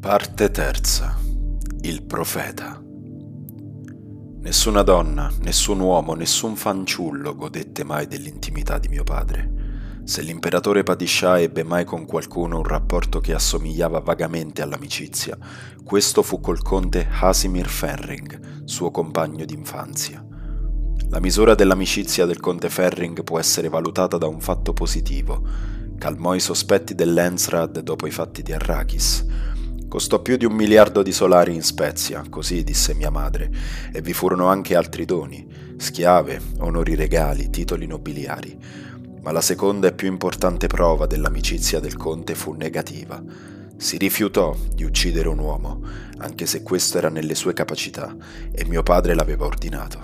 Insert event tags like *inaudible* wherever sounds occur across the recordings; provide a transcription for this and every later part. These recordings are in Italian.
Parte terza. Il profeta. Nessuna donna, nessun uomo, nessun fanciullo godette mai dell'intimità di mio padre. Se l'imperatore Padishah ebbe mai con qualcuno un rapporto che assomigliava vagamente all'amicizia, questo fu col conte Hasimir Ferring, suo compagno d'infanzia. La misura dell'amicizia del conte Ferring può essere valutata da un fatto positivo. Calmò i sospetti dell'Ensrad dopo i fatti di Arrakis Costò più di un miliardo di solari in Spezia, così disse mia madre, e vi furono anche altri doni, schiave, onori regali, titoli nobiliari. Ma la seconda e più importante prova dell'amicizia del conte fu negativa. Si rifiutò di uccidere un uomo, anche se questo era nelle sue capacità, e mio padre l'aveva ordinato.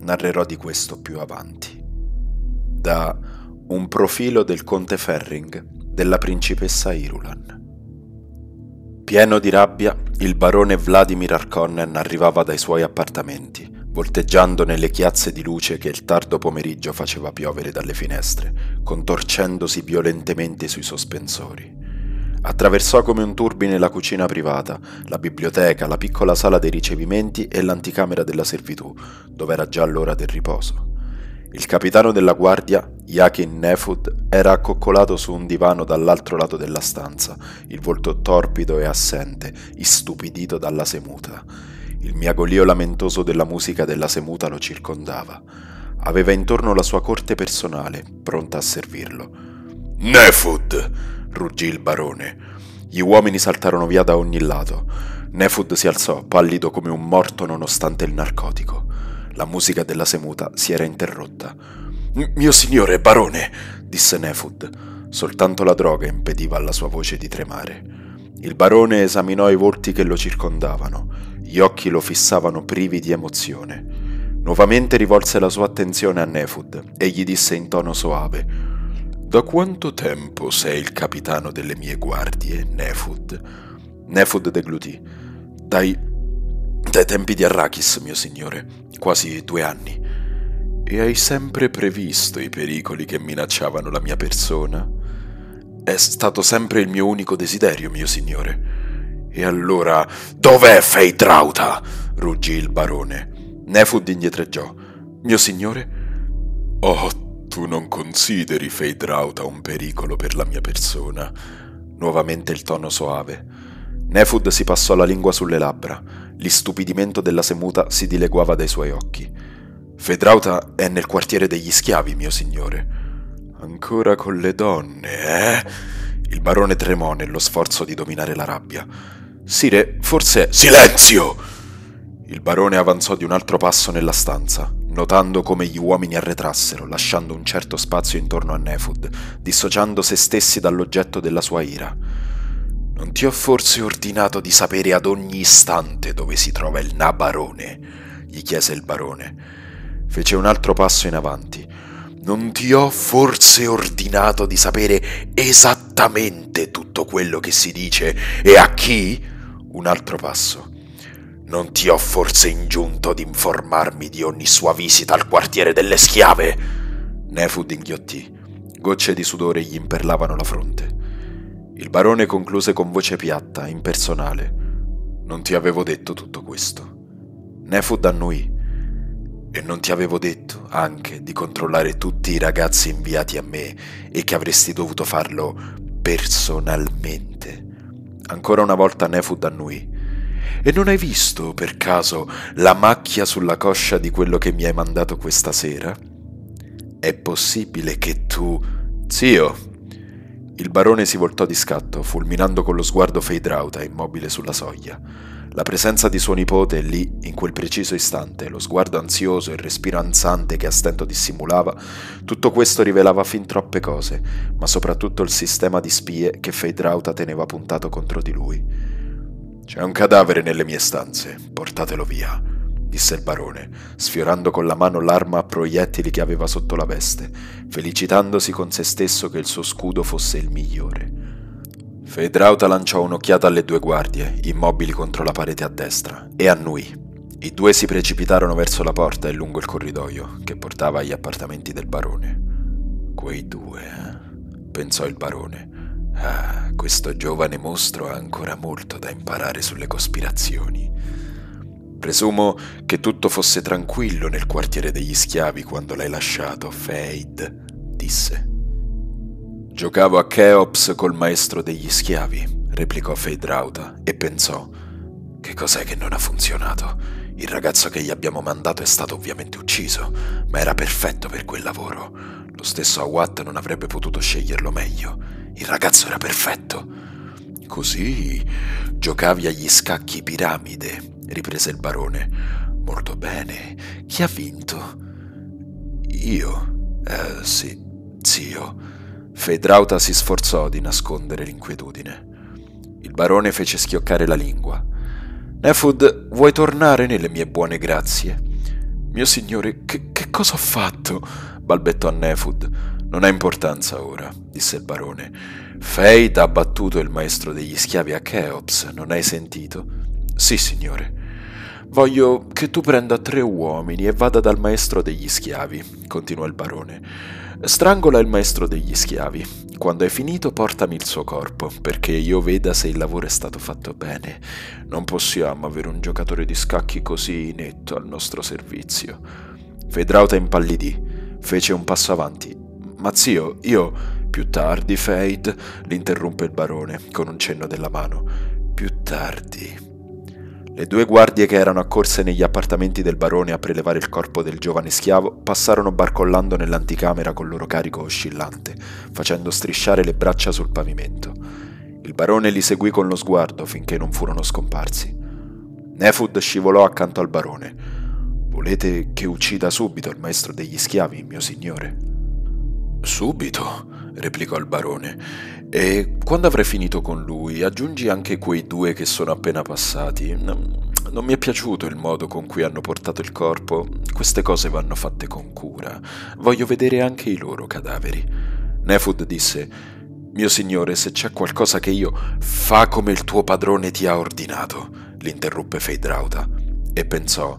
Narrerò di questo più avanti. Da Un profilo del conte Ferring della principessa Irulan. Pieno di rabbia, il barone Vladimir Arkonnen arrivava dai suoi appartamenti, volteggiando nelle chiazze di luce che il tardo pomeriggio faceva piovere dalle finestre, contorcendosi violentemente sui sospensori. Attraversò come un turbine la cucina privata, la biblioteca, la piccola sala dei ricevimenti e l'anticamera della servitù, dove era già l'ora del riposo. Il capitano della guardia, Yakin Nefud, era accoccolato su un divano dall'altro lato della stanza, il volto torpido e assente, istupidito dalla semuta. Il miagolio lamentoso della musica della semuta lo circondava. Aveva intorno la sua corte personale, pronta a servirlo. Nefud! ruggì il barone. Gli uomini saltarono via da ogni lato. Nefud si alzò, pallido come un morto nonostante il narcotico. La musica della semuta si era interrotta. Mio signore, barone, disse Nefud. Soltanto la droga impediva alla sua voce di tremare. Il barone esaminò i volti che lo circondavano. Gli occhi lo fissavano privi di emozione. Nuovamente rivolse la sua attenzione a Nefud e gli disse in tono soave: Da quanto tempo sei il capitano delle mie guardie, Nefud? Nefud deglutì. Dai dai tempi di Arrakis, mio signore, quasi due anni. E hai sempre previsto i pericoli che minacciavano la mia persona? È stato sempre il mio unico desiderio, mio signore. E allora, dov'è Feidrauta? ruggì il barone. Nefud indietreggiò. Mio signore? Oh, tu non consideri Feidrauta un pericolo per la mia persona. Nuovamente il tono soave. Nefud si passò la lingua sulle labbra. L'istupidimento della semuta si dileguava dai suoi occhi. Fedrauta è nel quartiere degli schiavi, mio signore. Ancora con le donne, eh? Il barone tremò nello sforzo di dominare la rabbia. Sire, forse... Silenzio! Il barone avanzò di un altro passo nella stanza, notando come gli uomini arretrassero, lasciando un certo spazio intorno a Nefud, dissociando se stessi dall'oggetto della sua ira. Non ti ho forse ordinato di sapere ad ogni istante dove si trova il Nabarone? gli chiese il barone. Fece un altro passo in avanti. Non ti ho forse ordinato di sapere esattamente tutto quello che si dice e a chi? Un altro passo. Non ti ho forse ingiunto di informarmi di ogni sua visita al quartiere delle schiave? Nefud inghiottì. Gocce di sudore gli imperlavano la fronte. Il barone concluse con voce piatta, impersonale. Non ti avevo detto tutto questo. Nefud annuì. E non ti avevo detto anche di controllare tutti i ragazzi inviati a me e che avresti dovuto farlo personalmente. Ancora una volta Nefud annuì. E non hai visto, per caso, la macchia sulla coscia di quello che mi hai mandato questa sera? È possibile che tu... Zio, il barone si voltò di scatto, fulminando con lo sguardo Feidrauta immobile sulla soglia. La presenza di suo nipote lì, in quel preciso istante, lo sguardo ansioso e il respiro ansante che a stento dissimulava, tutto questo rivelava fin troppe cose, ma soprattutto il sistema di spie che Feidrauta teneva puntato contro di lui. C'è un cadavere nelle mie stanze, portatelo via disse il barone, sfiorando con la mano l'arma a proiettili che aveva sotto la veste, felicitandosi con se stesso che il suo scudo fosse il migliore. Fedrauta lanciò un'occhiata alle due guardie, immobili contro la parete a destra, e annui. I due si precipitarono verso la porta e lungo il corridoio che portava agli appartamenti del barone. Quei due, eh? pensò il barone. Ah, questo giovane mostro ha ancora molto da imparare sulle cospirazioni. Presumo che tutto fosse tranquillo nel quartiere degli schiavi quando l'hai lasciato, Fade, disse. Giocavo a Cheops col maestro degli schiavi, replicò Fade Rauta e pensò: Che cos'è che non ha funzionato? Il ragazzo che gli abbiamo mandato è stato ovviamente ucciso, ma era perfetto per quel lavoro. Lo stesso Awat non avrebbe potuto sceglierlo meglio. Il ragazzo era perfetto. Così giocavi agli scacchi piramide, riprese il barone. Molto bene. Chi ha vinto? Io. Eh, sì, zio. Fedrauta si sforzò di nascondere l'inquietudine. Il barone fece schioccare la lingua. Nefud, vuoi tornare nelle mie buone grazie? Mio signore, che, che cosa ho fatto? balbettò Nefud. Non ha importanza ora, disse il barone. Feid ha battuto il maestro degli schiavi a Cheops, non hai sentito? Sì, signore. Voglio che tu prenda tre uomini e vada dal maestro degli schiavi, continuò il barone. Strangola il maestro degli schiavi. Quando hai finito portami il suo corpo, perché io veda se il lavoro è stato fatto bene. Non possiamo avere un giocatore di scacchi così inetto al nostro servizio. Fedrauta impallidì, fece un passo avanti. Ma zio, io... Più tardi, Fade, l'interruppe il barone, con un cenno della mano. Più tardi. Le due guardie che erano accorse negli appartamenti del barone a prelevare il corpo del giovane schiavo passarono barcollando nell'anticamera col loro carico oscillante, facendo strisciare le braccia sul pavimento. Il barone li seguì con lo sguardo finché non furono scomparsi. Nefud scivolò accanto al barone. Volete che uccida subito il maestro degli schiavi, mio signore? Subito, replicò il barone, e quando avrai finito con lui, aggiungi anche quei due che sono appena passati. Non mi è piaciuto il modo con cui hanno portato il corpo. Queste cose vanno fatte con cura. Voglio vedere anche i loro cadaveri. Nefud disse: Mio signore, se c'è qualcosa che io. Fa come il tuo padrone ti ha ordinato, l'interruppe Feidrauta. E pensò: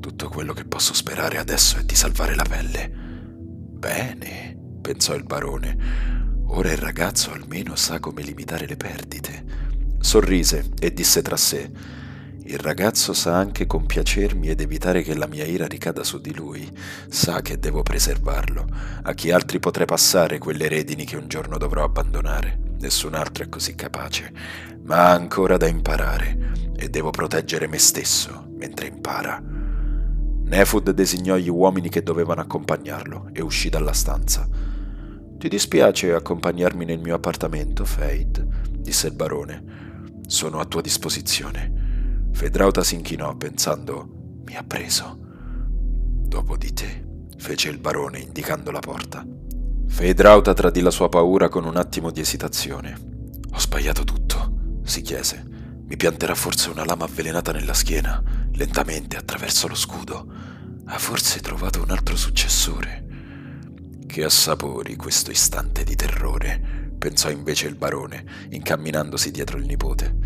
Tutto quello che posso sperare adesso è di salvare la pelle. Bene, pensò il barone. Ora il ragazzo almeno sa come limitare le perdite. Sorrise e disse tra sé, il ragazzo sa anche compiacermi ed evitare che la mia ira ricada su di lui. Sa che devo preservarlo. A chi altri potrei passare quelle redini che un giorno dovrò abbandonare. Nessun altro è così capace. Ma ha ancora da imparare e devo proteggere me stesso mentre impara. Nefud designò gli uomini che dovevano accompagnarlo e uscì dalla stanza. Ti dispiace accompagnarmi nel mio appartamento, Fade? disse il barone. Sono a tua disposizione. Fedrauta si inchinò pensando mi ha preso. Dopo di te, fece il barone indicando la porta. Fedrauta tradì la sua paura con un attimo di esitazione. Ho sbagliato tutto, si chiese. Mi pianterà forse una lama avvelenata nella schiena, lentamente attraverso lo scudo. Ha forse trovato un altro successore. Che assapori questo istante di terrore, pensò invece il barone, incamminandosi dietro il nipote.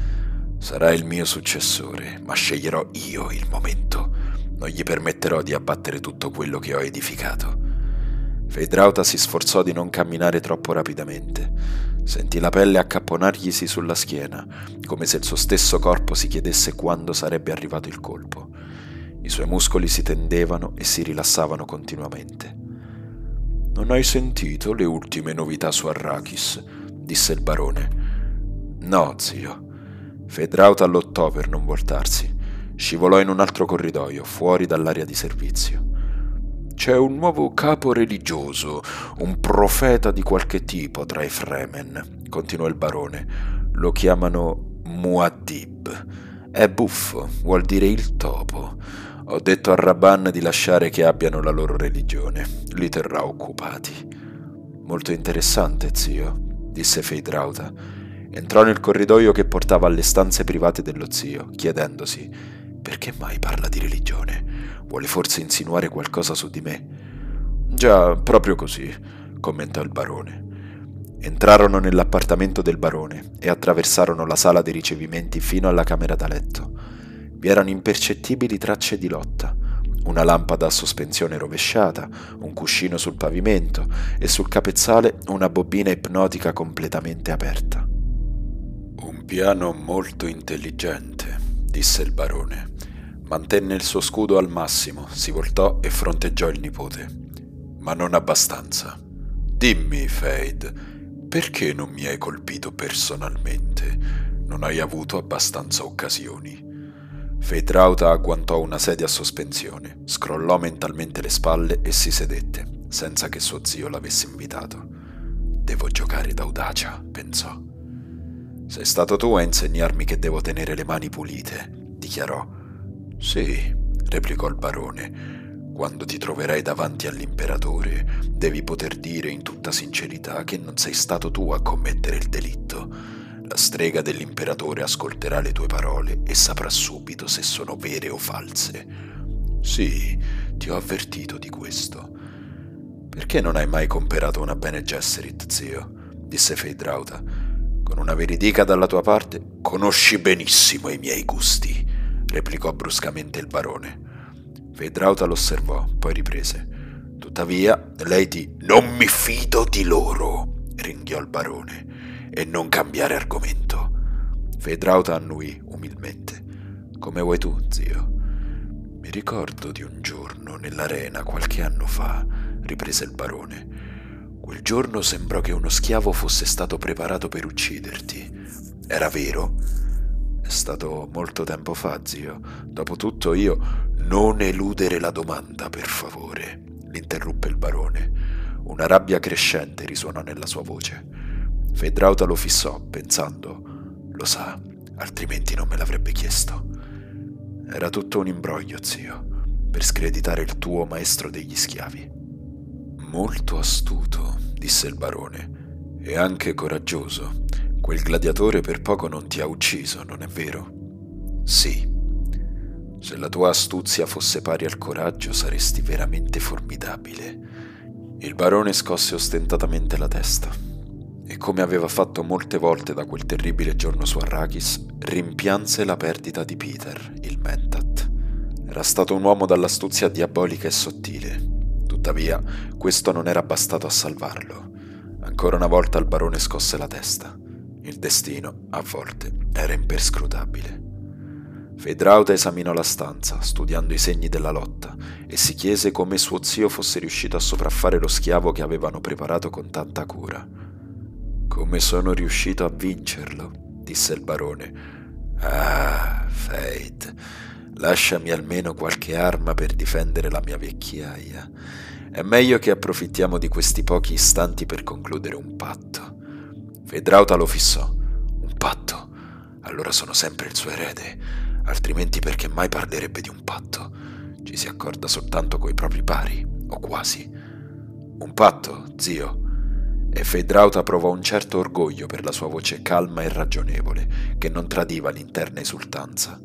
Sarà il mio successore, ma sceglierò io il momento. Non gli permetterò di abbattere tutto quello che ho edificato. Feidrauta si sforzò di non camminare troppo rapidamente. Sentì la pelle accapponarglisi sulla schiena, come se il suo stesso corpo si chiedesse quando sarebbe arrivato il colpo. I suoi muscoli si tendevano e si rilassavano continuamente. Non hai sentito le ultime novità su Arrakis? disse il barone. No, zio. Fedrauta lottò per non voltarsi. Scivolò in un altro corridoio, fuori dall'area di servizio. C'è un nuovo capo religioso, un profeta di qualche tipo tra i Fremen, continuò il barone. Lo chiamano Muad'Dib. È buffo, vuol dire il topo. Ho detto a Rabban di lasciare che abbiano la loro religione, li terrà occupati. Molto interessante, zio, disse Feidrauta. Entrò nel corridoio che portava alle stanze private dello zio, chiedendosi perché mai parla di religione? Vuole forse insinuare qualcosa su di me? Già, proprio così, commentò il barone. Entrarono nell'appartamento del barone e attraversarono la sala dei ricevimenti fino alla camera da letto. Vi erano impercettibili tracce di lotta. una lampada a sospensione rovesciata, un cuscino sul pavimento e sul capezzale una bobina ipnotica completamente aperta. Un piano molto intelligente, disse il barone. Mantenne il suo scudo al massimo, si voltò e fronteggiò il nipote. Ma non abbastanza. Dimmi, Fade, perché non mi hai colpito personalmente? Non hai avuto abbastanza occasioni. Feitrauta agguantò una sedia a sospensione, scrollò mentalmente le spalle e si sedette, senza che suo zio l'avesse invitato. Devo giocare d'audacia, pensò. Sei stato tu a insegnarmi che devo tenere le mani pulite, dichiarò. Sì, replicò il barone. Quando ti troverai davanti all'imperatore, devi poter dire in tutta sincerità che non sei stato tu a commettere il delitto la strega dell'imperatore ascolterà le tue parole e saprà subito se sono vere o false. Sì, ti ho avvertito di questo. Perché non hai mai comperato una Bene Gesserit, zio? disse Feidrauta. Con una veridica dalla tua parte, conosci benissimo i miei gusti, replicò bruscamente il barone. Feidrauta l'osservò, poi riprese. Tuttavia, lei ti... Non mi fido di loro, ringhiò il barone e non cambiare argomento. Fedrauta annui umilmente. Come vuoi tu, zio? Mi ricordo di un giorno nell'arena qualche anno fa, riprese il barone. Quel giorno sembrò che uno schiavo fosse stato preparato per ucciderti. Era vero? È stato molto tempo fa, zio. Dopotutto io... Non eludere la domanda, per favore, l'interruppe il barone. Una rabbia crescente risuonò nella sua voce. Fedrauta lo fissò, pensando, lo sa, altrimenti non me l'avrebbe chiesto. Era tutto un imbroglio, zio, per screditare il tuo maestro degli schiavi. Molto astuto, disse il barone, e anche coraggioso. Quel gladiatore per poco non ti ha ucciso, non è vero? Sì. Se la tua astuzia fosse pari al coraggio saresti veramente formidabile. Il barone scosse ostentatamente la testa e come aveva fatto molte volte da quel terribile giorno su Arrakis, rimpianse la perdita di Peter, il Mentat. Era stato un uomo dall'astuzia diabolica e sottile. Tuttavia, questo non era bastato a salvarlo. Ancora una volta il barone scosse la testa. Il destino, a volte, era imperscrutabile. Fedrauta esaminò la stanza, studiando i segni della lotta, e si chiese come suo zio fosse riuscito a sopraffare lo schiavo che avevano preparato con tanta cura. Come sono riuscito a vincerlo? disse il barone. Ah, Fate, lasciami almeno qualche arma per difendere la mia vecchiaia. È meglio che approfittiamo di questi pochi istanti per concludere un patto. Fedrauta lo fissò. Un patto? Allora sono sempre il suo erede, altrimenti perché mai parlerebbe di un patto? Ci si accorda soltanto coi propri pari, o quasi. Un patto, zio, e Fedrauta provò un certo orgoglio per la sua voce calma e ragionevole, che non tradiva l'interna esultanza.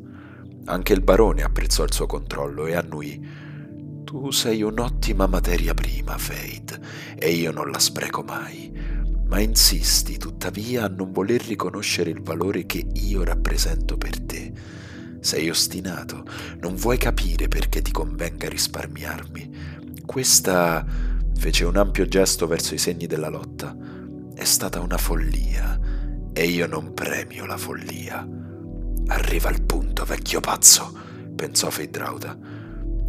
Anche il barone apprezzò il suo controllo e annui. Tu sei un'ottima materia prima, Fade, e io non la spreco mai. Ma insisti, tuttavia, a non voler riconoscere il valore che io rappresento per te. Sei ostinato, non vuoi capire perché ti convenga risparmiarmi. Questa Fece un ampio gesto verso i segni della lotta. È stata una follia e io non premio la follia. Arriva al punto, vecchio pazzo, pensò Feidrauta.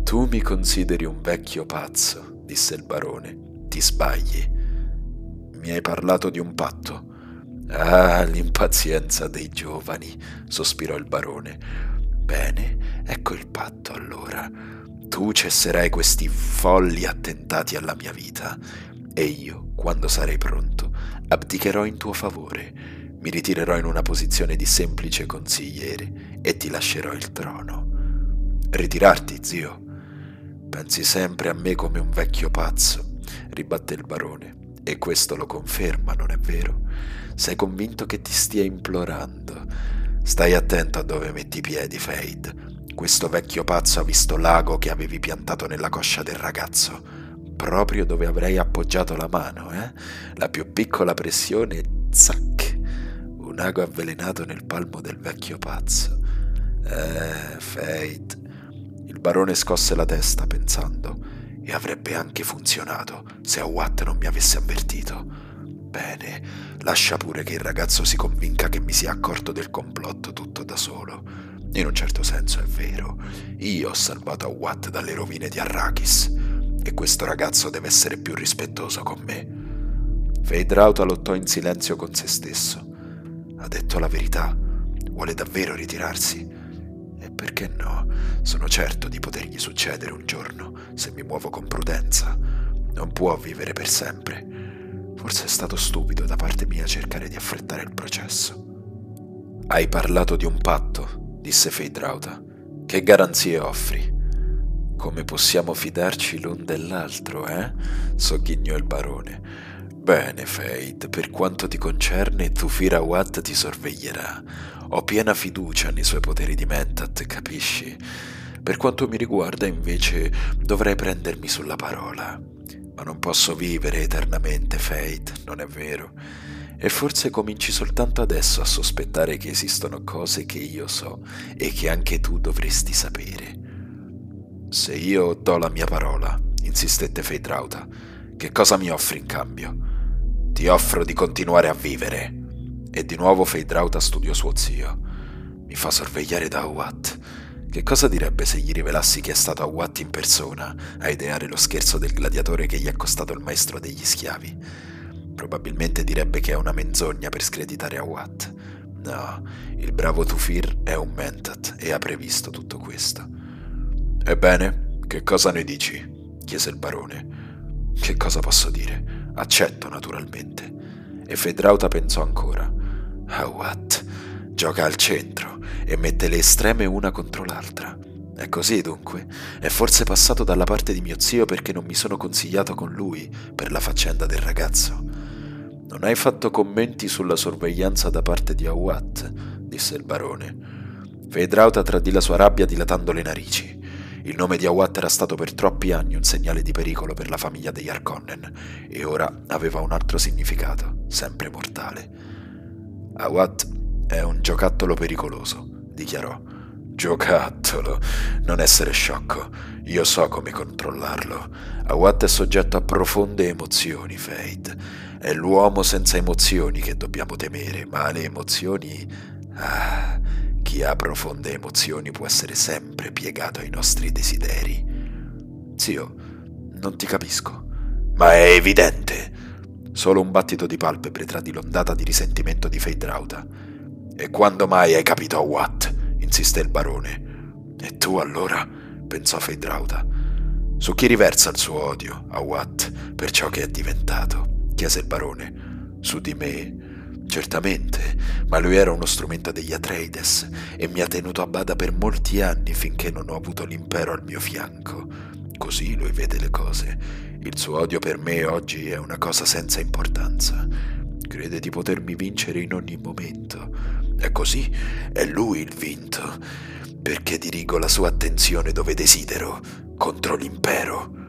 Tu mi consideri un vecchio pazzo, disse il barone. Ti sbagli. Mi hai parlato di un patto. Ah, l'impazienza dei giovani, sospirò il barone. Bene, ecco il patto allora tu cesserai questi folli attentati alla mia vita e io, quando sarai pronto, abdicherò in tuo favore, mi ritirerò in una posizione di semplice consigliere e ti lascerò il trono. Ritirarti, zio? Pensi sempre a me come un vecchio pazzo, ribatté il barone, e questo lo conferma, non è vero? Sei convinto che ti stia implorando. Stai attento a dove metti i piedi, Fade questo vecchio pazzo ha visto l'ago che avevi piantato nella coscia del ragazzo, proprio dove avrei appoggiato la mano, eh? La più piccola pressione, zac, un ago avvelenato nel palmo del vecchio pazzo. Eh, Fate, Il barone scosse la testa pensando, e avrebbe anche funzionato se Awat non mi avesse avvertito. Bene, lascia pure che il ragazzo si convinca che mi sia accorto del complotto tutto da solo. In un certo senso è vero, io ho salvato Awat dalle rovine di Arrakis e questo ragazzo deve essere più rispettoso con me. Feidrauta lottò in silenzio con se stesso. Ha detto la verità, vuole davvero ritirarsi. E perché no? Sono certo di potergli succedere un giorno, se mi muovo con prudenza. Non può vivere per sempre. Forse è stato stupido da parte mia cercare di affrettare il processo. Hai parlato di un patto, disse Feidrauta. Che garanzie offri? Come possiamo fidarci l'un dell'altro, eh? sogghignò il barone. Bene, Fade, per quanto ti concerne, Tufira Watt ti sorveglierà. Ho piena fiducia nei suoi poteri di Mentat, capisci? Per quanto mi riguarda, invece, dovrei prendermi sulla parola. Ma non posso vivere eternamente, Fade, non è vero? E forse cominci soltanto adesso a sospettare che esistono cose che io so e che anche tu dovresti sapere. Se io do la mia parola, insistette Feidrauta, che cosa mi offri in cambio? Ti offro di continuare a vivere. E di nuovo Feidrauta studiò suo zio. Mi fa sorvegliare da Awat. Che cosa direbbe se gli rivelassi che è stato Awat in persona a ideare lo scherzo del gladiatore che gli è costato il maestro degli schiavi? Probabilmente direbbe che è una menzogna per screditare Awat. No, il bravo Tufir è un mentat e ha previsto tutto questo. Ebbene, che cosa ne dici? chiese il barone. Che cosa posso dire? Accetto naturalmente. E Fedrauta pensò ancora. Awat gioca al centro e mette le estreme una contro l'altra. È così dunque. È forse passato dalla parte di mio zio perché non mi sono consigliato con lui per la faccenda del ragazzo. Non hai fatto commenti sulla sorveglianza da parte di Awat, disse il barone. Fedrauta tradì la sua rabbia dilatando le narici. Il nome di Awat era stato per troppi anni un segnale di pericolo per la famiglia degli Harkonnen e ora aveva un altro significato, sempre mortale. Awat è un giocattolo pericoloso, dichiarò. Giocattolo, non essere sciocco, io so come controllarlo. Awat è soggetto a profonde emozioni, Fate. È l'uomo senza emozioni che dobbiamo temere, ma le emozioni... Ah, chi ha profonde emozioni può essere sempre piegato ai nostri desideri. Zio, non ti capisco. Ma è evidente. Solo un battito di palpebre tradì l'ondata di risentimento di Feidrauta. E quando mai hai capito a Watt? insiste il barone. E tu allora? pensò Feidrauta. Su chi riversa il suo odio, a Watt, per ciò che è diventato? Chiese il barone. Su di me? Certamente, ma lui era uno strumento degli Atreides e mi ha tenuto a bada per molti anni finché non ho avuto l'impero al mio fianco. Così lui vede le cose. Il suo odio per me oggi è una cosa senza importanza. Crede di potermi vincere in ogni momento. E così è lui il vinto, perché dirigo la sua attenzione dove desidero, contro l'impero.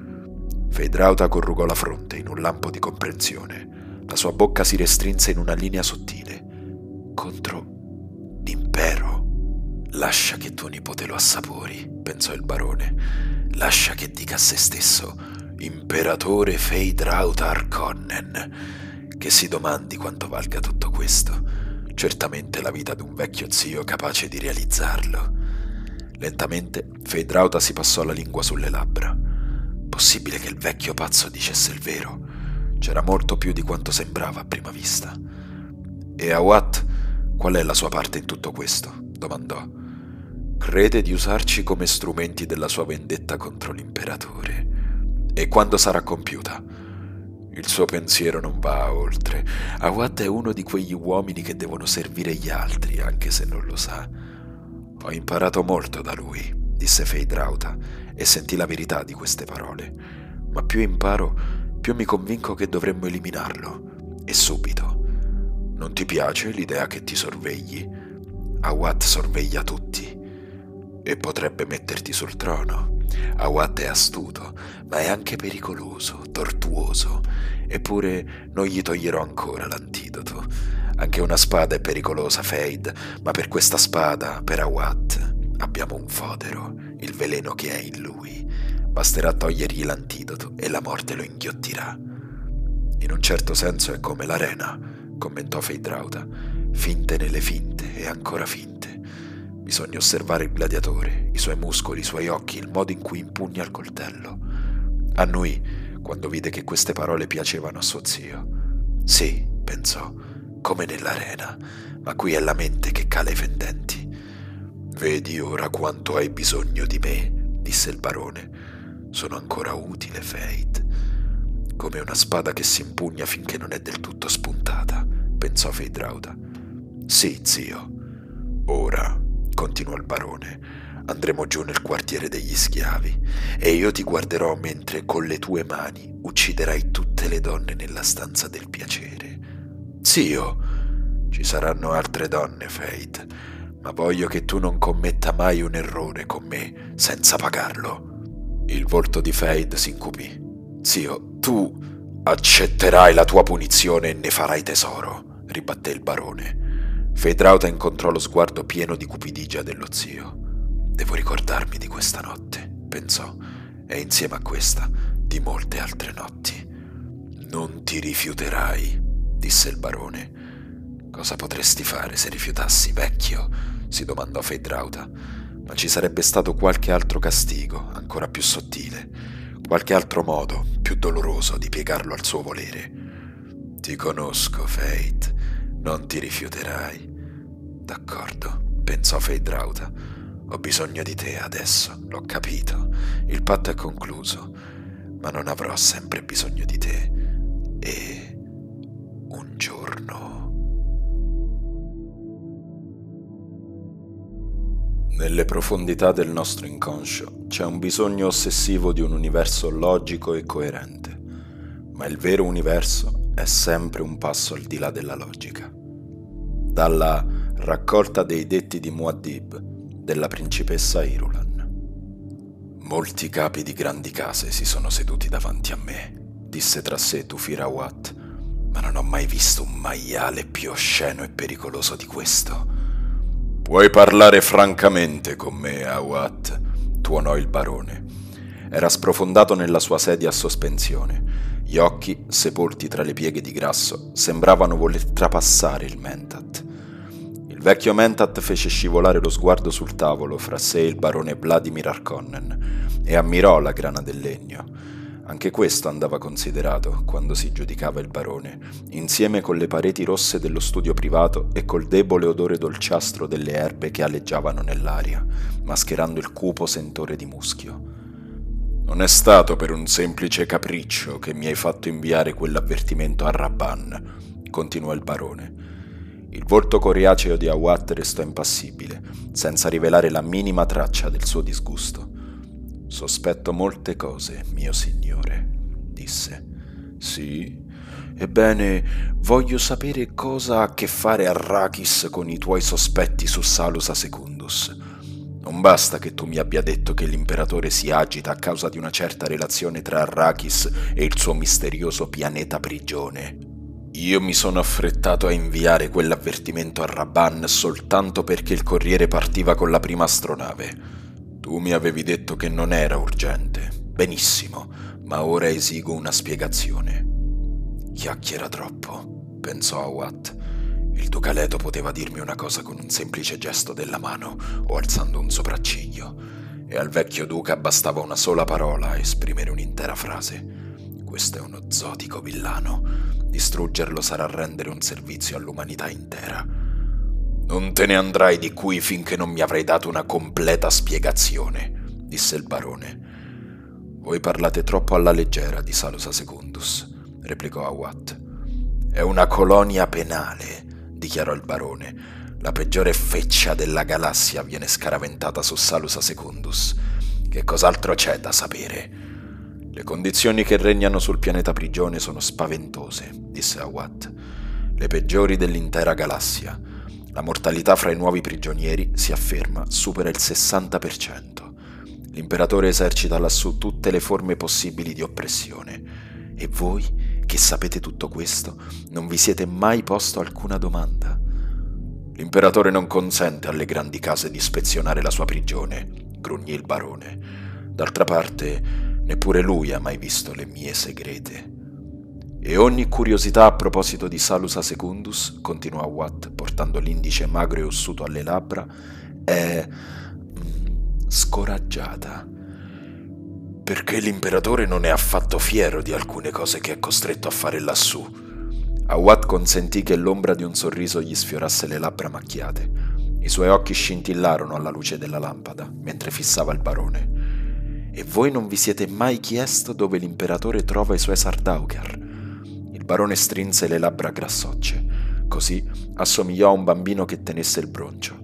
Feidrauta corrugò la fronte in un lampo di comprensione. La sua bocca si restrinse in una linea sottile. Contro l'impero. Lascia che tuo nipote lo assapori, pensò il barone. Lascia che dica a se stesso, imperatore Feidraut Arconnen, che si domandi quanto valga tutto questo. Certamente la vita di un vecchio zio capace di realizzarlo. Lentamente Feidrauta si passò la lingua sulle labbra. Possibile che il vecchio pazzo dicesse il vero? C'era molto più di quanto sembrava a prima vista. E Awat, qual è la sua parte in tutto questo? domandò. Crede di usarci come strumenti della sua vendetta contro l'imperatore. E quando sarà compiuta? Il suo pensiero non va oltre. Awat è uno di quegli uomini che devono servire gli altri, anche se non lo sa. Ho imparato molto da lui, disse Feidrauta, e sentì la verità di queste parole. Ma più imparo, più mi convinco che dovremmo eliminarlo. E subito. Non ti piace l'idea che ti sorvegli? Awat sorveglia tutti. E potrebbe metterti sul trono. Awat è astuto, ma è anche pericoloso, tortuoso. Eppure non gli toglierò ancora l'antidoto. Anche una spada è pericolosa, Fade, ma per questa spada, per Awat, abbiamo un fodero, il veleno che è in lui. Basterà togliergli l'antidoto e la morte lo inghiottirà. In un certo senso è come l'arena, commentò Feidrauta. Finte nelle finte e ancora finte. Bisogna osservare il gladiatore, i suoi muscoli, i suoi occhi, il modo in cui impugna il coltello. Annui quando vide che queste parole piacevano a suo zio. Sì, pensò, come nell'arena, ma qui è la mente che cala i fendenti. Vedi ora quanto hai bisogno di me, disse il barone. Sono ancora utile, Fate. Come una spada che si impugna finché non è del tutto spuntata, pensò Feidrauta. Sì, zio. Ora, continuò il barone, andremo giù nel quartiere degli schiavi e io ti guarderò mentre con le tue mani ucciderai tutte le donne nella stanza del piacere. Zio, ci saranno altre donne, Fate ma voglio che tu non commetta mai un errore con me senza pagarlo. Il volto di Fade si incupì. Zio, tu accetterai la tua punizione e ne farai tesoro, ribatté il barone. Fedrauta incontrò lo sguardo pieno di cupidigia dello zio. Devo ricordarmi di questa notte, pensò, e insieme a questa di molte altre notti. Non ti rifiuterai, disse il barone. Cosa potresti fare se rifiutassi, vecchio? Si domandò Feidrauta. Ma ci sarebbe stato qualche altro castigo, ancora più sottile, qualche altro modo, più doloroso, di piegarlo al suo volere. Ti conosco, Fate, non ti rifiuterai. D'accordo, pensò Feidrauta. Ho bisogno di te adesso, l'ho capito. Il patto è concluso, ma non avrò sempre bisogno di te. E un giorno... Nelle profondità del nostro inconscio c'è un bisogno ossessivo di un universo logico e coerente, ma il vero universo è sempre un passo al di là della logica. Dalla raccolta dei detti di Muad'Dib della principessa Irulan. Molti capi di grandi case si sono seduti davanti a me, disse tra sé Tufirawat, ma non ho mai visto un maiale più osceno e pericoloso di questo. Puoi parlare francamente con me, Awat, tuonò il barone. Era sprofondato nella sua sedia a sospensione. Gli occhi, sepolti tra le pieghe di grasso, sembravano voler trapassare il Mentat. Il vecchio Mentat fece scivolare lo sguardo sul tavolo fra sé e il barone Vladimir Arkonnen e ammirò la grana del legno. Anche questo andava considerato quando si giudicava il barone, insieme con le pareti rosse dello studio privato e col debole odore dolciastro delle erbe che aleggiavano nell'aria, mascherando il cupo sentore di muschio. Non è stato per un semplice capriccio che mi hai fatto inviare quell'avvertimento a Rabban, continuò il barone. Il volto coriaceo di Awat restò impassibile, senza rivelare la minima traccia del suo disgusto. Sospetto molte cose, mio signore, disse. Sì? Ebbene, voglio sapere cosa ha a che fare Arrakis con i tuoi sospetti su Salusa Secundus. Non basta che tu mi abbia detto che l'imperatore si agita a causa di una certa relazione tra Arrakis e il suo misterioso pianeta prigione. Io mi sono affrettato a inviare quell'avvertimento a Raban soltanto perché il corriere partiva con la prima astronave. Tu mi avevi detto che non era urgente. Benissimo, ma ora esigo una spiegazione. Chiacchiera troppo, pensò Awat. Il Ducaleto poteva dirmi una cosa con un semplice gesto della mano o alzando un sopracciglio, e al vecchio duca bastava una sola parola a esprimere un'intera frase. Questo è uno zotico villano. Distruggerlo sarà rendere un servizio all'umanità intera. Non te ne andrai di qui finché non mi avrai dato una completa spiegazione, disse il barone. Voi parlate troppo alla leggera di Salusa Secundus, replicò Awat. È una colonia penale, dichiarò il barone. La peggiore feccia della galassia viene scaraventata su Salusa Secundus. Che cos'altro c'è da sapere? Le condizioni che regnano sul pianeta prigione sono spaventose, disse Awat. Le peggiori dell'intera galassia la mortalità fra i nuovi prigionieri, si afferma, supera il 60%. L'imperatore esercita lassù tutte le forme possibili di oppressione. E voi, che sapete tutto questo, non vi siete mai posto alcuna domanda? L'imperatore non consente alle grandi case di ispezionare la sua prigione, grugnì il barone. D'altra parte, neppure lui ha mai visto le mie segrete. E ogni curiosità a proposito di Salusa Secundus, continuò Watt, portando l'indice magro e ossuto alle labbra, è scoraggiata. Perché l'imperatore non è affatto fiero di alcune cose che è costretto a fare lassù. A Watt consentì che l'ombra di un sorriso gli sfiorasse le labbra macchiate. I suoi occhi scintillarono alla luce della lampada mentre fissava il barone. E voi non vi siete mai chiesto dove l'imperatore trova i suoi Sardaukar? Barone strinse le labbra grassocce. Così assomigliò a un bambino che tenesse il broncio.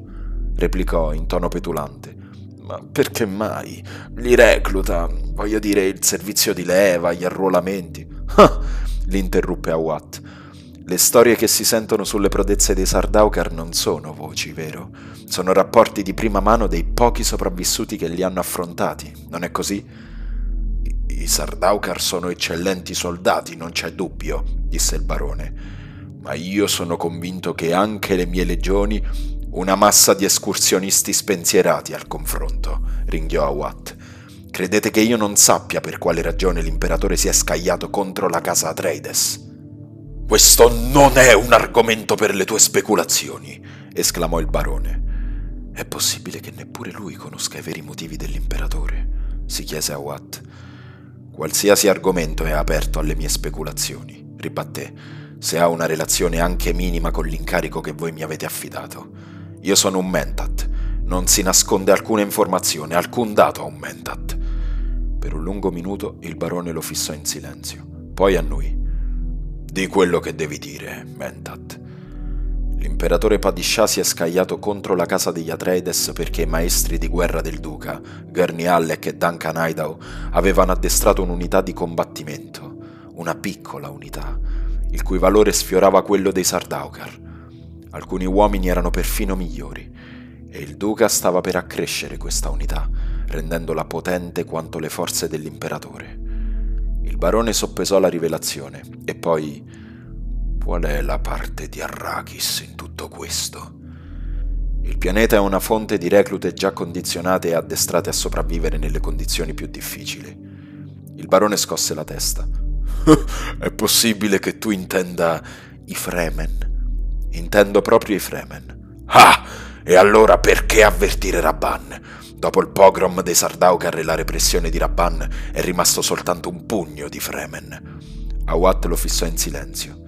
Replicò in tono petulante. Ma perché mai? Li recluta, voglio dire, il servizio di leva, gli arruolamenti. *laughs* Ah! l'interruppe a Watt. Le storie che si sentono sulle prodezze dei Sardaukar non sono voci, vero? Sono rapporti di prima mano dei pochi sopravvissuti che li hanno affrontati, non è così? I Sardaukar sono eccellenti soldati, non c'è dubbio, disse il barone, ma io sono convinto che anche le mie legioni una massa di escursionisti spensierati al confronto, ringhiò Awat. Credete che io non sappia per quale ragione l'imperatore si è scagliato contro la casa Atreides? Questo non è un argomento per le tue speculazioni, esclamò il barone. È possibile che neppure lui conosca i veri motivi dell'imperatore? si chiese a Watt. Qualsiasi argomento è aperto alle mie speculazioni, ribatté, se ha una relazione anche minima con l'incarico che voi mi avete affidato. Io sono un Mentat, non si nasconde alcuna informazione, alcun dato a un Mentat. Per un lungo minuto il barone lo fissò in silenzio, poi annui. Di quello che devi dire, Mentat. L'imperatore Padishah si è scagliato contro la casa degli Atreides perché i maestri di guerra del duca, Gurney Halleck e Duncan Idaho, avevano addestrato un'unità di combattimento, una piccola unità, il cui valore sfiorava quello dei Sardaukar. Alcuni uomini erano perfino migliori, e il duca stava per accrescere questa unità, rendendola potente quanto le forze dell'imperatore. Il barone soppesò la rivelazione e poi... Qual è la parte di Arrakis in tutto questo? Il pianeta è una fonte di reclute già condizionate e addestrate a sopravvivere nelle condizioni più difficili. Il barone scosse la testa. *laughs* è possibile che tu intenda i Fremen? Intendo proprio i Fremen. Ah! E allora perché avvertire Rabban? Dopo il pogrom dei Sardaukar e la repressione di Rabban è rimasto soltanto un pugno di Fremen. Awat lo fissò in silenzio.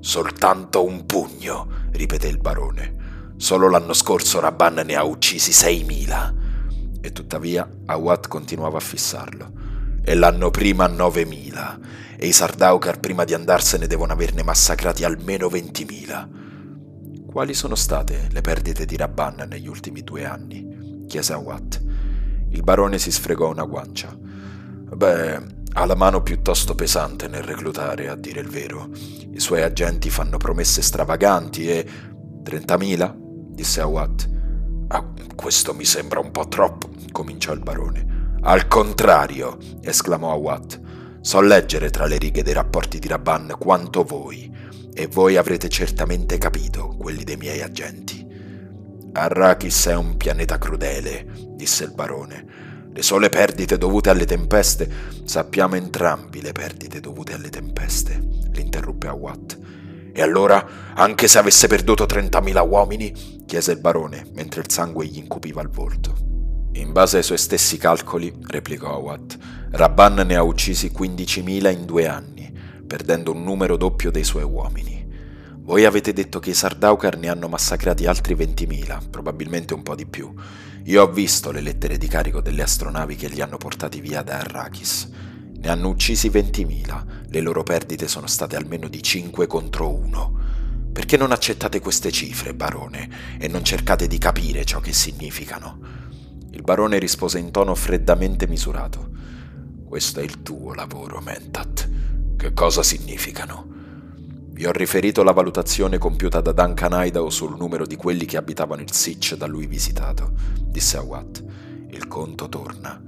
Soltanto un pugno, ripeté il barone. Solo l'anno scorso Rabban ne ha uccisi 6.000. E tuttavia Awat continuava a fissarlo. E l'anno prima 9.000. E i Sardaukar prima di andarsene devono averne massacrati almeno 20.000. Quali sono state le perdite di Rabban negli ultimi due anni? chiese a Watt. Il barone si sfregò una guancia. Beh, ha la mano piuttosto pesante nel reclutare, a dire il vero. I suoi agenti fanno promesse stravaganti e... Trentamila? disse a Watt. Ah, questo mi sembra un po' troppo, cominciò il barone. Al contrario, esclamò Watt. So leggere tra le righe dei rapporti di Rabban quanto voi, e voi avrete certamente capito quelli dei miei agenti. Arrakis è un pianeta crudele, disse il barone. Le sole perdite dovute alle tempeste, sappiamo entrambi le perdite dovute alle tempeste, l'interruppe Awat. E allora, anche se avesse perduto 30.000 uomini? chiese il barone, mentre il sangue gli incupiva il volto. In base ai suoi stessi calcoli, replicò Awat, Rabban ne ha uccisi 15.000 in due anni, perdendo un numero doppio dei suoi uomini. Voi avete detto che i Sardaukar ne hanno massacrati altri 20.000, probabilmente un po' di più. Io ho visto le lettere di carico delle astronavi che li hanno portati via da Arrakis. Ne hanno uccisi 20.000, le loro perdite sono state almeno di 5 contro 1. Perché non accettate queste cifre, barone, e non cercate di capire ciò che significano? Il barone rispose in tono freddamente misurato. Questo è il tuo lavoro, Mentat. Che cosa significano? Vi ho riferito la valutazione compiuta da Duncan Idaho sul numero di quelli che abitavano il Sitch da lui visitato, disse a Watt. Il conto torna.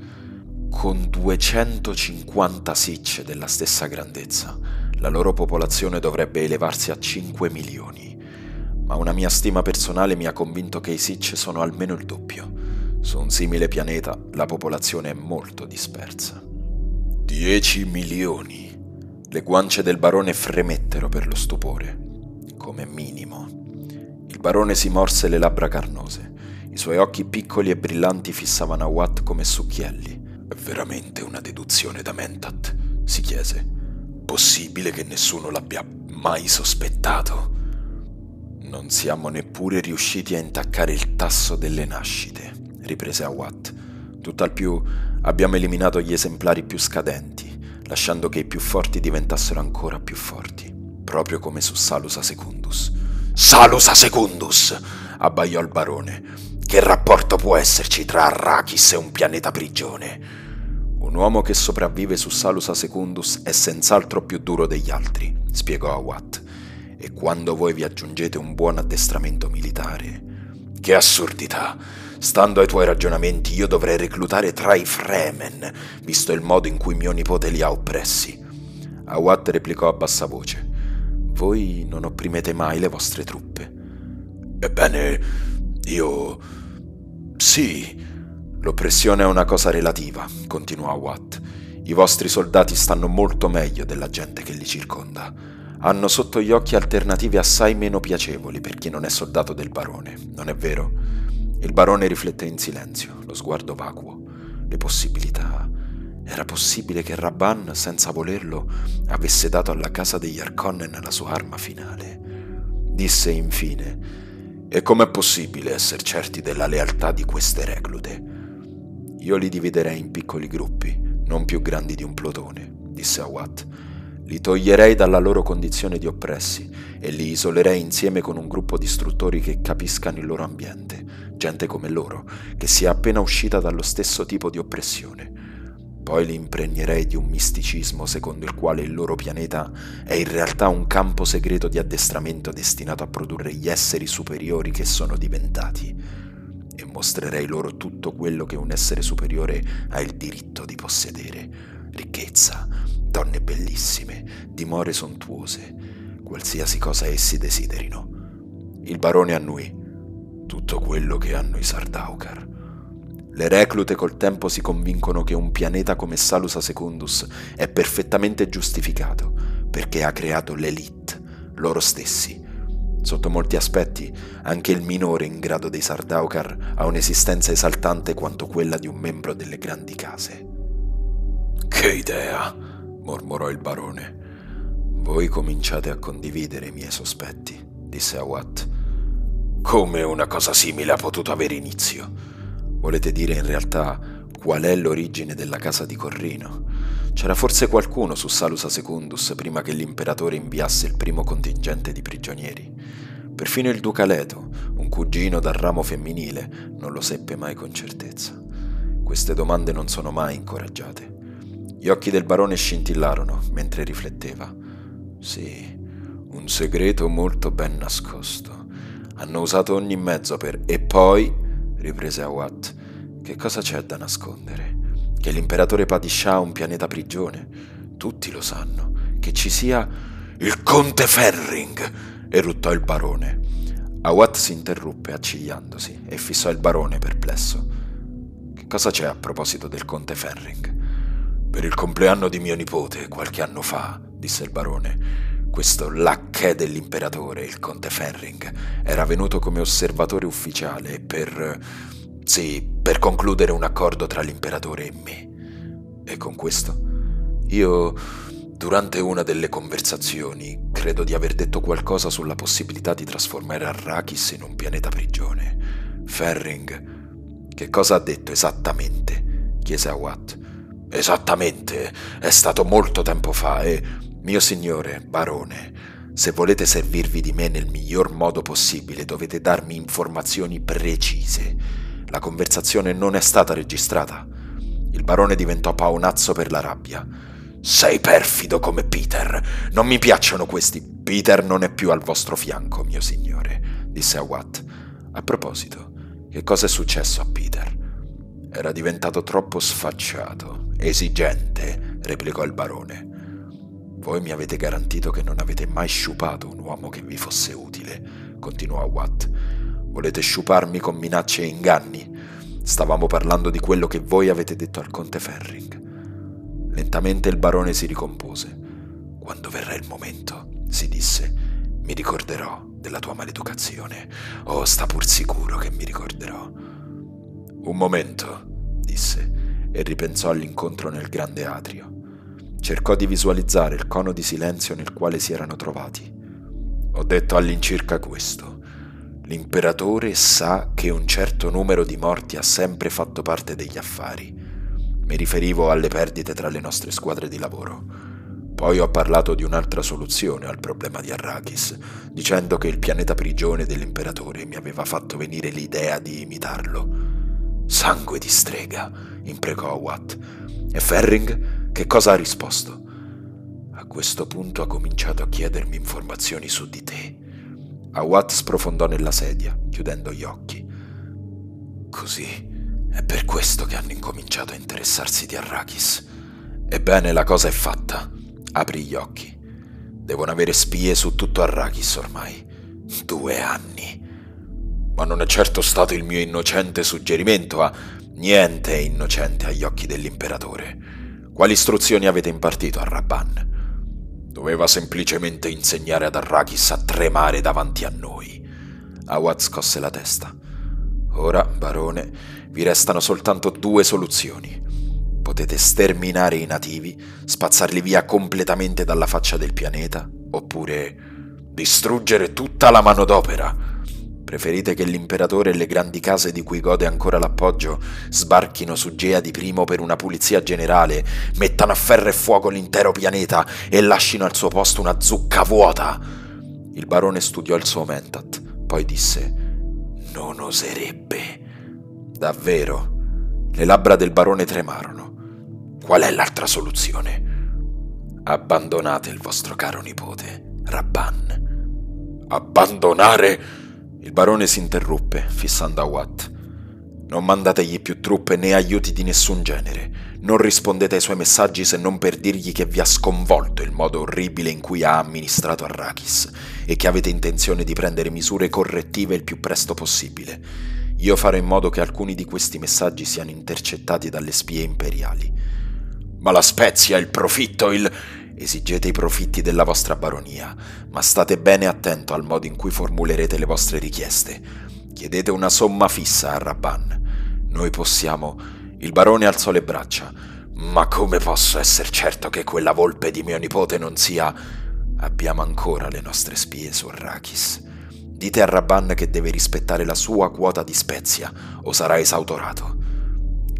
Con 250 Sitch della stessa grandezza, la loro popolazione dovrebbe elevarsi a 5 milioni. Ma una mia stima personale mi ha convinto che i Sitch sono almeno il doppio. Su un simile pianeta la popolazione è molto dispersa. Dieci milioni. Le guance del barone fremettero per lo stupore, come minimo. Il barone si morse le labbra carnose. I suoi occhi piccoli e brillanti fissavano a Watt come succhielli. È veramente una deduzione da Mentat? si chiese. Possibile che nessuno l'abbia mai sospettato? Non siamo neppure riusciti a intaccare il tasso delle nascite, riprese Awat. Tutt'al più abbiamo eliminato gli esemplari più scadenti, lasciando che i più forti diventassero ancora più forti, proprio come su Salusa Secundus. Salusa Secundus! abbaiò il barone. Che rapporto può esserci tra Arrakis e un pianeta prigione? Un uomo che sopravvive su Salusa Secundus è senz'altro più duro degli altri, spiegò Awat. E quando voi vi aggiungete un buon addestramento militare. Che assurdità! Stando ai tuoi ragionamenti, io dovrei reclutare tra i Fremen, visto il modo in cui mio nipote li ha oppressi. Awat replicò a bassa voce. Voi non opprimete mai le vostre truppe. Ebbene, io... Sì, L'oppressione è una cosa relativa, continuò Watt. I vostri soldati stanno molto meglio della gente che li circonda. Hanno sotto gli occhi alternative assai meno piacevoli per chi non è soldato del barone, non è vero? Il barone riflette in silenzio, lo sguardo vacuo. Le possibilità. Era possibile che Rabban, senza volerlo, avesse dato alla casa degli Arconnen la sua arma finale. Disse infine: E com'è possibile essere certi della lealtà di queste reclute? Io li dividerei in piccoli gruppi, non più grandi di un plotone, disse Awat. Li toglierei dalla loro condizione di oppressi e li isolerei insieme con un gruppo di istruttori che capiscano il loro ambiente, gente come loro, che sia appena uscita dallo stesso tipo di oppressione. Poi li impregnerei di un misticismo secondo il quale il loro pianeta è in realtà un campo segreto di addestramento destinato a produrre gli esseri superiori che sono diventati e mostrerei loro tutto quello che un essere superiore ha il diritto di possedere. Ricchezza, donne bellissime, dimore sontuose, qualsiasi cosa essi desiderino. Il barone annui tutto quello che hanno i Sardaukar. Le reclute col tempo si convincono che un pianeta come Salusa Secundus è perfettamente giustificato perché ha creato l'elite, loro stessi, Sotto molti aspetti, anche il minore in grado dei Sardaukar ha un'esistenza esaltante quanto quella di un membro delle grandi case. Che idea, mormorò il barone. Voi cominciate a condividere i miei sospetti, disse Awat. Come una cosa simile ha potuto avere inizio? Volete dire in realtà qual è l'origine della casa di Corrino? C'era forse qualcuno su Salusa Secundus prima che l'imperatore inviasse il primo contingente di prigionieri. Perfino il duca Leto, un cugino dal ramo femminile, non lo seppe mai con certezza. Queste domande non sono mai incoraggiate. Gli occhi del barone scintillarono mentre rifletteva. Sì, un segreto molto ben nascosto. Hanno usato ogni mezzo per... E poi, riprese Awat, che cosa c'è da nascondere? che l'imperatore Padishah ha un pianeta prigione. Tutti lo sanno. Che ci sia il conte Ferring, eruttò il barone. Awat si interruppe accigliandosi e fissò il barone perplesso. Che cosa c'è a proposito del conte Ferring? Per il compleanno di mio nipote, qualche anno fa, disse il barone, questo lacchè dell'imperatore, il conte Ferring, era venuto come osservatore ufficiale per sì, per concludere un accordo tra l'imperatore e me. E con questo, io, durante una delle conversazioni, credo di aver detto qualcosa sulla possibilità di trasformare Arrakis in un pianeta prigione. Ferring, che cosa ha detto esattamente? chiese Awat. Esattamente, è stato molto tempo fa e, mio signore, barone, se volete servirvi di me nel miglior modo possibile dovete darmi informazioni precise la conversazione non è stata registrata. Il barone diventò paonazzo per la rabbia. Sei perfido come Peter. Non mi piacciono questi. Peter non è più al vostro fianco, mio signore, disse Awat. A proposito, che cosa è successo a Peter? Era diventato troppo sfacciato, esigente, replicò il barone. Voi mi avete garantito che non avete mai sciupato un uomo che vi fosse utile, continuò Watt. Volete sciuparmi con minacce e inganni? stavamo parlando di quello che voi avete detto al conte Ferring. Lentamente il barone si ricompose. Quando verrà il momento, si disse, mi ricorderò della tua maleducazione. Oh, sta pur sicuro che mi ricorderò. Un momento, disse, e ripensò all'incontro nel grande atrio. Cercò di visualizzare il cono di silenzio nel quale si erano trovati. Ho detto all'incirca questo. L'imperatore sa che un certo numero di morti ha sempre fatto parte degli affari. Mi riferivo alle perdite tra le nostre squadre di lavoro. Poi ho parlato di un'altra soluzione al problema di Arrakis, dicendo che il pianeta prigione dell'imperatore mi aveva fatto venire l'idea di imitarlo. Sangue di strega, imprecò Watt. E Ferring che cosa ha risposto? A questo punto ha cominciato a chiedermi informazioni su di te. Awat sprofondò nella sedia, chiudendo gli occhi. Così è per questo che hanno incominciato a interessarsi di Arrakis. Ebbene, la cosa è fatta. Apri gli occhi. Devono avere spie su tutto Arrakis ormai. Due anni. Ma non è certo stato il mio innocente suggerimento a... Niente è innocente agli occhi dell'imperatore. Quali istruzioni avete impartito a Rabban? Doveva semplicemente insegnare ad Arrakis a tremare davanti a noi. Awad scosse la testa. Ora, barone, vi restano soltanto due soluzioni. Potete sterminare i nativi, spazzarli via completamente dalla faccia del pianeta, oppure distruggere tutta la manodopera Preferite che l'imperatore e le grandi case di cui gode ancora l'appoggio sbarchino su Gea di Primo per una pulizia generale, mettano a ferro e fuoco l'intero pianeta e lasciano al suo posto una zucca vuota? Il barone studiò il suo mentat, poi disse: Non oserebbe. Davvero? Le labbra del barone tremarono. Qual è l'altra soluzione? Abbandonate il vostro caro nipote, Rabban. Abbandonare? Il barone si interruppe, fissando a Watt. Non mandategli più truppe né aiuti di nessun genere. Non rispondete ai suoi messaggi se non per dirgli che vi ha sconvolto il modo orribile in cui ha amministrato Arrakis e che avete intenzione di prendere misure correttive il più presto possibile. Io farò in modo che alcuni di questi messaggi siano intercettati dalle spie imperiali. Ma la spezia, il profitto, il... Esigete i profitti della vostra baronia, ma state bene attento al modo in cui formulerete le vostre richieste. Chiedete una somma fissa a Rabban. Noi possiamo... Il barone alzò le braccia. Ma come posso essere certo che quella volpe di mio nipote non sia... Abbiamo ancora le nostre spie su Arrakis. Dite a Rabban che deve rispettare la sua quota di spezia o sarà esautorato.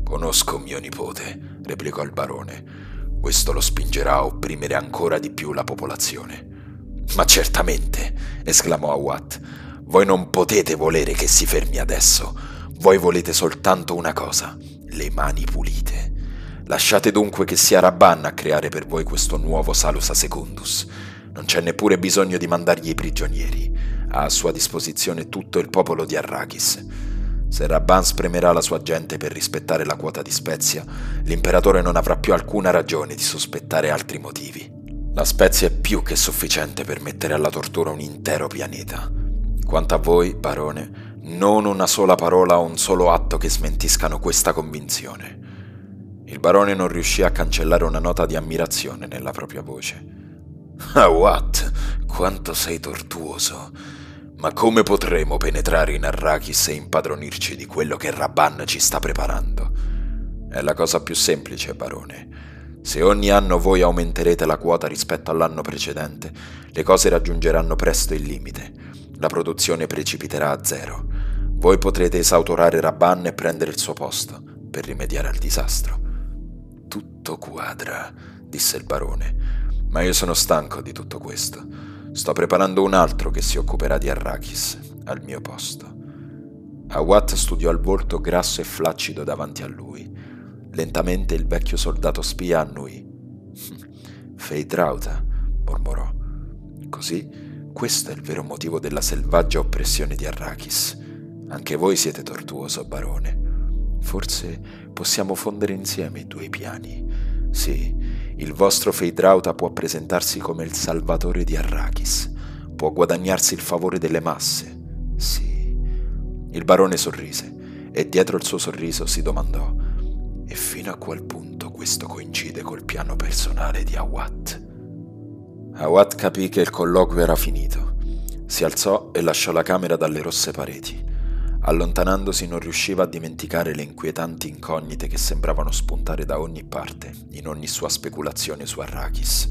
Conosco mio nipote, replicò il barone. Questo lo spingerà a opprimere ancora di più la popolazione. Ma certamente, esclamò Awat, voi non potete volere che si fermi adesso. Voi volete soltanto una cosa, le mani pulite. Lasciate dunque che sia Rabban a creare per voi questo nuovo Salusa Secundus. Non c'è neppure bisogno di mandargli i prigionieri. Ha a sua disposizione tutto il popolo di Arrakis. Se Rabban spremerà la sua gente per rispettare la quota di spezia, l'imperatore non avrà più alcuna ragione di sospettare altri motivi. La spezia è più che sufficiente per mettere alla tortura un intero pianeta. Quanto a voi, barone, non una sola parola o un solo atto che smentiscano questa convinzione. Il barone non riuscì a cancellare una nota di ammirazione nella propria voce. Ah, what? Quanto sei tortuoso! Ma come potremo penetrare in Arrakis e impadronirci di quello che Rabban ci sta preparando? È la cosa più semplice, barone. Se ogni anno voi aumenterete la quota rispetto all'anno precedente, le cose raggiungeranno presto il limite. La produzione precipiterà a zero. Voi potrete esautorare Rabban e prendere il suo posto per rimediare al disastro. Tutto quadra, disse il barone, ma io sono stanco di tutto questo. Sto preparando un altro che si occuperà di Arrakis, al mio posto. Awat studiò il volto grasso e flaccido davanti a lui. Lentamente il vecchio soldato spia annui. Feidrauta, *laughs* mormorò. Così, questo è il vero motivo della selvaggia oppressione di Arrakis. Anche voi siete tortuoso, barone. Forse possiamo fondere insieme i due piani. Sì, il vostro Feidrauta può presentarsi come il salvatore di Arrakis, può guadagnarsi il favore delle masse. Sì. Il barone sorrise e dietro il suo sorriso si domandò e fino a qual punto questo coincide col piano personale di Awat? Awat capì che il colloquio era finito. Si alzò e lasciò la camera dalle rosse pareti. Allontanandosi non riusciva a dimenticare le inquietanti incognite che sembravano spuntare da ogni parte, in ogni sua speculazione su Arrakis,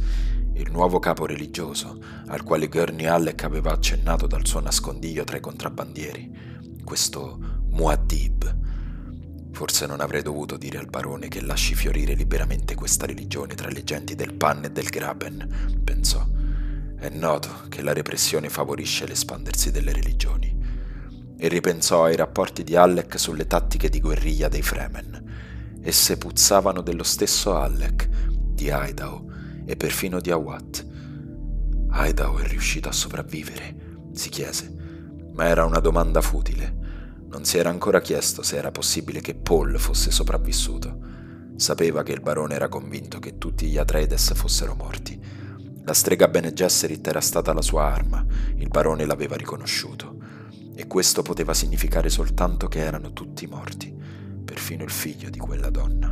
il nuovo capo religioso, al quale Gurney Halleck aveva accennato dal suo nascondiglio tra i contrabbandieri, questo Muad'Dib. Forse non avrei dovuto dire al barone che lasci fiorire liberamente questa religione tra le genti del Pan e del Graben, pensò. È noto che la repressione favorisce l'espandersi delle religioni e ripensò ai rapporti di Alec sulle tattiche di guerriglia dei Fremen. Esse puzzavano dello stesso Alec, di Idaho e perfino di Awat. Idaho è riuscito a sopravvivere, si chiese, ma era una domanda futile. Non si era ancora chiesto se era possibile che Paul fosse sopravvissuto. Sapeva che il barone era convinto che tutti gli Atreides fossero morti. La strega Bene Gesserit era stata la sua arma, il barone l'aveva riconosciuto e questo poteva significare soltanto che erano tutti morti, perfino il figlio di quella donna.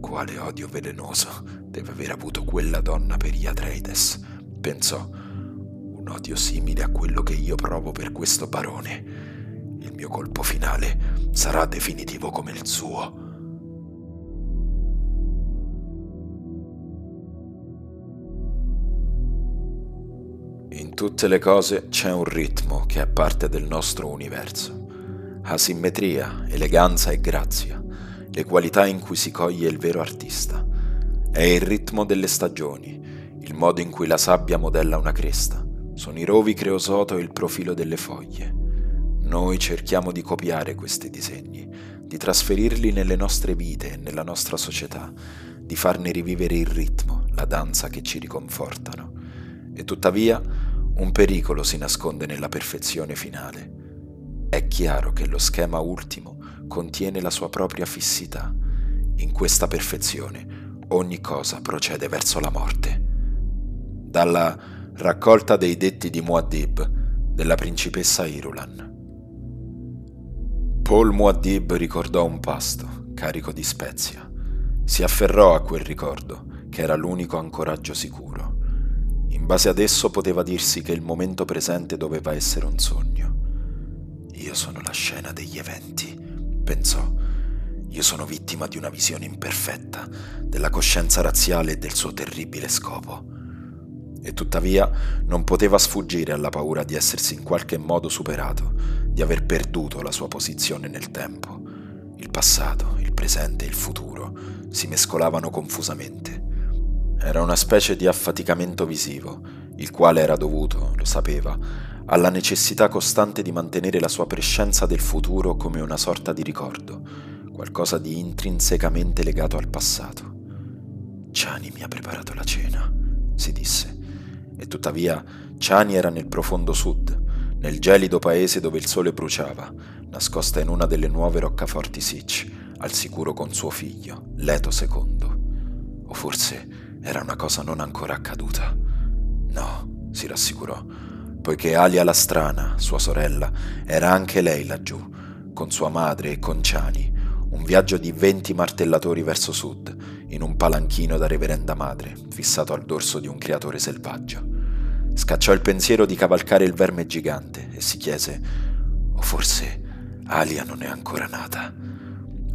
Quale odio velenoso deve aver avuto quella donna per gli Atreides, pensò. Un odio simile a quello che io provo per questo barone. Il mio colpo finale sarà definitivo come il suo. Tutte le cose c'è un ritmo che è parte del nostro universo. Asimmetria, eleganza e grazia, le qualità in cui si coglie il vero artista. È il ritmo delle stagioni, il modo in cui la sabbia modella una cresta. Sono i rovi creosoto e il profilo delle foglie. Noi cerchiamo di copiare questi disegni, di trasferirli nelle nostre vite e nella nostra società, di farne rivivere il ritmo, la danza che ci riconfortano. E tuttavia un pericolo si nasconde nella perfezione finale. È chiaro che lo schema ultimo contiene la sua propria fissità. In questa perfezione ogni cosa procede verso la morte. Dalla raccolta dei detti di Muad'Dib della principessa Irulan. Paul Muad'Dib ricordò un pasto carico di spezia. Si afferrò a quel ricordo, che era l'unico ancoraggio sicuro. In base ad esso poteva dirsi che il momento presente doveva essere un sogno. Io sono la scena degli eventi, pensò. Io sono vittima di una visione imperfetta della coscienza razziale e del suo terribile scopo. E tuttavia non poteva sfuggire alla paura di essersi in qualche modo superato, di aver perduto la sua posizione nel tempo. Il passato, il presente e il futuro si mescolavano confusamente era una specie di affaticamento visivo, il quale era dovuto, lo sapeva, alla necessità costante di mantenere la sua prescienza del futuro come una sorta di ricordo, qualcosa di intrinsecamente legato al passato. Ciani mi ha preparato la cena, si disse, e tuttavia Ciani era nel profondo sud, nel gelido paese dove il sole bruciava, nascosta in una delle nuove roccaforti Sitch, al sicuro con suo figlio, Leto II. O forse era una cosa non ancora accaduta. No, si rassicurò, poiché Alia la strana, sua sorella, era anche lei laggiù, con sua madre e con Ciani, un viaggio di venti martellatori verso sud, in un palanchino da reverenda madre, fissato al dorso di un creatore selvaggio. Scacciò il pensiero di cavalcare il verme gigante e si chiese, o forse Alia non è ancora nata.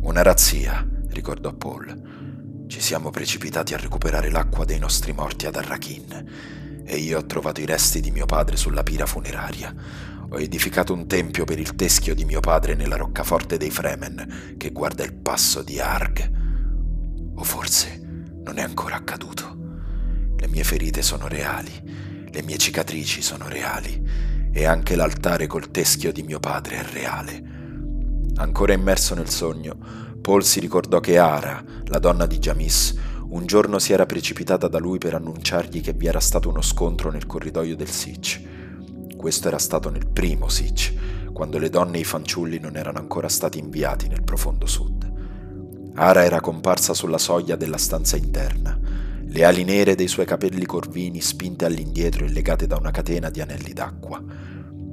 Una razzia, ricordò Paul ci siamo precipitati a recuperare l'acqua dei nostri morti ad Arrakin e io ho trovato i resti di mio padre sulla pira funeraria. Ho edificato un tempio per il teschio di mio padre nella roccaforte dei Fremen che guarda il passo di Arg. O forse non è ancora accaduto. Le mie ferite sono reali, le mie cicatrici sono reali e anche l'altare col teschio di mio padre è reale. Ancora immerso nel sogno, Paul si ricordò che Ara, la donna di Jamis, un giorno si era precipitata da lui per annunciargli che vi era stato uno scontro nel corridoio del Sitch. Questo era stato nel primo Sitch, quando le donne e i fanciulli non erano ancora stati inviati nel profondo sud. Ara era comparsa sulla soglia della stanza interna, le ali nere dei suoi capelli corvini spinte all'indietro e legate da una catena di anelli d'acqua.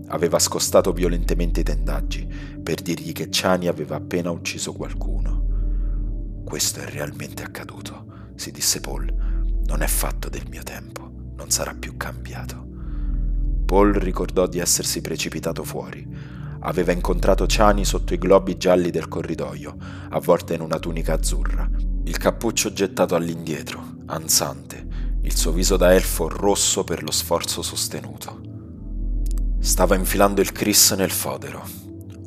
Aveva scostato violentemente i tendaggi per dirgli che Chani aveva appena ucciso qualcuno. Questo è realmente accaduto, si disse Paul. Non è fatto del mio tempo, non sarà più cambiato. Paul ricordò di essersi precipitato fuori. Aveva incontrato Chani sotto i globi gialli del corridoio, avvolta in una tunica azzurra, il cappuccio gettato all'indietro, ansante, il suo viso da elfo rosso per lo sforzo sostenuto. Stava infilando il Chris nel fodero.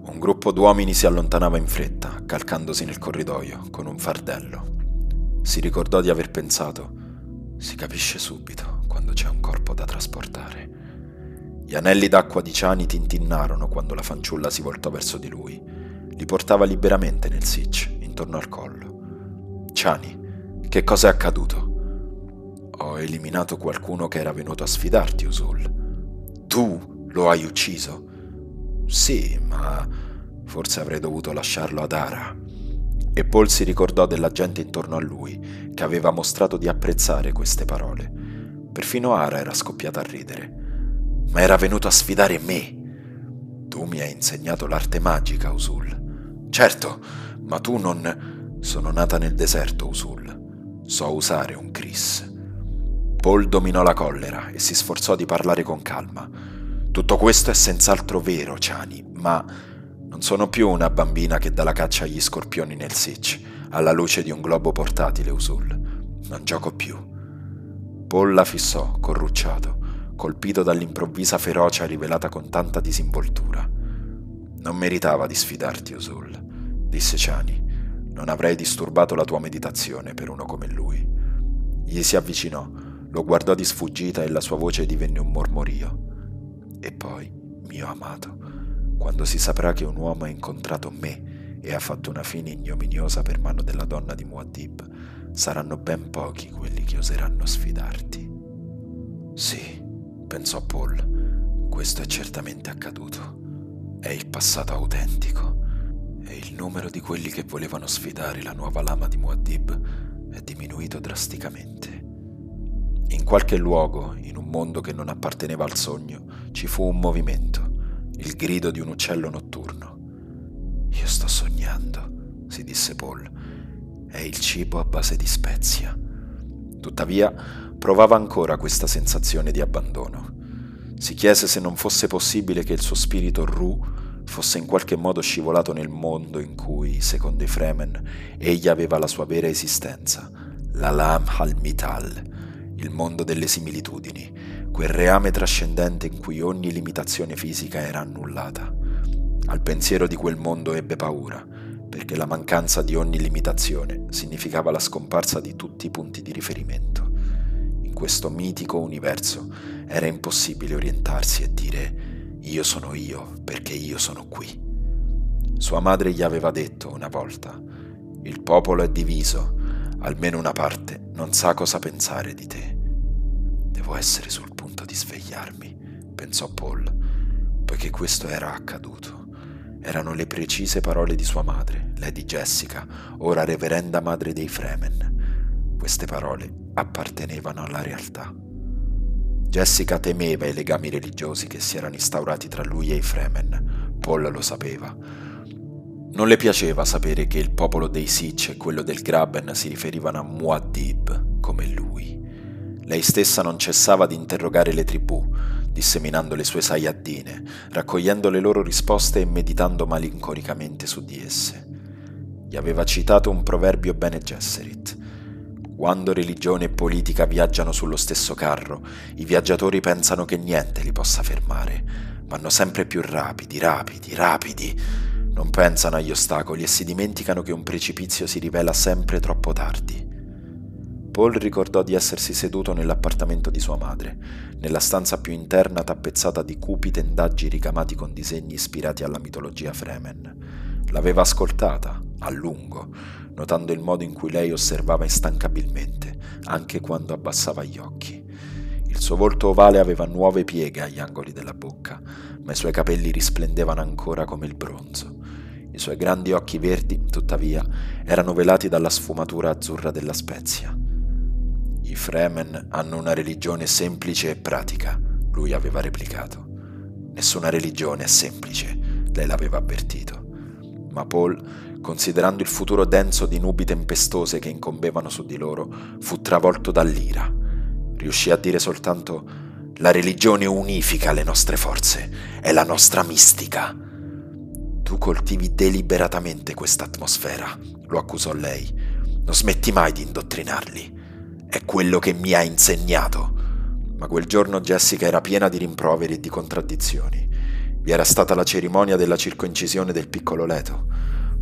Un gruppo d'uomini si allontanava in fretta, calcandosi nel corridoio, con un fardello. Si ricordò di aver pensato, si capisce subito quando c'è un corpo da trasportare. Gli anelli d'acqua di Ciani tintinnarono quando la fanciulla si voltò verso di lui. Li portava liberamente nel sitch, intorno al collo. Ciani, che cosa è accaduto? Ho eliminato qualcuno che era venuto a sfidarti, Usul. Tu lo hai ucciso? Sì, ma forse avrei dovuto lasciarlo ad Ara. E Paul si ricordò della gente intorno a lui, che aveva mostrato di apprezzare queste parole. Perfino Ara era scoppiata a ridere. Ma era venuto a sfidare me. Tu mi hai insegnato l'arte magica, Usul. Certo, ma tu non... Sono nata nel deserto, Usul. So usare un Chris. Paul dominò la collera e si sforzò di parlare con calma tutto questo è senz'altro vero, Ciani, ma non sono più una bambina che dà la caccia agli scorpioni nel Sitch, alla luce di un globo portatile, Usul. Non gioco più. Paul la fissò, corrucciato, colpito dall'improvvisa ferocia rivelata con tanta disinvoltura. Non meritava di sfidarti, Usul, disse Ciani. Non avrei disturbato la tua meditazione per uno come lui. Gli si avvicinò, lo guardò di sfuggita e la sua voce divenne un mormorio. E poi, mio amato, quando si saprà che un uomo ha incontrato me e ha fatto una fine ignominiosa per mano della donna di Muad'Dib, saranno ben pochi quelli che oseranno sfidarti. Sì, pensò Paul, questo è certamente accaduto. È il passato autentico. E il numero di quelli che volevano sfidare la nuova lama di Muad'Dib è diminuito drasticamente. In qualche luogo, in un mondo che non apparteneva al sogno, ci fu un movimento, il grido di un uccello notturno. Io sto sognando, si disse Paul. È il cibo a base di spezia. Tuttavia, provava ancora questa sensazione di abbandono. Si chiese se non fosse possibile che il suo spirito Ru fosse in qualche modo scivolato nel mondo in cui, secondo i Fremen, egli aveva la sua vera esistenza, la Lam al-Mital, il mondo delle similitudini, quel reame trascendente in cui ogni limitazione fisica era annullata. Al pensiero di quel mondo ebbe paura, perché la mancanza di ogni limitazione significava la scomparsa di tutti i punti di riferimento. In questo mitico universo era impossibile orientarsi e dire io sono io perché io sono qui. Sua madre gli aveva detto una volta, il popolo è diviso, almeno una parte non sa cosa pensare di te. Devo essere sul punto di svegliarmi, pensò Paul, poiché questo era accaduto. Erano le precise parole di sua madre, Lady Jessica, ora reverenda madre dei Fremen. Queste parole appartenevano alla realtà. Jessica temeva i legami religiosi che si erano instaurati tra lui e i Fremen. Paul lo sapeva. Non le piaceva sapere che il popolo dei Sitch e quello del Graben si riferivano a Muad'Dib come lui. Lei stessa non cessava di interrogare le tribù, disseminando le sue saiaddine, raccogliendo le loro risposte e meditando malinconicamente su di esse. Gli aveva citato un proverbio Bene Gesserit. Quando religione e politica viaggiano sullo stesso carro, i viaggiatori pensano che niente li possa fermare. Vanno sempre più rapidi, rapidi, rapidi non pensano agli ostacoli e si dimenticano che un precipizio si rivela sempre troppo tardi. Paul ricordò di essersi seduto nell'appartamento di sua madre, nella stanza più interna tappezzata di cupi tendaggi ricamati con disegni ispirati alla mitologia Fremen. L'aveva ascoltata, a lungo, notando il modo in cui lei osservava instancabilmente, anche quando abbassava gli occhi. Il suo volto ovale aveva nuove pieghe agli angoli della bocca, ma i suoi capelli risplendevano ancora come il bronzo. I suoi grandi occhi verdi, tuttavia, erano velati dalla sfumatura azzurra della spezia. I Fremen hanno una religione semplice e pratica, lui aveva replicato. nessuna religione è semplice, lei l'aveva avvertito. Ma Paul, considerando il futuro denso di nubi tempestose che incombevano su di loro, fu travolto dall'ira. Riuscì a dire soltanto la religione unifica le nostre forze, è la nostra mistica. Tu coltivi deliberatamente questa atmosfera, lo accusò lei. Non smetti mai di indottrinarli. È quello che mi ha insegnato. Ma quel giorno Jessica era piena di rimproveri e di contraddizioni. Vi era stata la cerimonia della circoncisione del piccolo Leto.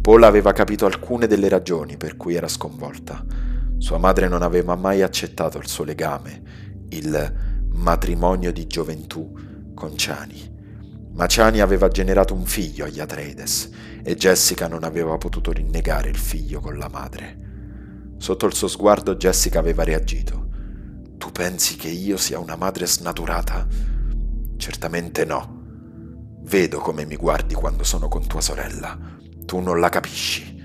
Paul aveva capito alcune delle ragioni per cui era sconvolta. Sua madre non aveva mai accettato il suo legame, il matrimonio di gioventù con Ciani. Ma Ciani aveva generato un figlio agli Atreides e Jessica non aveva potuto rinnegare il figlio con la madre. Sotto il suo sguardo Jessica aveva reagito. Tu pensi che io sia una madre snaturata? Certamente no. Vedo come mi guardi quando sono con tua sorella. Tu non la capisci.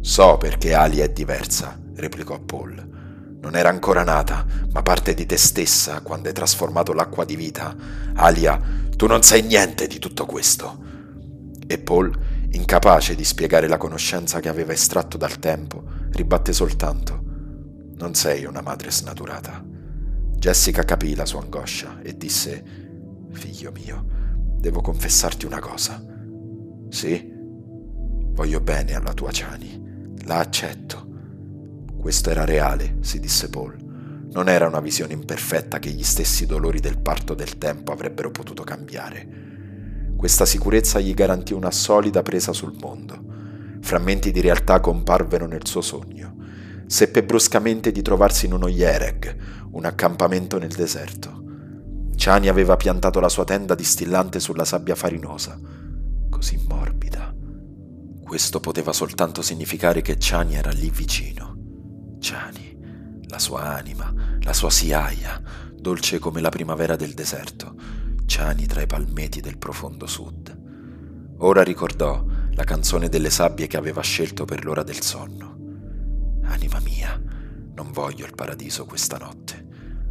So perché Ali è diversa, replicò Paul. Non era ancora nata, ma parte di te stessa quando hai trasformato l'acqua di vita. Alia, tu non sai niente di tutto questo. E Paul, incapace di spiegare la conoscenza che aveva estratto dal tempo, ribatte soltanto. Non sei una madre snaturata. Jessica capì la sua angoscia e disse, Figlio mio, devo confessarti una cosa. Sì? Voglio bene alla tua Ciani. La accetto. Questo era reale, si disse Paul. Non era una visione imperfetta che gli stessi dolori del parto del tempo avrebbero potuto cambiare. Questa sicurezza gli garantì una solida presa sul mondo. Frammenti di realtà comparvero nel suo sogno. Seppe bruscamente di trovarsi in uno Yereg, un accampamento nel deserto. Ciani aveva piantato la sua tenda distillante sulla sabbia farinosa, così morbida. Questo poteva soltanto significare che Ciani era lì vicino. Ciani, la sua anima, la sua siaia, dolce come la primavera del deserto, Ciani tra i palmeti del profondo sud. Ora ricordò la canzone delle sabbie che aveva scelto per l'ora del sonno. Anima mia, non voglio il paradiso questa notte,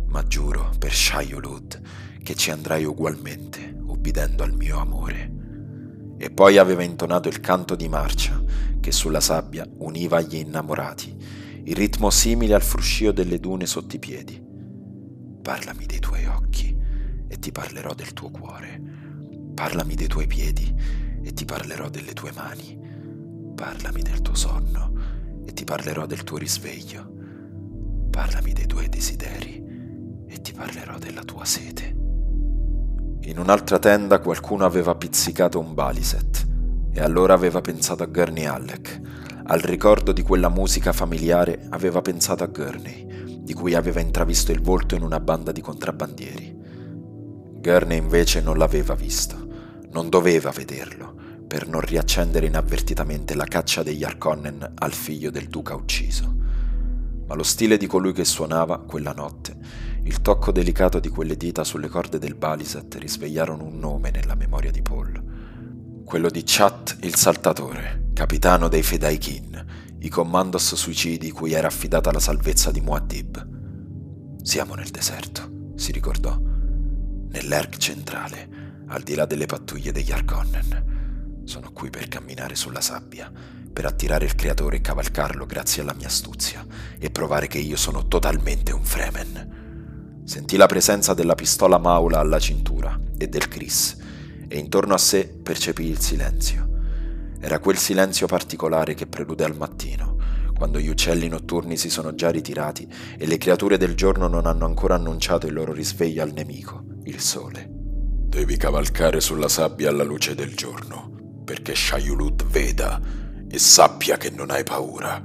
ma giuro per Shaiolud che ci andrai ugualmente, ubbidendo al mio amore. E poi aveva intonato il canto di marcia che sulla sabbia univa gli innamorati, il ritmo simile al fruscio delle dune sotto i piedi. Parlami dei tuoi occhi e ti parlerò del tuo cuore. Parlami dei tuoi piedi e ti parlerò delle tue mani. Parlami del tuo sonno e ti parlerò del tuo risveglio. Parlami dei tuoi desideri e ti parlerò della tua sete. In un'altra tenda qualcuno aveva pizzicato un baliset e allora aveva pensato a Gurney Halleck. Al ricordo di quella musica familiare aveva pensato a Gurney, di cui aveva intravisto il volto in una banda di contrabbandieri. Gurney invece non l'aveva visto, non doveva vederlo, per non riaccendere inavvertitamente la caccia degli Arconnen al figlio del duca ucciso. Ma lo stile di colui che suonava quella notte, il tocco delicato di quelle dita sulle corde del baliset risvegliarono un nome nella memoria di Paul. Quello di Chat il Saltatore, capitano dei Fedaikin, i commandos suicidi cui era affidata la salvezza di Muad'Dib. Siamo nel deserto, si ricordò, nell'Erg centrale, al di là delle pattuglie degli Arconnen. Sono qui per camminare sulla sabbia, per attirare il creatore e cavalcarlo grazie alla mia astuzia e provare che io sono totalmente un Fremen. Sentì la presenza della pistola Maula alla cintura e del Chris e intorno a sé percepì il silenzio. Era quel silenzio particolare che prelude al mattino, quando gli uccelli notturni si sono già ritirati e le creature del giorno non hanno ancora annunciato il loro risveglio al nemico, il sole. Devi cavalcare sulla sabbia alla luce del giorno, perché Shayulut veda e sappia che non hai paura.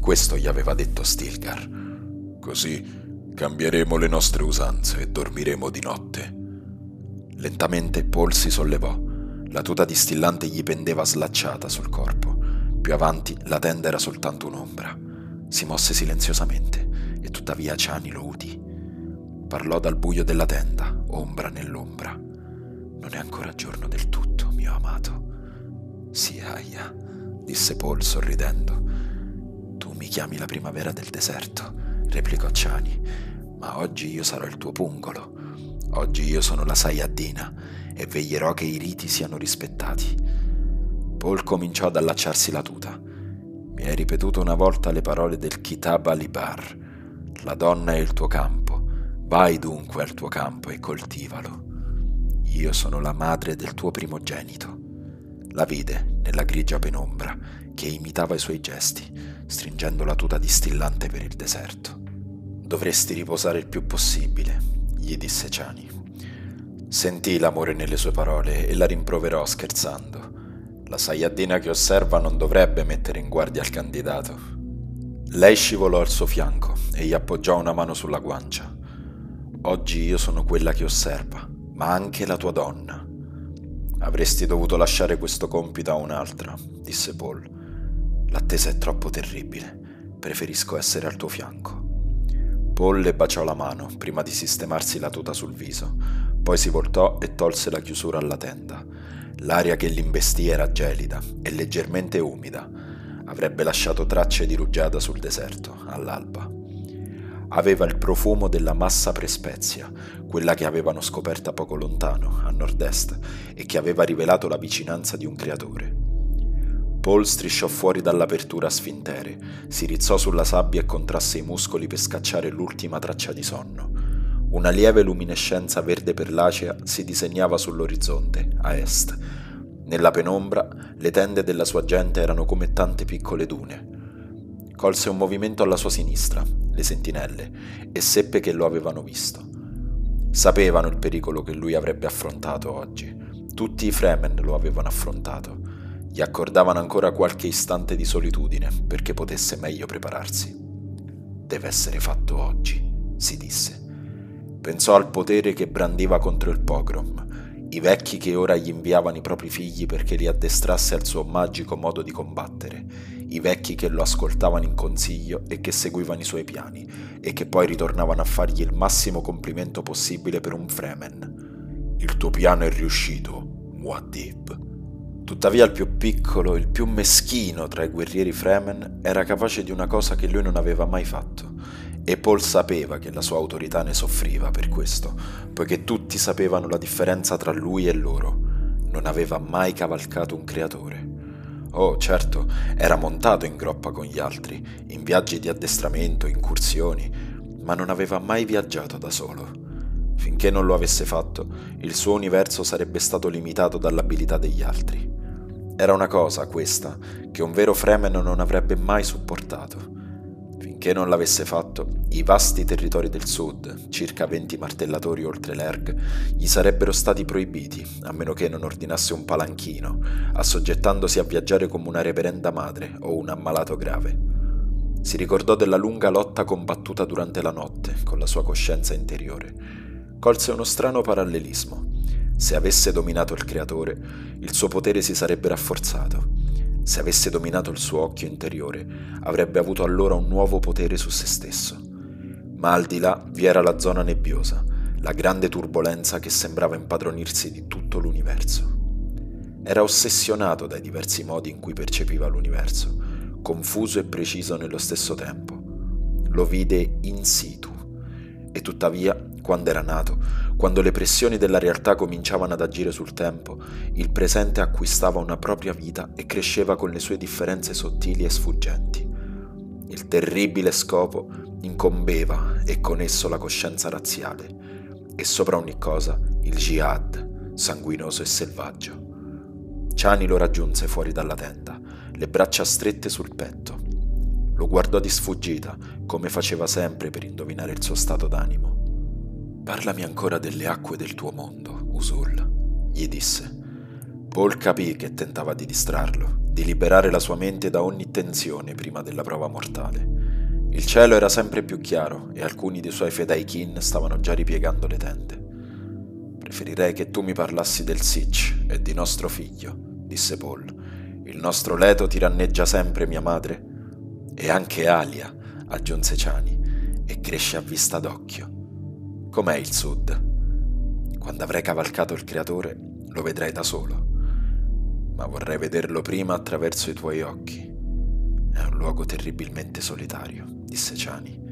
Questo gli aveva detto Stilgar. Così cambieremo le nostre usanze e dormiremo di notte. Lentamente Paul si sollevò. La tuta distillante gli pendeva slacciata sul corpo. Più avanti la tenda era soltanto un'ombra. Si mosse silenziosamente e tuttavia Ciani lo udì. Parlò dal buio della tenda, ombra nell'ombra. Non è ancora giorno del tutto, mio amato. Sì, Aya, disse Paul sorridendo. Tu mi chiami la primavera del deserto, replicò Ciani, ma oggi io sarò il tuo pungolo. Oggi io sono la Sayadina e veglierò che i riti siano rispettati. Paul cominciò ad allacciarsi la tuta. Mi hai ripetuto una volta le parole del Kitab Alibar. La donna è il tuo campo. Vai dunque al tuo campo e coltivalo. Io sono la madre del tuo primogenito. La vide nella grigia penombra che imitava i suoi gesti, stringendo la tuta distillante per il deserto. Dovresti riposare il più possibile, gli disse Ciani. Sentì l'amore nelle sue parole e la rimproverò scherzando. La Sayaddina che osserva non dovrebbe mettere in guardia il candidato. Lei scivolò al suo fianco e gli appoggiò una mano sulla guancia. Oggi io sono quella che osserva, ma anche la tua donna. Avresti dovuto lasciare questo compito a un'altra, disse Paul. L'attesa è troppo terribile. Preferisco essere al tuo fianco. Paul le baciò la mano prima di sistemarsi la tuta sul viso, poi si voltò e tolse la chiusura alla tenda. L'aria che l'investì era gelida e leggermente umida. Avrebbe lasciato tracce di rugiada sul deserto all'alba. Aveva il profumo della massa prespezia, quella che avevano scoperta poco lontano, a nord-est, e che aveva rivelato la vicinanza di un creatore. Paul strisciò fuori dall'apertura a sfintere, si rizzò sulla sabbia e contrasse i muscoli per scacciare l'ultima traccia di sonno. Una lieve luminescenza verde perlacea si disegnava sull'orizzonte, a est. Nella penombra, le tende della sua gente erano come tante piccole dune. Colse un movimento alla sua sinistra, le sentinelle, e seppe che lo avevano visto. Sapevano il pericolo che lui avrebbe affrontato oggi. Tutti i Fremen lo avevano affrontato. Gli accordavano ancora qualche istante di solitudine perché potesse meglio prepararsi. Deve essere fatto oggi, si disse. Pensò al potere che brandiva contro il pogrom, i vecchi che ora gli inviavano i propri figli perché li addestrasse al suo magico modo di combattere, i vecchi che lo ascoltavano in consiglio e che seguivano i suoi piani, e che poi ritornavano a fargli il massimo complimento possibile per un Fremen. Il tuo piano è riuscito, Muad'Dib. Tuttavia il più piccolo, il più meschino tra i guerrieri Fremen era capace di una cosa che lui non aveva mai fatto e Paul sapeva che la sua autorità ne soffriva per questo, poiché tutti sapevano la differenza tra lui e loro. Non aveva mai cavalcato un creatore. Oh, certo, era montato in groppa con gli altri, in viaggi di addestramento, incursioni, ma non aveva mai viaggiato da solo. Finché non lo avesse fatto, il suo universo sarebbe stato limitato dall'abilità degli altri. Era una cosa, questa, che un vero Fremen non avrebbe mai supportato. Finché non l'avesse fatto, i vasti territori del sud, circa 20 martellatori oltre l'Erg, gli sarebbero stati proibiti, a meno che non ordinasse un palanchino, assoggettandosi a viaggiare come una reverenda madre o un ammalato grave. Si ricordò della lunga lotta combattuta durante la notte con la sua coscienza interiore. Colse uno strano parallelismo. Se avesse dominato il creatore, il suo potere si sarebbe rafforzato se avesse dominato il suo occhio interiore, avrebbe avuto allora un nuovo potere su se stesso. Ma al di là vi era la zona nebbiosa, la grande turbolenza che sembrava impadronirsi di tutto l'universo. Era ossessionato dai diversi modi in cui percepiva l'universo, confuso e preciso nello stesso tempo. Lo vide in situ e tuttavia quando era nato, quando le pressioni della realtà cominciavano ad agire sul tempo, il presente acquistava una propria vita e cresceva con le sue differenze sottili e sfuggenti. Il terribile scopo incombeva e con esso la coscienza razziale e sopra ogni cosa il jihad, sanguinoso e selvaggio. Ciani lo raggiunse fuori dalla tenda, le braccia strette sul petto. Lo guardò di sfuggita, come faceva sempre per indovinare il suo stato d'animo. Parlami ancora delle acque del tuo mondo, Usul, gli disse. Paul capì che tentava di distrarlo, di liberare la sua mente da ogni tensione prima della prova mortale. Il cielo era sempre più chiaro e alcuni dei suoi fedai kin stavano già ripiegando le tende. Preferirei che tu mi parlassi del Sitch e di nostro figlio, disse Paul. Il nostro leto tiranneggia sempre mia madre. E anche Alia, aggiunse Ciani, e cresce a vista d'occhio. Com'è il Sud? Quando avrai cavalcato il Creatore, lo vedrai da solo. Ma vorrei vederlo prima attraverso i tuoi occhi. È un luogo terribilmente solitario, disse Ciani.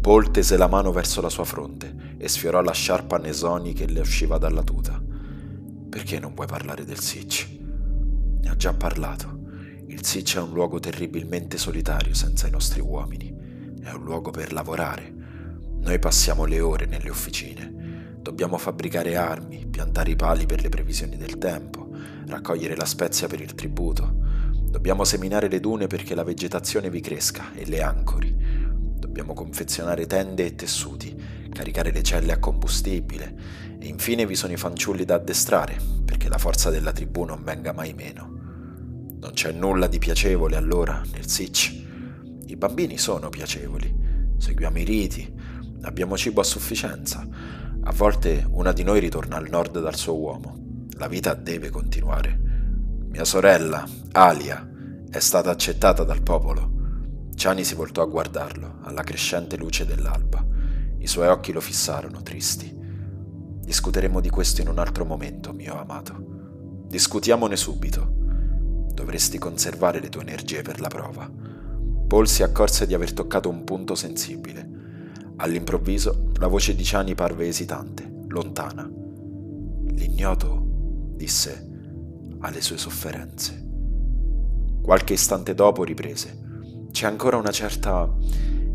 Paul tese la mano verso la sua fronte e sfiorò la sciarpa Nesoni che le usciva dalla tuta. Perché non vuoi parlare del Sitch? Ne ha già parlato. Il Sitch è un luogo terribilmente solitario senza i nostri uomini. È un luogo per lavorare. Noi passiamo le ore nelle officine. Dobbiamo fabbricare armi, piantare i pali per le previsioni del tempo, raccogliere la spezia per il tributo. Dobbiamo seminare le dune perché la vegetazione vi cresca e le ancori. Dobbiamo confezionare tende e tessuti, caricare le celle a combustibile e infine vi sono i fanciulli da addestrare perché la forza della tribù non venga mai meno. Non c'è nulla di piacevole allora nel Sitch. I bambini sono piacevoli, seguiamo i riti, abbiamo cibo a sufficienza. A volte una di noi ritorna al nord dal suo uomo. La vita deve continuare. Mia sorella, Alia, è stata accettata dal popolo. Ciani si voltò a guardarlo, alla crescente luce dell'alba. I suoi occhi lo fissarono, tristi. Discuteremo di questo in un altro momento, mio amato. Discutiamone subito. Dovresti conservare le tue energie per la prova. Paul si accorse di aver toccato un punto sensibile. All'improvviso la voce di Ciani parve esitante, lontana. L'ignoto, disse, ha le sue sofferenze. Qualche istante dopo riprese. C'è ancora una certa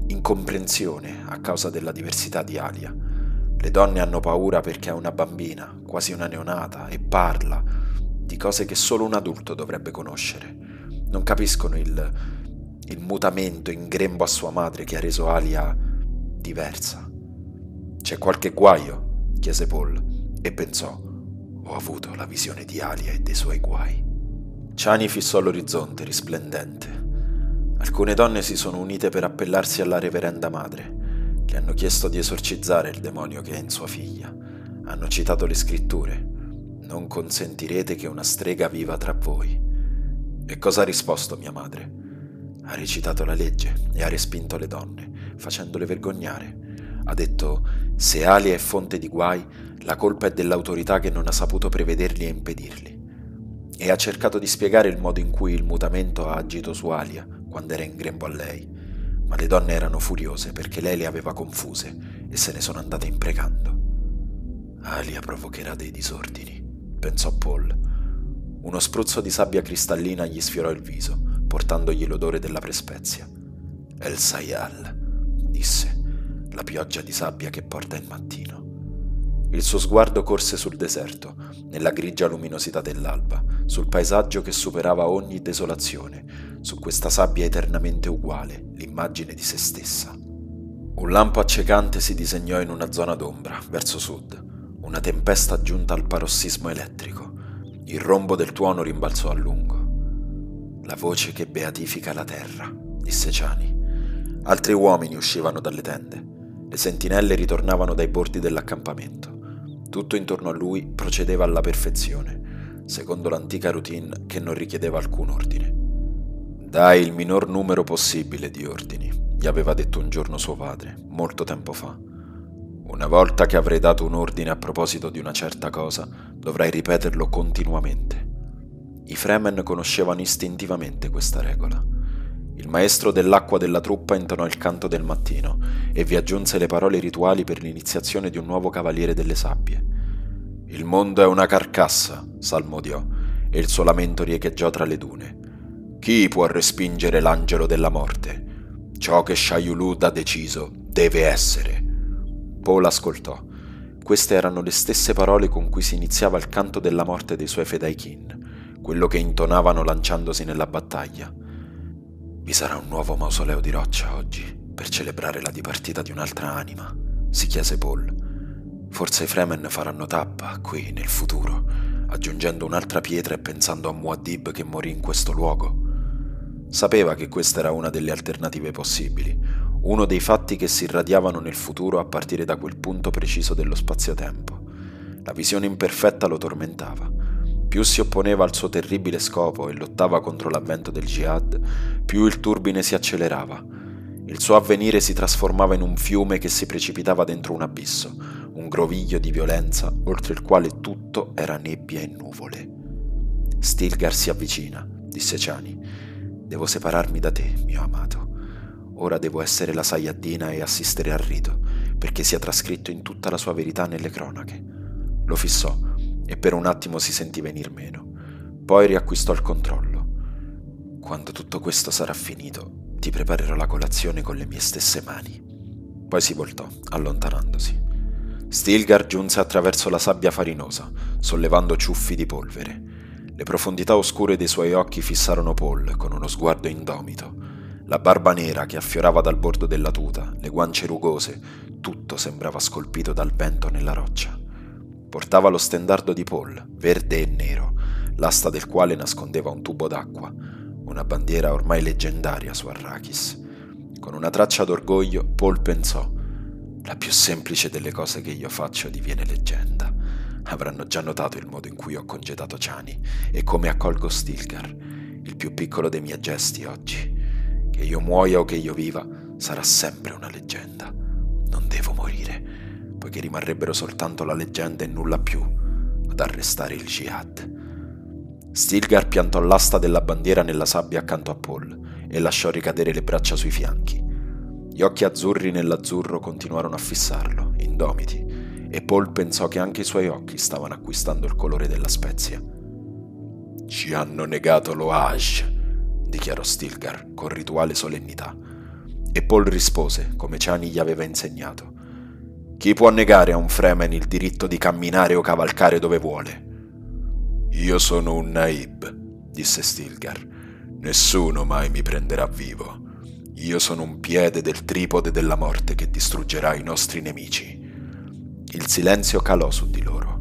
incomprensione a causa della diversità di Alia. Le donne hanno paura perché è una bambina, quasi una neonata, e parla, di cose che solo un adulto dovrebbe conoscere. Non capiscono il, il mutamento in grembo a sua madre che ha reso Alia diversa. C'è qualche guaio? chiese Paul e pensò, ho avuto la visione di Alia e dei suoi guai. Ciani fissò l'orizzonte risplendente. Alcune donne si sono unite per appellarsi alla reverenda madre. Le hanno chiesto di esorcizzare il demonio che è in sua figlia. Hanno citato le scritture non consentirete che una strega viva tra voi. E cosa ha risposto mia madre? Ha recitato la legge e ha respinto le donne, facendole vergognare. Ha detto, se Alia è fonte di guai, la colpa è dell'autorità che non ha saputo prevederli e impedirli. E ha cercato di spiegare il modo in cui il mutamento ha agito su Alia quando era in grembo a lei, ma le donne erano furiose perché lei le aveva confuse e se ne sono andate imprecando. Alia provocherà dei disordini pensò Paul. Uno spruzzo di sabbia cristallina gli sfiorò il viso, portandogli l'odore della prespezia. El Sayal, disse, la pioggia di sabbia che porta il mattino. Il suo sguardo corse sul deserto, nella grigia luminosità dell'alba, sul paesaggio che superava ogni desolazione, su questa sabbia eternamente uguale, l'immagine di se stessa. Un lampo accecante si disegnò in una zona d'ombra, verso sud, una tempesta giunta al parossismo elettrico. Il rombo del tuono rimbalzò a lungo. La voce che beatifica la terra, disse Ciani. Altri uomini uscivano dalle tende. Le sentinelle ritornavano dai bordi dell'accampamento. Tutto intorno a lui procedeva alla perfezione, secondo l'antica routine che non richiedeva alcun ordine. Dai il minor numero possibile di ordini, gli aveva detto un giorno suo padre, molto tempo fa. Una volta che avrai dato un ordine a proposito di una certa cosa, dovrai ripeterlo continuamente. I Fremen conoscevano istintivamente questa regola. Il maestro dell'acqua della truppa intonò il canto del mattino e vi aggiunse le parole rituali per l'iniziazione di un nuovo cavaliere delle sabbie. Il mondo è una carcassa, salmodiò, e il suo lamento riecheggiò tra le dune. Chi può respingere l'angelo della morte? Ciò che Shayulud ha deciso deve essere. Paul ascoltò. Queste erano le stesse parole con cui si iniziava il canto della morte dei suoi Fedaikin, quello che intonavano lanciandosi nella battaglia. Vi sarà un nuovo mausoleo di roccia oggi, per celebrare la dipartita di un'altra anima, si chiese Paul. Forse i Fremen faranno tappa qui nel futuro, aggiungendo un'altra pietra e pensando a Muad'Dib che morì in questo luogo. Sapeva che questa era una delle alternative possibili, uno dei fatti che si irradiavano nel futuro a partire da quel punto preciso dello spazio-tempo. La visione imperfetta lo tormentava. Più si opponeva al suo terribile scopo e lottava contro l'avvento del jihad, più il turbine si accelerava. Il suo avvenire si trasformava in un fiume che si precipitava dentro un abisso, un groviglio di violenza oltre il quale tutto era nebbia e nuvole. Stilgar si avvicina, disse Ciani. Devo separarmi da te, mio amato. Ora devo essere la Sayadina e assistere al rito, perché sia trascritto in tutta la sua verità nelle cronache. Lo fissò e per un attimo si sentì venir meno. Poi riacquistò il controllo. Quando tutto questo sarà finito, ti preparerò la colazione con le mie stesse mani. Poi si voltò, allontanandosi. Stilgar giunse attraverso la sabbia farinosa, sollevando ciuffi di polvere. Le profondità oscure dei suoi occhi fissarono Paul con uno sguardo indomito. La barba nera che affiorava dal bordo della tuta, le guance rugose, tutto sembrava scolpito dal vento nella roccia. Portava lo stendardo di Paul, verde e nero, l'asta del quale nascondeva un tubo d'acqua, una bandiera ormai leggendaria su Arrakis. Con una traccia d'orgoglio, Paul pensò: La più semplice delle cose che io faccio diviene leggenda. Avranno già notato il modo in cui ho congedato Chani e come accolgo Stilgar, il più piccolo dei miei gesti oggi. Che io muoia o che io viva, sarà sempre una leggenda. Non devo morire, poiché rimarrebbero soltanto la leggenda e nulla più ad arrestare il jihad. Stilgar piantò l'asta della bandiera nella sabbia accanto a Paul e lasciò ricadere le braccia sui fianchi. Gli occhi azzurri nell'azzurro continuarono a fissarlo, indomiti, e Paul pensò che anche i suoi occhi stavano acquistando il colore della spezia. Ci hanno negato l'Oage, dichiarò Stilgar con rituale solennità. E Paul rispose, come Ciani gli aveva insegnato. Chi può negare a un Fremen il diritto di camminare o cavalcare dove vuole? Io sono un Naib, disse Stilgar. Nessuno mai mi prenderà vivo. Io sono un piede del tripode della morte che distruggerà i nostri nemici. Il silenzio calò su di loro.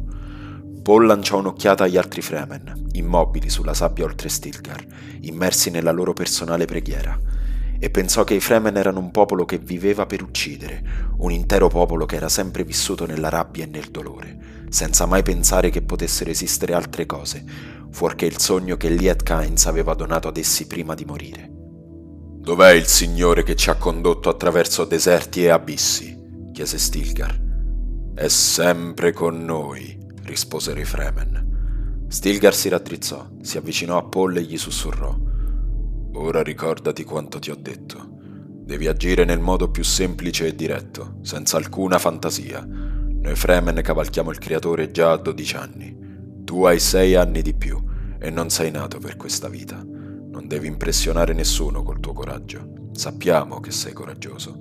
Paul lanciò un'occhiata agli altri Fremen, immobili sulla sabbia oltre Stilgar, immersi nella loro personale preghiera, e pensò che i Fremen erano un popolo che viveva per uccidere, un intero popolo che era sempre vissuto nella rabbia e nel dolore, senza mai pensare che potessero esistere altre cose, fuorché il sogno che Liet Kynes aveva donato ad essi prima di morire. Dov'è il Signore che ci ha condotto attraverso deserti e abissi? chiese Stilgar. È sempre con noi, risposero i Fremen. Stilgar si raddrizzò, si avvicinò a Paul e gli sussurrò. Ora ricordati quanto ti ho detto. Devi agire nel modo più semplice e diretto, senza alcuna fantasia. Noi Fremen cavalchiamo il creatore già a 12 anni. Tu hai 6 anni di più e non sei nato per questa vita. Non devi impressionare nessuno col tuo coraggio. Sappiamo che sei coraggioso.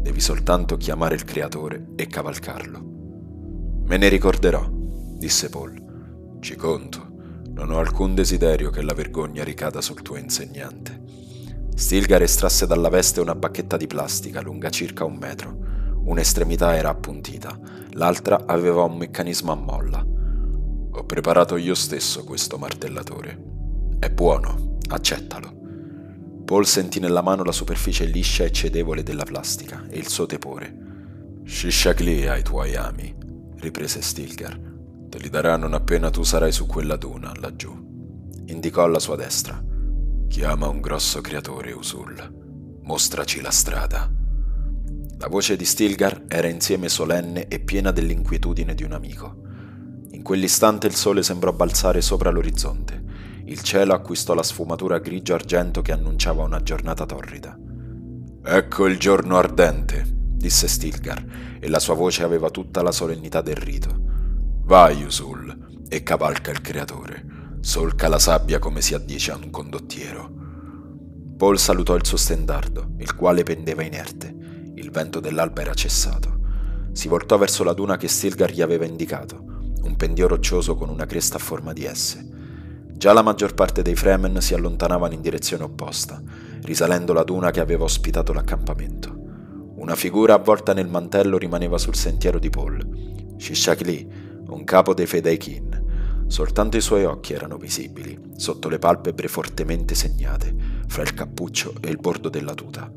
Devi soltanto chiamare il creatore e cavalcarlo. Me ne ricorderò, disse Paul. Ci conto. Non ho alcun desiderio che la vergogna ricada sul tuo insegnante. Stilgar estrasse dalla veste una bacchetta di plastica lunga circa un metro. Un'estremità era appuntita, l'altra aveva un meccanismo a molla. Ho preparato io stesso questo martellatore. È buono, accettalo. Paul sentì nella mano la superficie liscia e cedevole della plastica e il suo tepore. Shishakli ai tuoi ami, riprese Stilgar. Te li darà non appena tu sarai su quella duna, laggiù. Indicò alla sua destra. Chiama un grosso creatore, Usul. Mostraci la strada. La voce di Stilgar era insieme solenne e piena dell'inquietudine di un amico. In quell'istante il sole sembrò balzare sopra l'orizzonte. Il cielo acquistò la sfumatura grigio-argento che annunciava una giornata torrida. Ecco il giorno ardente, disse Stilgar, e la sua voce aveva tutta la solennità del rito. Vai, Usul, e cavalca il creatore. Solca la sabbia come si addice a un condottiero. Paul salutò il suo stendardo, il quale pendeva inerte. Il vento dell'alba era cessato. Si voltò verso la duna che Stilgar gli aveva indicato, un pendio roccioso con una cresta a forma di S. Già la maggior parte dei Fremen si allontanavano in direzione opposta, risalendo la duna che aveva ospitato l'accampamento. Una figura avvolta nel mantello rimaneva sul sentiero di Paul. Shishakli, un capo dei Fedaykin. Soltanto i suoi occhi erano visibili, sotto le palpebre fortemente segnate, fra il cappuccio e il bordo della tuta.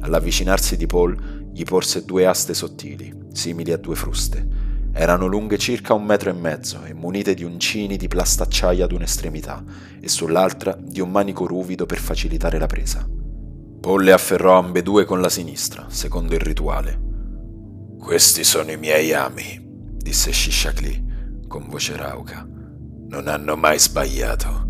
All'avvicinarsi di Paul gli porse due aste sottili, simili a due fruste. Erano lunghe circa un metro e mezzo e munite di uncini di plastacciaia ad un'estremità e sull'altra di un manico ruvido per facilitare la presa. Paul le afferrò ambedue con la sinistra, secondo il rituale. Questi sono i miei ami, disse Shishakli con voce rauca. Non hanno mai sbagliato.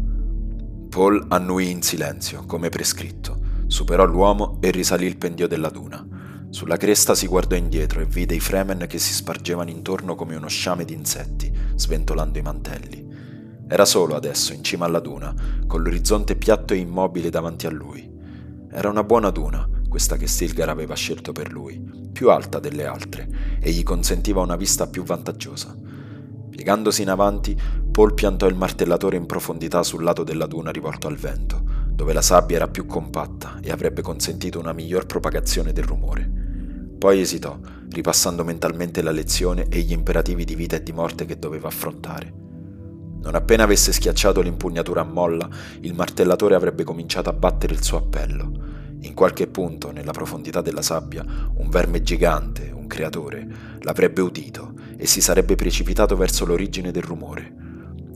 Paul annuì in silenzio, come prescritto, Superò l'uomo e risalì il pendio della duna. Sulla cresta si guardò indietro e vide i Fremen che si spargevano intorno come uno sciame di insetti, sventolando i mantelli. Era solo adesso, in cima alla duna, con l'orizzonte piatto e immobile davanti a lui. Era una buona duna, questa che Stilgar aveva scelto per lui, più alta delle altre, e gli consentiva una vista più vantaggiosa. Piegandosi in avanti, Paul piantò il martellatore in profondità sul lato della duna rivolto al vento, dove la sabbia era più compatta e avrebbe consentito una miglior propagazione del rumore. Poi esitò, ripassando mentalmente la lezione e gli imperativi di vita e di morte che doveva affrontare. Non appena avesse schiacciato l'impugnatura a molla, il martellatore avrebbe cominciato a battere il suo appello. In qualche punto, nella profondità della sabbia, un verme gigante, un creatore, l'avrebbe udito e si sarebbe precipitato verso l'origine del rumore.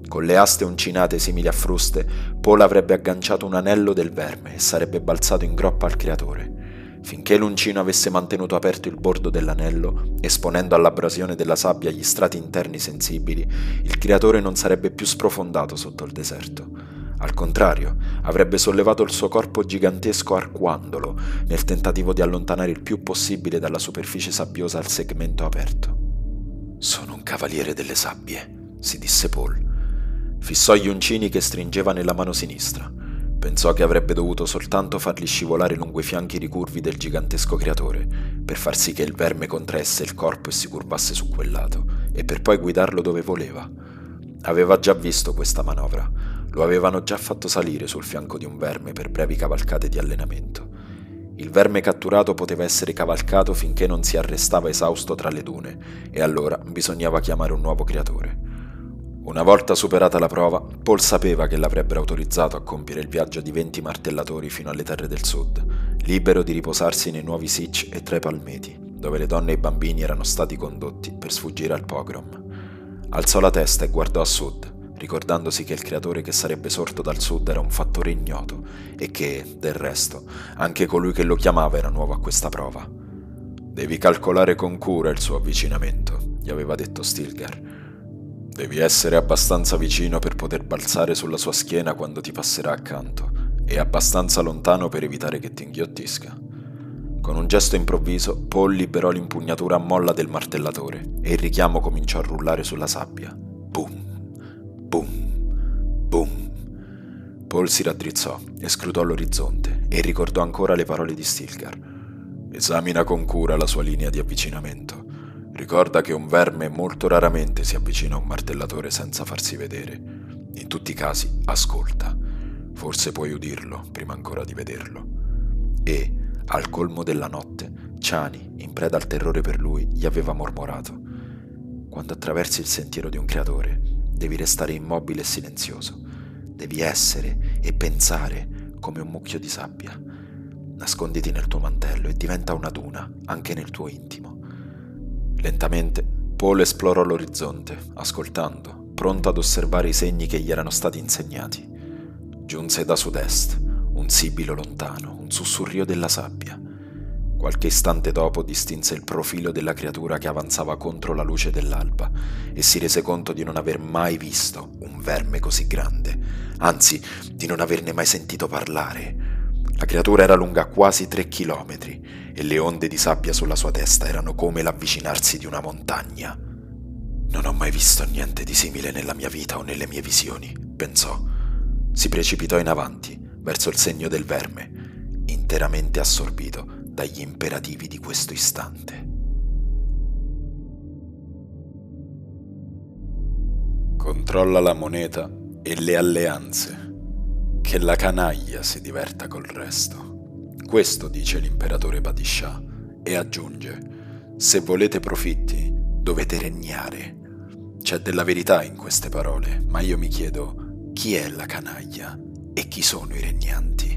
Con le aste uncinate simili a fruste, Paul avrebbe agganciato un anello del verme e sarebbe balzato in groppa al creatore. Finché l'uncino avesse mantenuto aperto il bordo dell'anello, esponendo all'abrasione della sabbia gli strati interni sensibili, il creatore non sarebbe più sprofondato sotto il deserto. Al contrario, avrebbe sollevato il suo corpo gigantesco arcuandolo nel tentativo di allontanare il più possibile dalla superficie sabbiosa il segmento aperto. Sono un cavaliere delle sabbie, si disse Paul. Fissò gli uncini che stringeva nella mano sinistra. Pensò che avrebbe dovuto soltanto farli scivolare lungo i fianchi ricurvi del gigantesco creatore, per far sì che il verme contraesse il corpo e si curvasse su quel lato, e per poi guidarlo dove voleva. Aveva già visto questa manovra, lo avevano già fatto salire sul fianco di un verme per brevi cavalcate di allenamento. Il verme catturato poteva essere cavalcato finché non si arrestava esausto tra le dune, e allora bisognava chiamare un nuovo creatore. Una volta superata la prova, Paul sapeva che l'avrebbero autorizzato a compiere il viaggio di 20 martellatori fino alle terre del sud, libero di riposarsi nei nuovi Sitch e tra i palmeti, dove le donne e i bambini erano stati condotti per sfuggire al pogrom. Alzò la testa e guardò a sud, ricordandosi che il creatore che sarebbe sorto dal sud era un fattore ignoto e che, del resto, anche colui che lo chiamava era nuovo a questa prova. Devi calcolare con cura il suo avvicinamento, gli aveva detto Stilgar Devi essere abbastanza vicino per poter balzare sulla sua schiena quando ti passerà accanto e abbastanza lontano per evitare che ti inghiottisca. Con un gesto improvviso, Paul liberò l'impugnatura a molla del martellatore e il richiamo cominciò a rullare sulla sabbia. Boom, boom. Paul si raddrizzò e scrutò l'orizzonte e ricordò ancora le parole di Stilgar. Esamina con cura la sua linea di avvicinamento. Ricorda che un verme molto raramente si avvicina a un martellatore senza farsi vedere. In tutti i casi, ascolta. Forse puoi udirlo prima ancora di vederlo. E, al colmo della notte, Chani, in preda al terrore per lui, gli aveva mormorato. Quando attraversi il sentiero di un creatore, devi restare immobile e silenzioso. Devi essere e pensare come un mucchio di sabbia. Nasconditi nel tuo mantello e diventa una duna, anche nel tuo intimo. Lentamente Paul esplorò l'orizzonte, ascoltando, pronto ad osservare i segni che gli erano stati insegnati. Giunse da sud-est, un sibilo lontano, un sussurrio della sabbia. Qualche istante dopo distinse il profilo della creatura che avanzava contro la luce dell'alba e si rese conto di non aver mai visto un verme così grande, anzi di non averne mai sentito parlare. La creatura era lunga quasi tre chilometri e le onde di sabbia sulla sua testa erano come l'avvicinarsi di una montagna. Non ho mai visto niente di simile nella mia vita o nelle mie visioni, pensò. Si precipitò in avanti, verso il segno del verme, interamente assorbito dagli imperativi di questo istante. Controlla la moneta e le alleanze. Che la canaglia si diverta col resto. Questo dice l'imperatore Badishah e aggiunge, se volete profitti dovete regnare. C'è della verità in queste parole, ma io mi chiedo chi è la canaglia e chi sono i regnanti.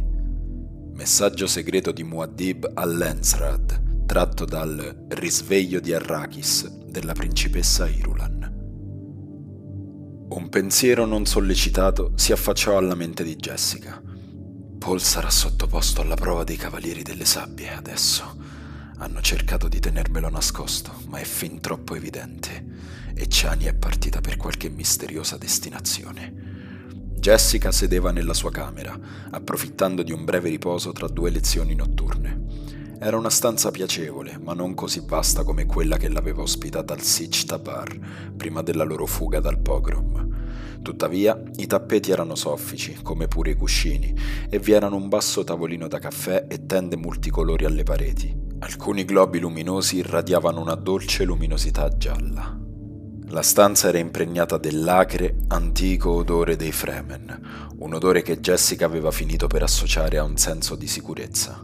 Messaggio segreto di Muad'Dib all'Ensrad, tratto dal Risveglio di Arrakis della principessa Irulan. Un pensiero non sollecitato si affacciò alla mente di Jessica. Paul sarà sottoposto alla prova dei Cavalieri delle Sabbie adesso. Hanno cercato di tenermelo nascosto, ma è fin troppo evidente e Chani è partita per qualche misteriosa destinazione. Jessica sedeva nella sua camera, approfittando di un breve riposo tra due lezioni notturne. Era una stanza piacevole, ma non così vasta come quella che l'aveva ospitata al Sich Tabar, prima della loro fuga dal pogrom. Tuttavia, i tappeti erano soffici, come pure i cuscini, e vi erano un basso tavolino da caffè e tende multicolori alle pareti. Alcuni globi luminosi irradiavano una dolce luminosità gialla. La stanza era impregnata dell'acre, antico odore dei Fremen, un odore che Jessica aveva finito per associare a un senso di sicurezza.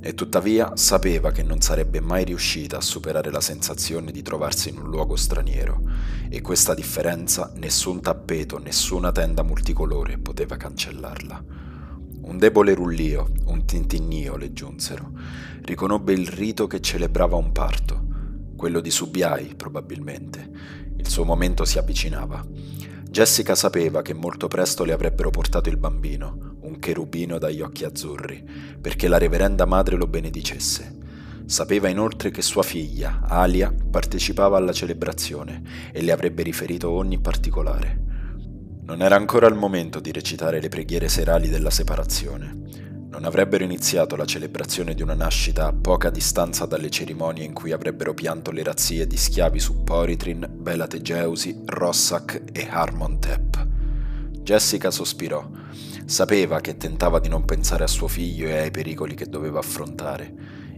E tuttavia sapeva che non sarebbe mai riuscita a superare la sensazione di trovarsi in un luogo straniero, e questa differenza nessun tappeto, nessuna tenda multicolore poteva cancellarla. Un debole rullio, un tintinnio le giunsero. Riconobbe il rito che celebrava un parto, quello di Subiai probabilmente, il suo momento si avvicinava. Jessica sapeva che molto presto le avrebbero portato il bambino, un cherubino dagli occhi azzurri, perché la reverenda madre lo benedicesse. Sapeva inoltre che sua figlia, Alia, partecipava alla celebrazione e le avrebbe riferito ogni particolare. Non era ancora il momento di recitare le preghiere serali della separazione non avrebbero iniziato la celebrazione di una nascita a poca distanza dalle cerimonie in cui avrebbero pianto le razzie di schiavi su Poritrin, Belategeusi, Rossac e Harmontep. Jessica sospirò. Sapeva che tentava di non pensare a suo figlio e ai pericoli che doveva affrontare.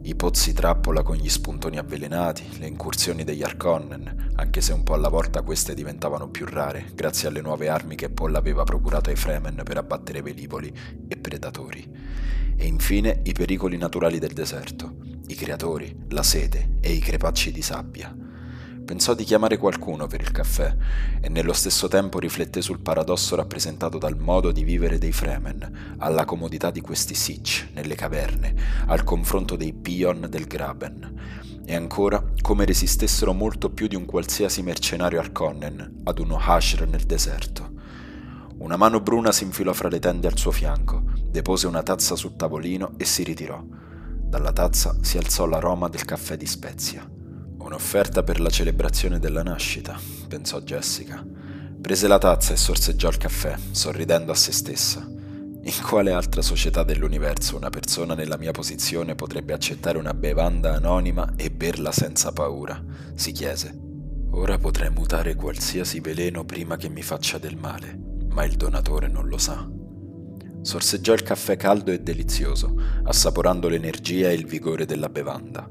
I pozzi trappola con gli spuntoni avvelenati, le incursioni degli Arconnen, anche se un po' alla volta queste diventavano più rare, grazie alle nuove armi che Paul aveva procurato ai Fremen per abbattere velivoli e predatori e infine i pericoli naturali del deserto, i creatori, la sete e i crepacci di sabbia. Pensò di chiamare qualcuno per il caffè e nello stesso tempo rifletté sul paradosso rappresentato dal modo di vivere dei Fremen, alla comodità di questi Sitch nelle caverne, al confronto dei Pion del Graben, e ancora come resistessero molto più di un qualsiasi mercenario Arconnen ad uno Hashr nel deserto. Una mano bruna si infilò fra le tende al suo fianco, depose una tazza sul tavolino e si ritirò. Dalla tazza si alzò l'aroma del caffè di Spezia. Un'offerta per la celebrazione della nascita, pensò Jessica. Prese la tazza e sorseggiò il caffè, sorridendo a se stessa. In quale altra società dell'universo una persona nella mia posizione potrebbe accettare una bevanda anonima e berla senza paura? si chiese. Ora potrei mutare qualsiasi veleno prima che mi faccia del male ma il donatore non lo sa. Sorseggiò il caffè caldo e delizioso, assaporando l'energia e il vigore della bevanda,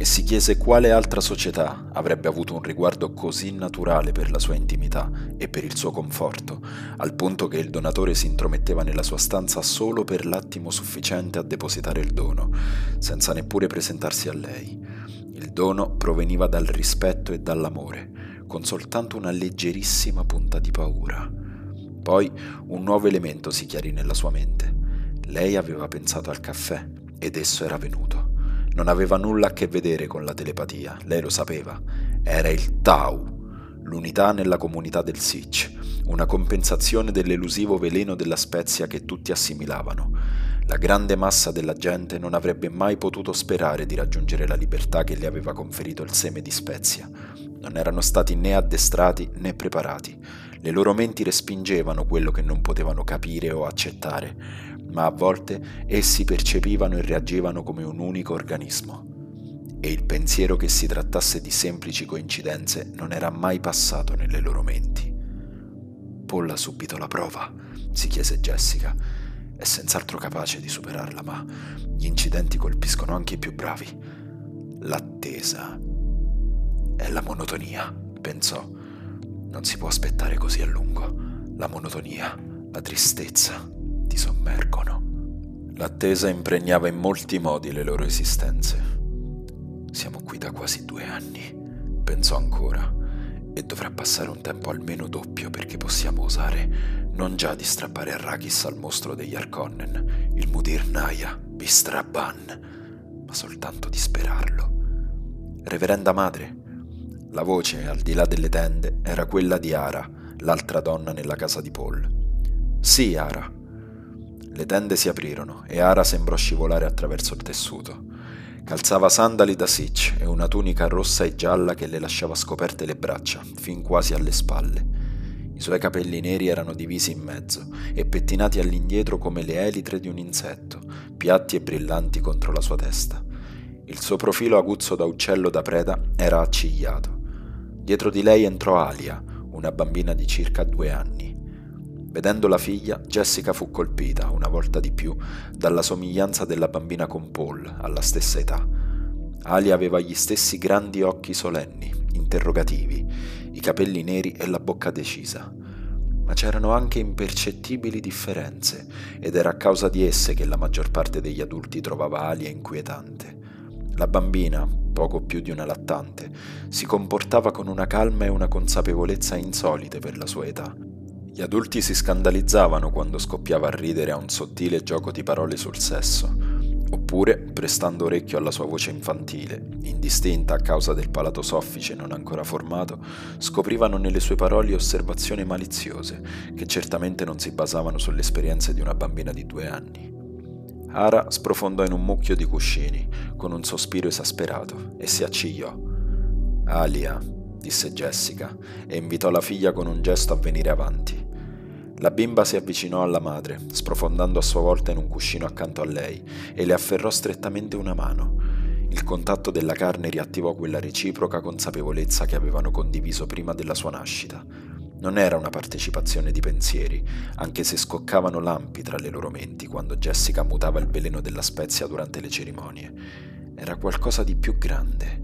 e si chiese quale altra società avrebbe avuto un riguardo così naturale per la sua intimità e per il suo conforto, al punto che il donatore si intrometteva nella sua stanza solo per l'attimo sufficiente a depositare il dono, senza neppure presentarsi a lei. Il dono proveniva dal rispetto e dall'amore, con soltanto una leggerissima punta di paura. Poi un nuovo elemento si chiarì nella sua mente. Lei aveva pensato al caffè ed esso era venuto. Non aveva nulla a che vedere con la telepatia, lei lo sapeva. Era il Tau, l'unità nella comunità del Sich, una compensazione dell'elusivo veleno della spezia che tutti assimilavano. La grande massa della gente non avrebbe mai potuto sperare di raggiungere la libertà che le aveva conferito il seme di spezia. Non erano stati né addestrati né preparati. Le loro menti respingevano quello che non potevano capire o accettare, ma a volte essi percepivano e reagivano come un unico organismo. E il pensiero che si trattasse di semplici coincidenze non era mai passato nelle loro menti. Paul ha subito la prova, si chiese Jessica. È senz'altro capace di superarla, ma gli incidenti colpiscono anche i più bravi. L'attesa. È la monotonia, pensò non si può aspettare così a lungo. La monotonia, la tristezza ti sommergono. L'attesa impregnava in molti modi le loro esistenze. Siamo qui da quasi due anni, pensò ancora, e dovrà passare un tempo almeno doppio perché possiamo osare non già di strappare Arrakis al mostro degli Arconnen, il Mudir Naya, Bistraban, ma soltanto di sperarlo. Reverenda madre, la voce, al di là delle tende, era quella di Ara, l'altra donna nella casa di Paul. Sì, Ara. Le tende si aprirono e Ara sembrò scivolare attraverso il tessuto. Calzava sandali da sitch e una tunica rossa e gialla che le lasciava scoperte le braccia, fin quasi alle spalle. I suoi capelli neri erano divisi in mezzo e pettinati all'indietro come le elitre di un insetto, piatti e brillanti contro la sua testa. Il suo profilo aguzzo da uccello da preda era accigliato. Dietro di lei entrò Alia, una bambina di circa due anni. Vedendo la figlia, Jessica fu colpita, una volta di più, dalla somiglianza della bambina con Paul, alla stessa età. Alia aveva gli stessi grandi occhi solenni, interrogativi, i capelli neri e la bocca decisa. Ma c'erano anche impercettibili differenze, ed era a causa di esse che la maggior parte degli adulti trovava Alia inquietante. La bambina, poco più di una lattante, si comportava con una calma e una consapevolezza insolite per la sua età. Gli adulti si scandalizzavano quando scoppiava a ridere a un sottile gioco di parole sul sesso, oppure, prestando orecchio alla sua voce infantile, indistinta a causa del palato soffice non ancora formato, scoprivano nelle sue parole osservazioni maliziose, che certamente non si basavano sulle esperienze di una bambina di due anni. Ara sprofondò in un mucchio di cuscini, con un sospiro esasperato, e si accigliò. Alia, disse Jessica, e invitò la figlia con un gesto a venire avanti. La bimba si avvicinò alla madre, sprofondando a sua volta in un cuscino accanto a lei, e le afferrò strettamente una mano. Il contatto della carne riattivò quella reciproca consapevolezza che avevano condiviso prima della sua nascita. Non era una partecipazione di pensieri, anche se scoccavano lampi tra le loro menti quando Jessica mutava il veleno della spezia durante le cerimonie. Era qualcosa di più grande,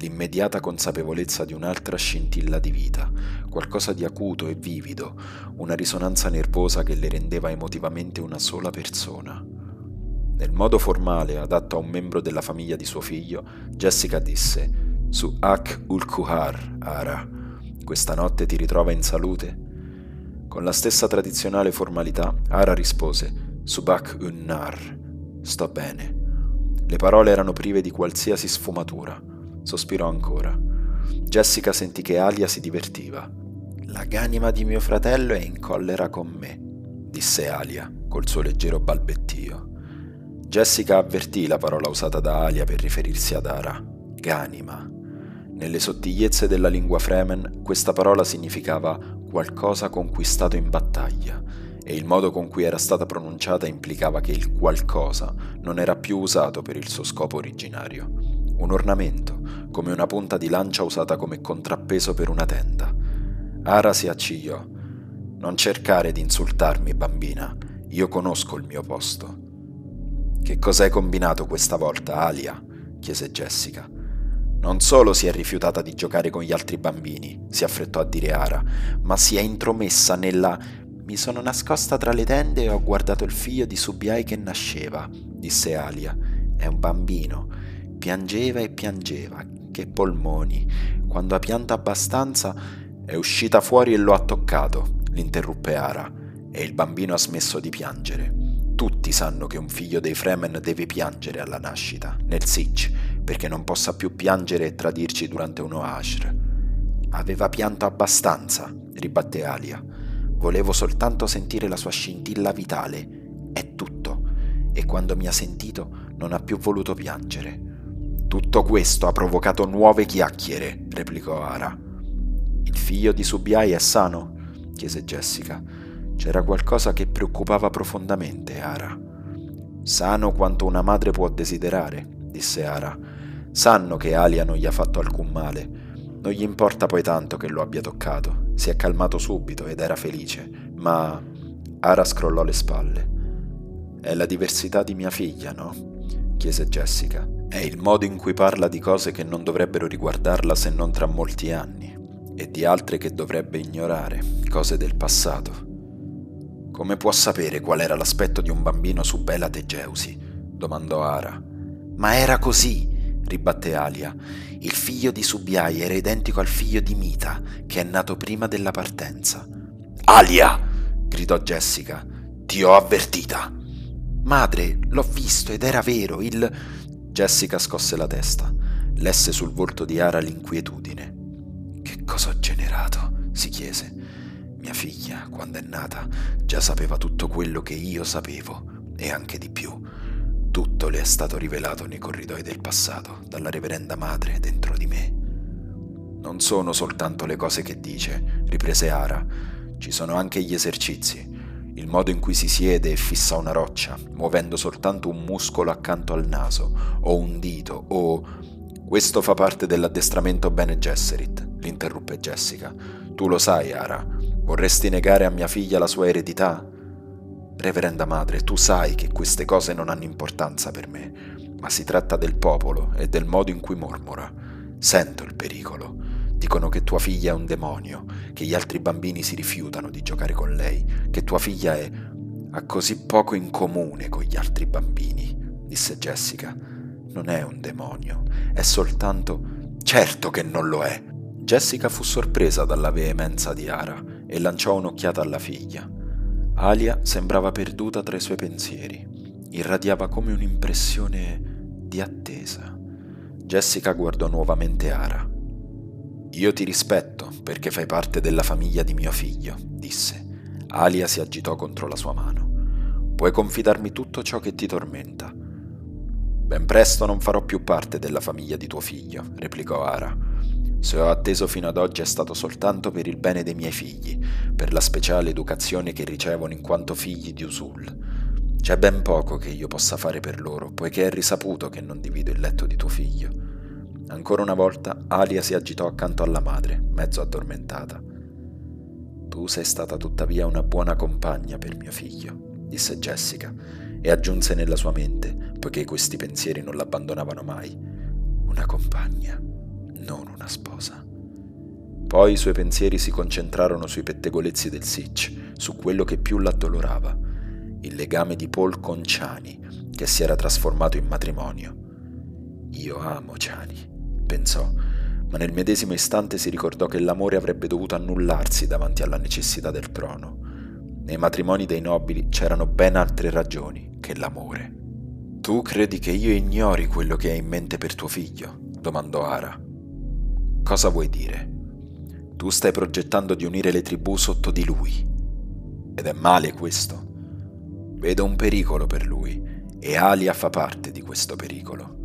l'immediata consapevolezza di un'altra scintilla di vita, qualcosa di acuto e vivido, una risonanza nervosa che le rendeva emotivamente una sola persona. Nel modo formale, adatto a un membro della famiglia di suo figlio, Jessica disse Su Ak Ulkuhar, Ara, questa notte ti ritrova in salute? Con la stessa tradizionale formalità, Ara rispose Subak Unnar, sto bene. Le parole erano prive di qualsiasi sfumatura sospirò ancora. Jessica sentì che Alia si divertiva. La ganima di mio fratello è in collera con me, disse Alia col suo leggero balbettio. Jessica avvertì la parola usata da Alia per riferirsi ad Ara, ganima. Nelle sottigliezze della lingua Fremen questa parola significava qualcosa conquistato in battaglia e il modo con cui era stata pronunciata implicava che il qualcosa non era più usato per il suo scopo originario. Un ornamento, come una punta di lancia usata come contrappeso per una tenda. Ara si accigliò. Non cercare di insultarmi, bambina. Io conosco il mio posto. Che cosa hai combinato questa volta, Alia? chiese Jessica. Non solo si è rifiutata di giocare con gli altri bambini, si affrettò a dire Ara, ma si è intromessa nella... Mi sono nascosta tra le tende e ho guardato il figlio di Subiai che nasceva, disse Alia. È un bambino. Piangeva e piangeva che polmoni. Quando ha pianto abbastanza è uscita fuori e lo ha toccato, l'interruppe Ara, e il bambino ha smesso di piangere. Tutti sanno che un figlio dei Fremen deve piangere alla nascita, nel Sitch, perché non possa più piangere e tradirci durante uno Ashr. Aveva pianto abbastanza, ribatté Alia. Volevo soltanto sentire la sua scintilla vitale. È tutto. E quando mi ha sentito non ha più voluto piangere. Tutto questo ha provocato nuove chiacchiere, replicò Ara. Il figlio di Subiai è sano? chiese Jessica. C'era qualcosa che preoccupava profondamente Ara. Sano quanto una madre può desiderare, disse Ara. Sanno che Alia non gli ha fatto alcun male. Non gli importa poi tanto che lo abbia toccato. Si è calmato subito ed era felice, ma Ara scrollò le spalle. È la diversità di mia figlia, no? chiese Jessica. È il modo in cui parla di cose che non dovrebbero riguardarla se non tra molti anni, e di altre che dovrebbe ignorare, cose del passato. Come può sapere qual era l'aspetto di un bambino su Bela Tegeusi? domandò Ara. Ma era così, ribatté Alia. Il figlio di Subiai era identico al figlio di Mita, che è nato prima della partenza. Alia! gridò Jessica. Ti ho avvertita. Madre, l'ho visto ed era vero, il... Jessica scosse la testa, lesse sul volto di Ara l'inquietudine. Che cosa ho generato? si chiese. Mia figlia, quando è nata, già sapeva tutto quello che io sapevo, e anche di più. Tutto le è stato rivelato nei corridoi del passato, dalla reverenda madre dentro di me. Non sono soltanto le cose che dice, riprese Ara. Ci sono anche gli esercizi, il modo in cui si siede e fissa una roccia, muovendo soltanto un muscolo accanto al naso, o un dito, o... Questo fa parte dell'addestramento Bene Gesserit, l'interruppe Jessica. Tu lo sai, Ara. Vorresti negare a mia figlia la sua eredità? Reverenda madre, tu sai che queste cose non hanno importanza per me, ma si tratta del popolo e del modo in cui mormora. Sento il pericolo. Dicono che tua figlia è un demonio, che gli altri bambini si rifiutano di giocare con lei, che tua figlia è... ha così poco in comune con gli altri bambini, disse Jessica. Non è un demonio, è soltanto... Certo che non lo è. Jessica fu sorpresa dalla veemenza di Ara e lanciò un'occhiata alla figlia. Alia sembrava perduta tra i suoi pensieri, irradiava come un'impressione di attesa. Jessica guardò nuovamente Ara. Io ti rispetto perché fai parte della famiglia di mio figlio, disse. Alia si agitò contro la sua mano. Puoi confidarmi tutto ciò che ti tormenta. Ben presto non farò più parte della famiglia di tuo figlio, replicò Ara. Se ho atteso fino ad oggi è stato soltanto per il bene dei miei figli, per la speciale educazione che ricevono in quanto figli di Usul. C'è ben poco che io possa fare per loro, poiché è risaputo che non divido il letto di tuo figlio. Ancora una volta Alia si agitò accanto alla madre, mezzo addormentata. Tu sei stata tuttavia una buona compagna per mio figlio, disse Jessica, e aggiunse nella sua mente, poiché questi pensieri non l'abbandonavano mai, una compagna, non una sposa. Poi i suoi pensieri si concentrarono sui pettegolezzi del Sitch, su quello che più l'addolorava, il legame di Paul con Ciani, che si era trasformato in matrimonio. Io amo Ciani, pensò, ma nel medesimo istante si ricordò che l'amore avrebbe dovuto annullarsi davanti alla necessità del trono. Nei matrimoni dei nobili c'erano ben altre ragioni che l'amore. Tu credi che io ignori quello che hai in mente per tuo figlio? domandò Ara. Cosa vuoi dire? Tu stai progettando di unire le tribù sotto di lui. Ed è male questo. Vedo un pericolo per lui e Alia fa parte di questo pericolo.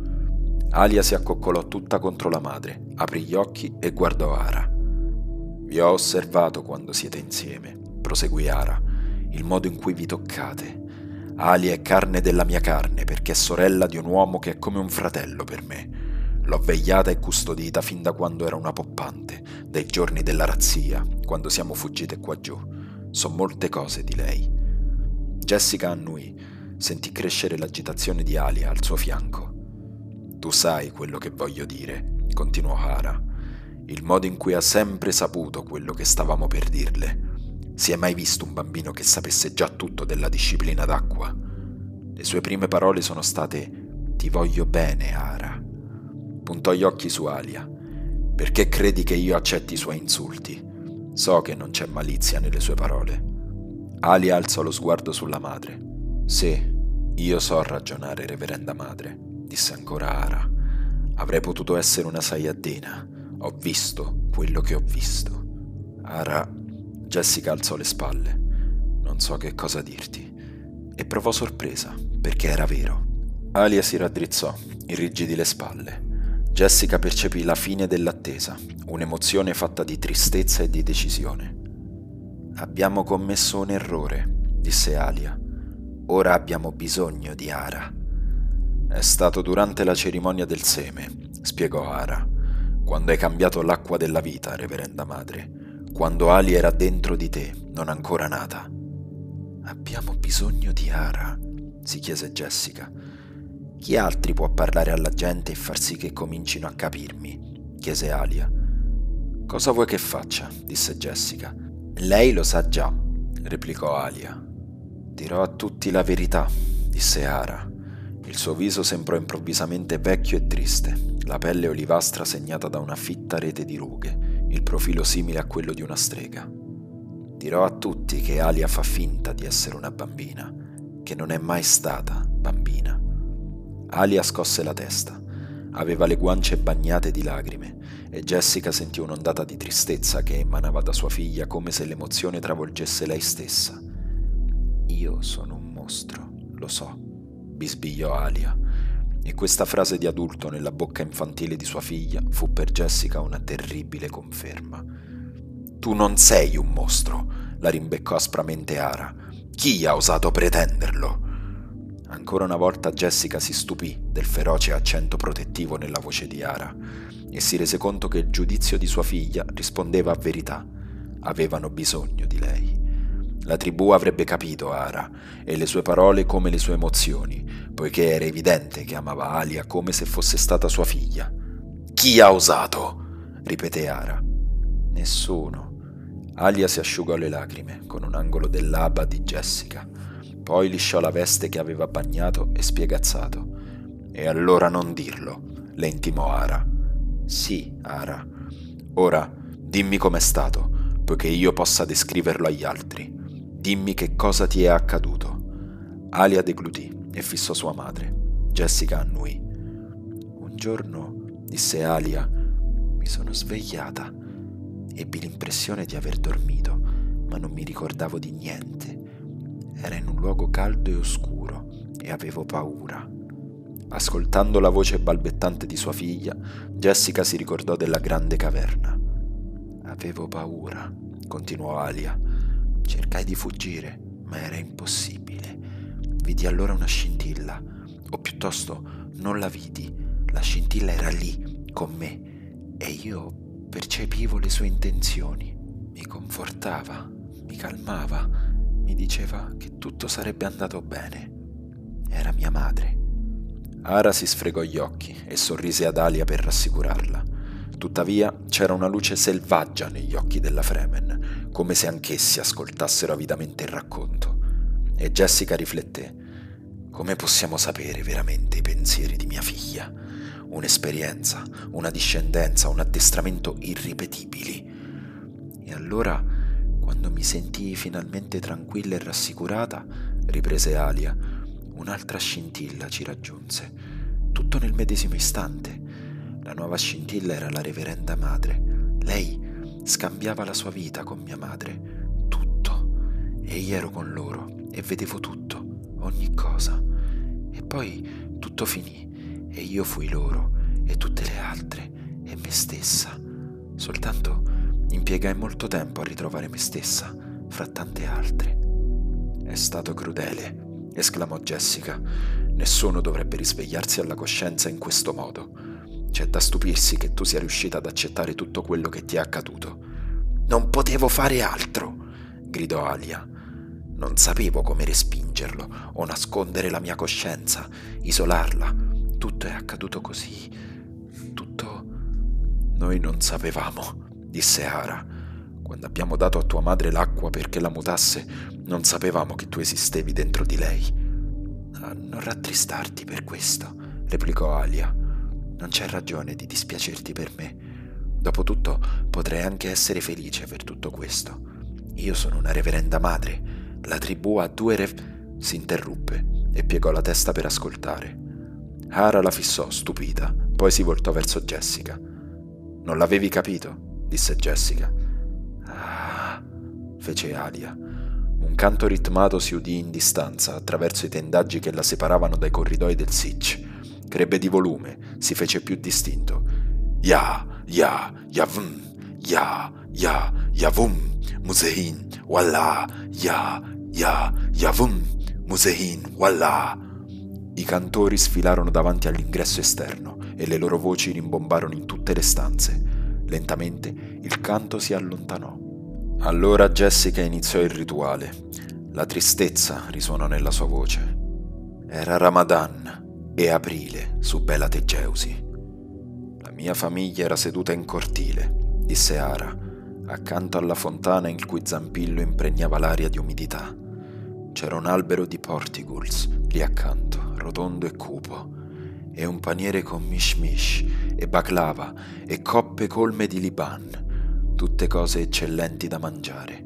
Alia si accoccolò tutta contro la madre, aprì gli occhi e guardò Ara. Vi ho osservato quando siete insieme, proseguì Ara, il modo in cui vi toccate. Alia è carne della mia carne perché è sorella di un uomo che è come un fratello per me. L'ho vegliata e custodita fin da quando era una poppante, dai giorni della razzia, quando siamo fuggite qua giù. So molte cose di lei. Jessica annui, sentì crescere l'agitazione di Alia al suo fianco. Tu sai quello che voglio dire, continuò Hara, il modo in cui ha sempre saputo quello che stavamo per dirle. Si è mai visto un bambino che sapesse già tutto della disciplina d'acqua? Le sue prime parole sono state Ti voglio bene, Ara. Puntò gli occhi su Alia. Perché credi che io accetti i suoi insulti? So che non c'è malizia nelle sue parole. Alia alzò lo sguardo sulla madre. Sì, io so ragionare, reverenda madre disse ancora Ara. Avrei potuto essere una Sayadina. Ho visto quello che ho visto. Ara. Jessica alzò le spalle. Non so che cosa dirti. E provò sorpresa, perché era vero. Alia si raddrizzò, irrigidì le spalle. Jessica percepì la fine dell'attesa, un'emozione fatta di tristezza e di decisione. Abbiamo commesso un errore, disse Alia. Ora abbiamo bisogno di Ara. È stato durante la cerimonia del seme, spiegò Ara, quando hai cambiato l'acqua della vita, reverenda madre, quando Ali era dentro di te, non ancora nata. Abbiamo bisogno di Ara, si chiese Jessica. Chi altri può parlare alla gente e far sì che comincino a capirmi? chiese Alia. Cosa vuoi che faccia? disse Jessica. Lei lo sa già, replicò Alia. Dirò a tutti la verità, disse Ara. Il suo viso sembrò improvvisamente vecchio e triste, la pelle olivastra segnata da una fitta rete di rughe, il profilo simile a quello di una strega. Dirò a tutti che Alia fa finta di essere una bambina, che non è mai stata bambina. Alia scosse la testa. Aveva le guance bagnate di lacrime e Jessica sentì un'ondata di tristezza che emanava da sua figlia come se l'emozione travolgesse lei stessa. Io sono un mostro, lo so bisbigliò Alia, e questa frase di adulto nella bocca infantile di sua figlia fu per Jessica una terribile conferma. Tu non sei un mostro, la rimbeccò aspramente Ara. Chi ha osato pretenderlo? Ancora una volta Jessica si stupì del feroce accento protettivo nella voce di Ara e si rese conto che il giudizio di sua figlia rispondeva a verità. Avevano bisogno di lei. La tribù avrebbe capito Ara e le sue parole come le sue emozioni, poiché era evidente che amava Alia come se fosse stata sua figlia. Chi ha osato? ripeté Ara. Nessuno. Alia si asciugò le lacrime con un angolo dell'aba di Jessica poi lisciò la veste che aveva bagnato e spiegazzato. E allora non dirlo, le intimò Ara. Sì, Ara. Ora dimmi com'è stato, poiché io possa descriverlo agli altri. Dimmi che cosa ti è accaduto. Alia deglutì e fissò sua madre. Jessica annui. Un giorno, disse Alia, mi sono svegliata. Ebbi l'impressione di aver dormito, ma non mi ricordavo di niente. Era in un luogo caldo e oscuro e avevo paura. Ascoltando la voce balbettante di sua figlia, Jessica si ricordò della grande caverna. Avevo paura, continuò Alia. Cercai di fuggire, ma era impossibile. Vidi allora una scintilla, o piuttosto non la vidi, la scintilla era lì, con me, e io percepivo le sue intenzioni. Mi confortava, mi calmava mi diceva che tutto sarebbe andato bene. Era mia madre. Ara si sfregò gli occhi e sorrise ad Alia per rassicurarla. Tuttavia c'era una luce selvaggia negli occhi della Fremen, come se anch'essi ascoltassero avidamente il racconto. E Jessica rifletté. Come possiamo sapere veramente i pensieri di mia figlia? Un'esperienza, una discendenza, un addestramento irripetibili. E allora quando mi sentii finalmente tranquilla e rassicurata, riprese Alia, un'altra scintilla ci raggiunse, tutto nel medesimo istante. La nuova scintilla era la reverenda madre. Lei scambiava la sua vita con mia madre, tutto. E io ero con loro e vedevo tutto, ogni cosa. E poi tutto finì e io fui loro e tutte le altre e me stessa. Soltanto Impiegai molto tempo a ritrovare me stessa, fra tante altre. È stato crudele, esclamò Jessica. Nessuno dovrebbe risvegliarsi alla coscienza in questo modo. C'è da stupirsi che tu sia riuscita ad accettare tutto quello che ti è accaduto. Non potevo fare altro, gridò Alia. Non sapevo come respingerlo o nascondere la mia coscienza, isolarla. Tutto è accaduto così. Tutto... Noi non sapevamo disse Ara. Quando abbiamo dato a tua madre l'acqua perché la mutasse, non sapevamo che tu esistevi dentro di lei. Non rattristarti per questo, replicò Alia. Non c'è ragione di dispiacerti per me. Dopotutto potrei anche essere felice per tutto questo. Io sono una reverenda madre. La tribù ha due rev... si interruppe e piegò la testa per ascoltare. Ara la fissò, stupita, poi si voltò verso Jessica. Non l'avevi capito? disse Jessica. Ah, fece Alia. Un canto ritmato si udì in distanza attraverso i tendaggi che la separavano dai corridoi del Sitch. Crebbe di volume, si fece più distinto. Ya, ya, yavum, ya, ya, yavum, musehin, wallah, ya, ya, yavum, musehin, wallah. I cantori sfilarono davanti all'ingresso esterno e le loro voci rimbombarono in tutte le stanze. Lentamente il canto si allontanò. Allora Jessica iniziò il rituale. La tristezza risuonò nella sua voce. Era Ramadan e aprile su Bela Tegeusi. La mia famiglia era seduta in cortile, disse Ara, accanto alla fontana il cui zampillo impregnava l'aria di umidità. C'era un albero di portiguls lì accanto, rotondo e cupo, e un paniere con mishmish e baklava e coppe colme di liban, tutte cose eccellenti da mangiare.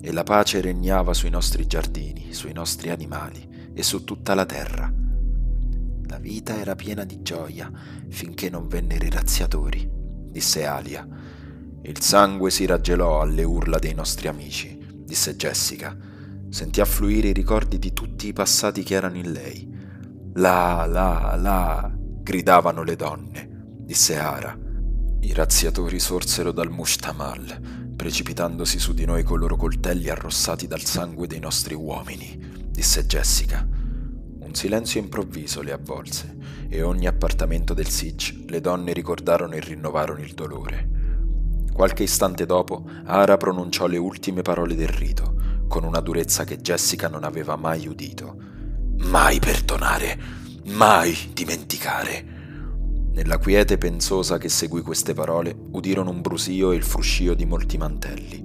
E la pace regnava sui nostri giardini, sui nostri animali e su tutta la terra. La vita era piena di gioia finché non vennero i razziatori, disse Alia. Il sangue si raggelò alle urla dei nostri amici, disse Jessica. Sentì affluire i ricordi di tutti i passati che erano in lei Là, là, là, gridavano le donne, disse Ara. I razziatori sorsero dal Mushtamal precipitandosi su di noi coi loro coltelli arrossati dal sangue dei nostri uomini, disse Jessica. Un silenzio improvviso le avvolse e ogni appartamento del Sitch le donne ricordarono e rinnovarono il dolore. Qualche istante dopo, Ara pronunciò le ultime parole del rito, con una durezza che Jessica non aveva mai udito. Mai perdonare, mai dimenticare. Nella quiete pensosa che seguì queste parole, udirono un brusio e il fruscio di molti mantelli.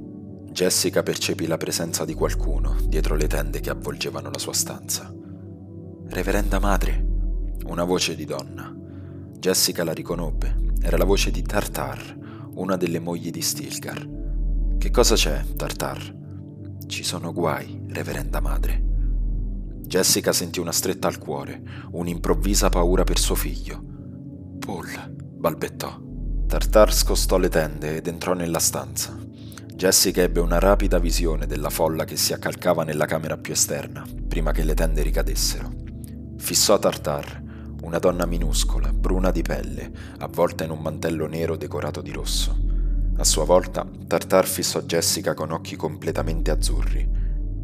Jessica percepì la presenza di qualcuno dietro le tende che avvolgevano la sua stanza. Reverenda madre, una voce di donna. Jessica la riconobbe. Era la voce di Tartar, una delle mogli di Stilgar. Che cosa c'è, Tartar? Ci sono guai, reverenda madre. Jessica sentì una stretta al cuore, un'improvvisa paura per suo figlio. Paul, balbettò. Tartar scostò le tende ed entrò nella stanza. Jessica ebbe una rapida visione della folla che si accalcava nella camera più esterna, prima che le tende ricadessero. Fissò Tartar, una donna minuscola, bruna di pelle, avvolta in un mantello nero decorato di rosso. A sua volta, Tartar fissò Jessica con occhi completamente azzurri.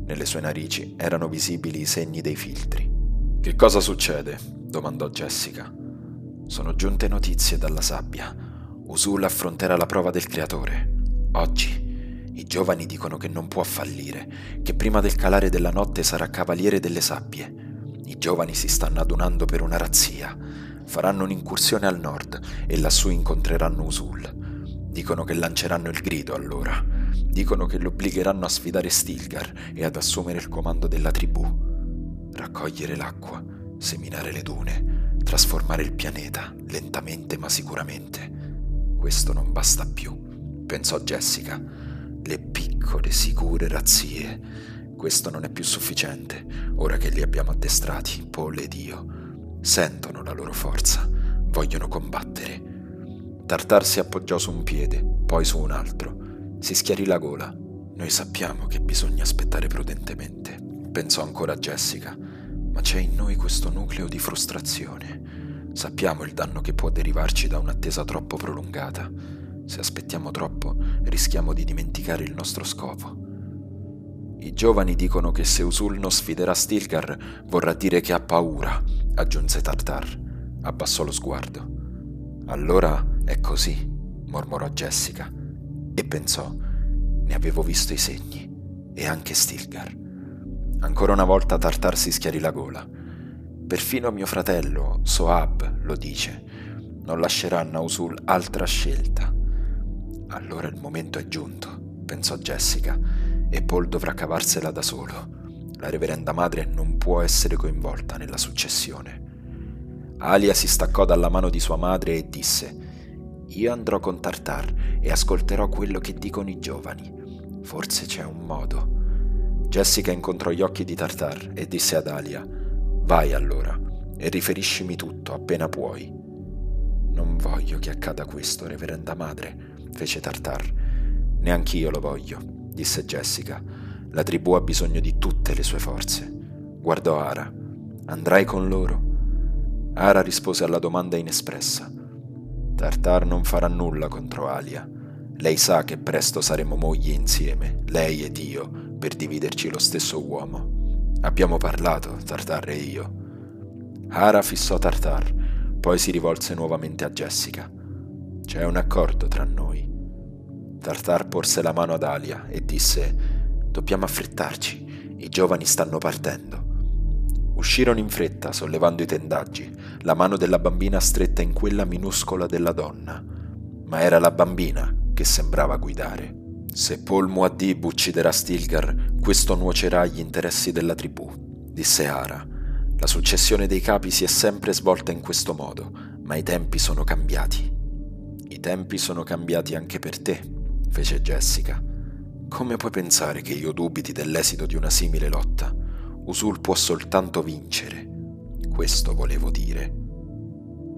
Nelle sue narici erano visibili i segni dei filtri. Che cosa succede? domandò Jessica. Sono giunte notizie dalla sabbia. Usul affronterà la prova del creatore. Oggi i giovani dicono che non può fallire, che prima del calare della notte sarà cavaliere delle sabbie. I giovani si stanno adunando per una razzia. Faranno un'incursione al nord e lassù incontreranno Usul. Dicono che lanceranno il grido allora. Dicono che lo obbligheranno a sfidare Stilgar e ad assumere il comando della tribù. Raccogliere l'acqua, seminare le dune, trasformare il pianeta, lentamente ma sicuramente. Questo non basta più, pensò Jessica. Le piccole, sicure razzie. Questo non è più sufficiente, ora che li abbiamo addestrati, Paul ed io. Sentono la loro forza, vogliono combattere Tartar si appoggiò su un piede, poi su un altro. Si schiarì la gola. Noi sappiamo che bisogna aspettare prudentemente, pensò ancora Jessica, ma c'è in noi questo nucleo di frustrazione. Sappiamo il danno che può derivarci da un'attesa troppo prolungata. Se aspettiamo troppo, rischiamo di dimenticare il nostro scopo. I giovani dicono che se Usul non sfiderà Stilgar vorrà dire che ha paura, aggiunse Tartar. Abbassò lo sguardo. Allora è così, mormorò Jessica, e pensò, ne avevo visto i segni, e anche Stilgar. Ancora una volta Tartar si schiarì la gola. Perfino mio fratello, Soab, lo dice, non lascerà a Nausul altra scelta. Allora il momento è giunto, pensò Jessica, e Paul dovrà cavarsela da solo. La reverenda madre non può essere coinvolta nella successione. Alia si staccò dalla mano di sua madre e disse io andrò con Tartar e ascolterò quello che dicono i giovani. Forse c'è un modo. Jessica incontrò gli occhi di Tartar e disse ad Alia: Vai allora e riferiscimi tutto appena puoi. Non voglio che accada questo, reverenda madre, fece Tartar. Neanch'io lo voglio, disse Jessica. La tribù ha bisogno di tutte le sue forze. Guardò Ara. Andrai con loro? Ara rispose alla domanda inespressa. Tartar non farà nulla contro Alia. Lei sa che presto saremo mogli insieme, lei ed io, per dividerci lo stesso uomo. Abbiamo parlato, Tartar e io. Hara fissò Tartar, poi si rivolse nuovamente a Jessica. C'è un accordo tra noi. Tartar porse la mano ad Alia e disse: Dobbiamo affrettarci, i giovani stanno partendo. Uscirono in fretta, sollevando i tendaggi, la mano della bambina stretta in quella minuscola della donna. Ma era la bambina che sembrava guidare. Se Paul Muad'Dib ucciderà Stilgar, questo nuocerà agli interessi della tribù, disse Ara. La successione dei capi si è sempre svolta in questo modo, ma i tempi sono cambiati. I tempi sono cambiati anche per te, fece Jessica. Come puoi pensare che io dubiti dell'esito di una simile lotta? Usul può soltanto vincere. Questo volevo dire.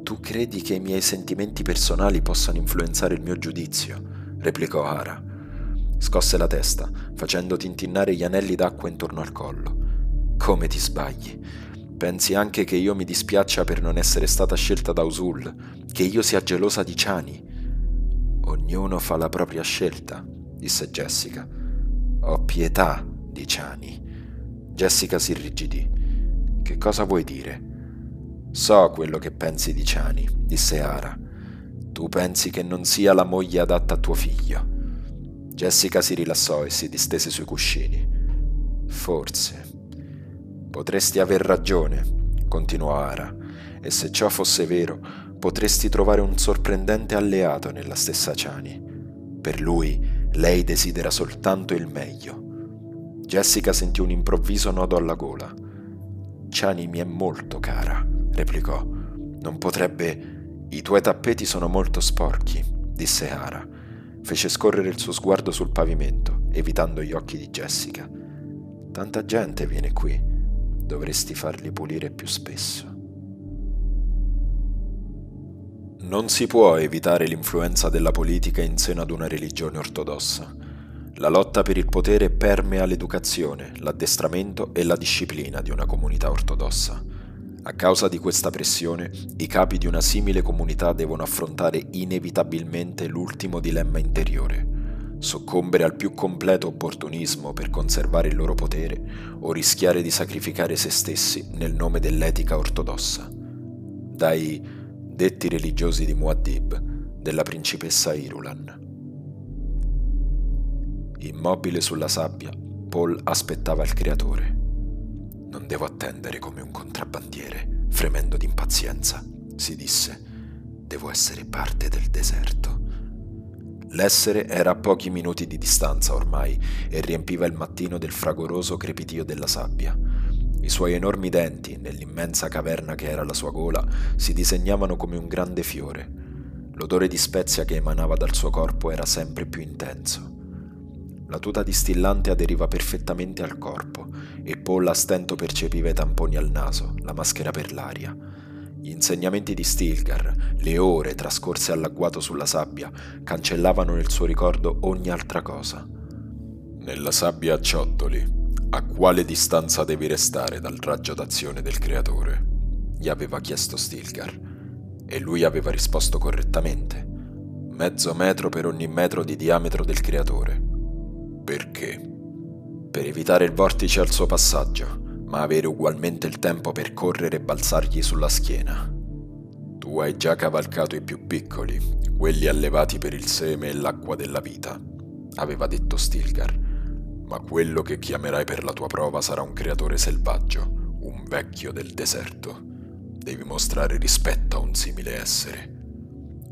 Tu credi che i miei sentimenti personali possano influenzare il mio giudizio? replicò Ara. Scosse la testa, facendo tintinnare gli anelli d'acqua intorno al collo. Come ti sbagli? Pensi anche che io mi dispiaccia per non essere stata scelta da Usul, che io sia gelosa di Ciani? Ognuno fa la propria scelta, disse Jessica. Ho pietà di Ciani. Jessica si irrigidì. Che cosa vuoi dire? So quello che pensi di Ciani, disse Ara. Tu pensi che non sia la moglie adatta a tuo figlio. Jessica si rilassò e si distese sui cuscini. Forse. Potresti aver ragione, continuò Ara, e se ciò fosse vero, potresti trovare un sorprendente alleato nella stessa Ciani. Per lui, lei desidera soltanto il meglio. Jessica sentì un improvviso nodo alla gola. Ciani mi è molto cara, replicò. Non potrebbe... I tuoi tappeti sono molto sporchi, disse Ara. Fece scorrere il suo sguardo sul pavimento, evitando gli occhi di Jessica. Tanta gente viene qui. Dovresti farli pulire più spesso. Non si può evitare l'influenza della politica in seno ad una religione ortodossa. La lotta per il potere permea l'educazione, l'addestramento e la disciplina di una comunità ortodossa. A causa di questa pressione, i capi di una simile comunità devono affrontare inevitabilmente l'ultimo dilemma interiore, soccombere al più completo opportunismo per conservare il loro potere o rischiare di sacrificare se stessi nel nome dell'etica ortodossa. Dai detti religiosi di Muad'Dib, della principessa Irulan. Immobile sulla sabbia, Paul aspettava il creatore. Non devo attendere come un contrabbandiere, fremendo d'impazienza, si disse. Devo essere parte del deserto. L'essere era a pochi minuti di distanza ormai e riempiva il mattino del fragoroso crepitio della sabbia. I suoi enormi denti, nell'immensa caverna che era la sua gola, si disegnavano come un grande fiore. L'odore di spezia che emanava dal suo corpo era sempre più intenso. La tuta distillante aderiva perfettamente al corpo e Paul a stento percepiva i tamponi al naso, la maschera per l'aria. Gli insegnamenti di Stilgar, le ore trascorse all'agguato sulla sabbia, cancellavano nel suo ricordo ogni altra cosa. Nella sabbia a ciottoli, a quale distanza devi restare dal raggio d'azione del creatore? gli aveva chiesto Stilgar, e lui aveva risposto correttamente. Mezzo metro per ogni metro di diametro del creatore. Perché? Per evitare il vortice al suo passaggio, ma avere ugualmente il tempo per correre e balzargli sulla schiena. Tu hai già cavalcato i più piccoli, quelli allevati per il seme e l'acqua della vita, aveva detto Stilgar. Ma quello che chiamerai per la tua prova sarà un creatore selvaggio, un vecchio del deserto. Devi mostrare rispetto a un simile essere.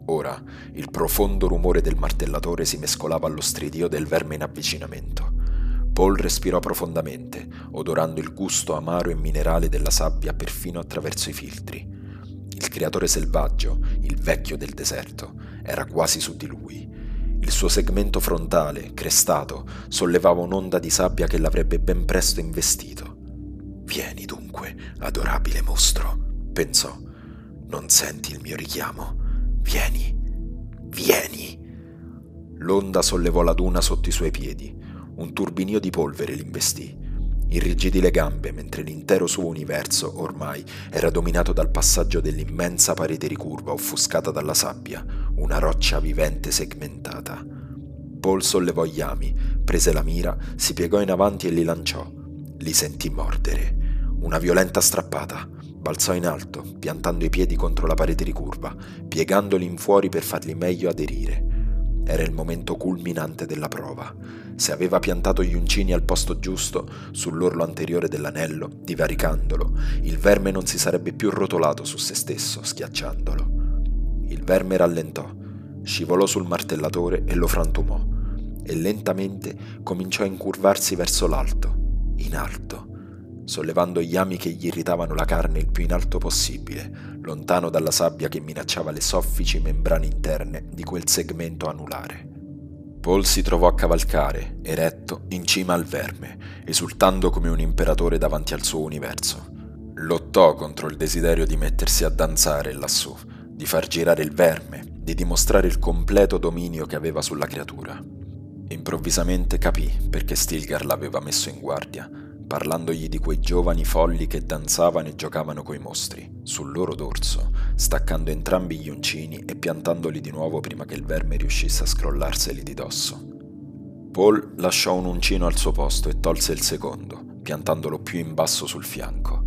Ora il profondo rumore del martellatore si mescolava allo stridio del verme in avvicinamento. Paul respirò profondamente, odorando il gusto amaro e minerale della sabbia perfino attraverso i filtri. Il creatore selvaggio, il vecchio del deserto, era quasi su di lui. Il suo segmento frontale, crestato, sollevava un'onda di sabbia che l'avrebbe ben presto investito. Vieni dunque, adorabile mostro, pensò. Non senti il mio richiamo? Vieni, vieni. L'onda sollevò la duna sotto i suoi piedi. Un turbinio di polvere l'investì. Irrigidì le gambe mentre l'intero suo universo, ormai, era dominato dal passaggio dell'immensa parete ricurva offuscata dalla sabbia, una roccia vivente segmentata. Paul sollevò gli ami, prese la mira, si piegò in avanti e li lanciò. Li sentì mordere. Una violenta strappata, Balzò in alto, piantando i piedi contro la parete ricurva, piegandoli in fuori per farli meglio aderire. Era il momento culminante della prova. Se aveva piantato gli uncini al posto giusto, sull'orlo anteriore dell'anello, divaricandolo, il verme non si sarebbe più rotolato su se stesso, schiacciandolo. Il verme rallentò, scivolò sul martellatore e lo frantumò, e lentamente cominciò a incurvarsi verso l'alto, in alto sollevando gli ami che gli irritavano la carne il più in alto possibile, lontano dalla sabbia che minacciava le soffici membrane interne di quel segmento anulare. Paul si trovò a cavalcare, eretto, in cima al verme, esultando come un imperatore davanti al suo universo. Lottò contro il desiderio di mettersi a danzare lassù, di far girare il verme, di dimostrare il completo dominio che aveva sulla creatura. Improvvisamente capì perché Stilgar l'aveva messo in guardia parlandogli di quei giovani folli che danzavano e giocavano coi mostri, sul loro dorso, staccando entrambi gli uncini e piantandoli di nuovo prima che il verme riuscisse a scrollarseli di dosso. Paul lasciò un uncino al suo posto e tolse il secondo, piantandolo più in basso sul fianco.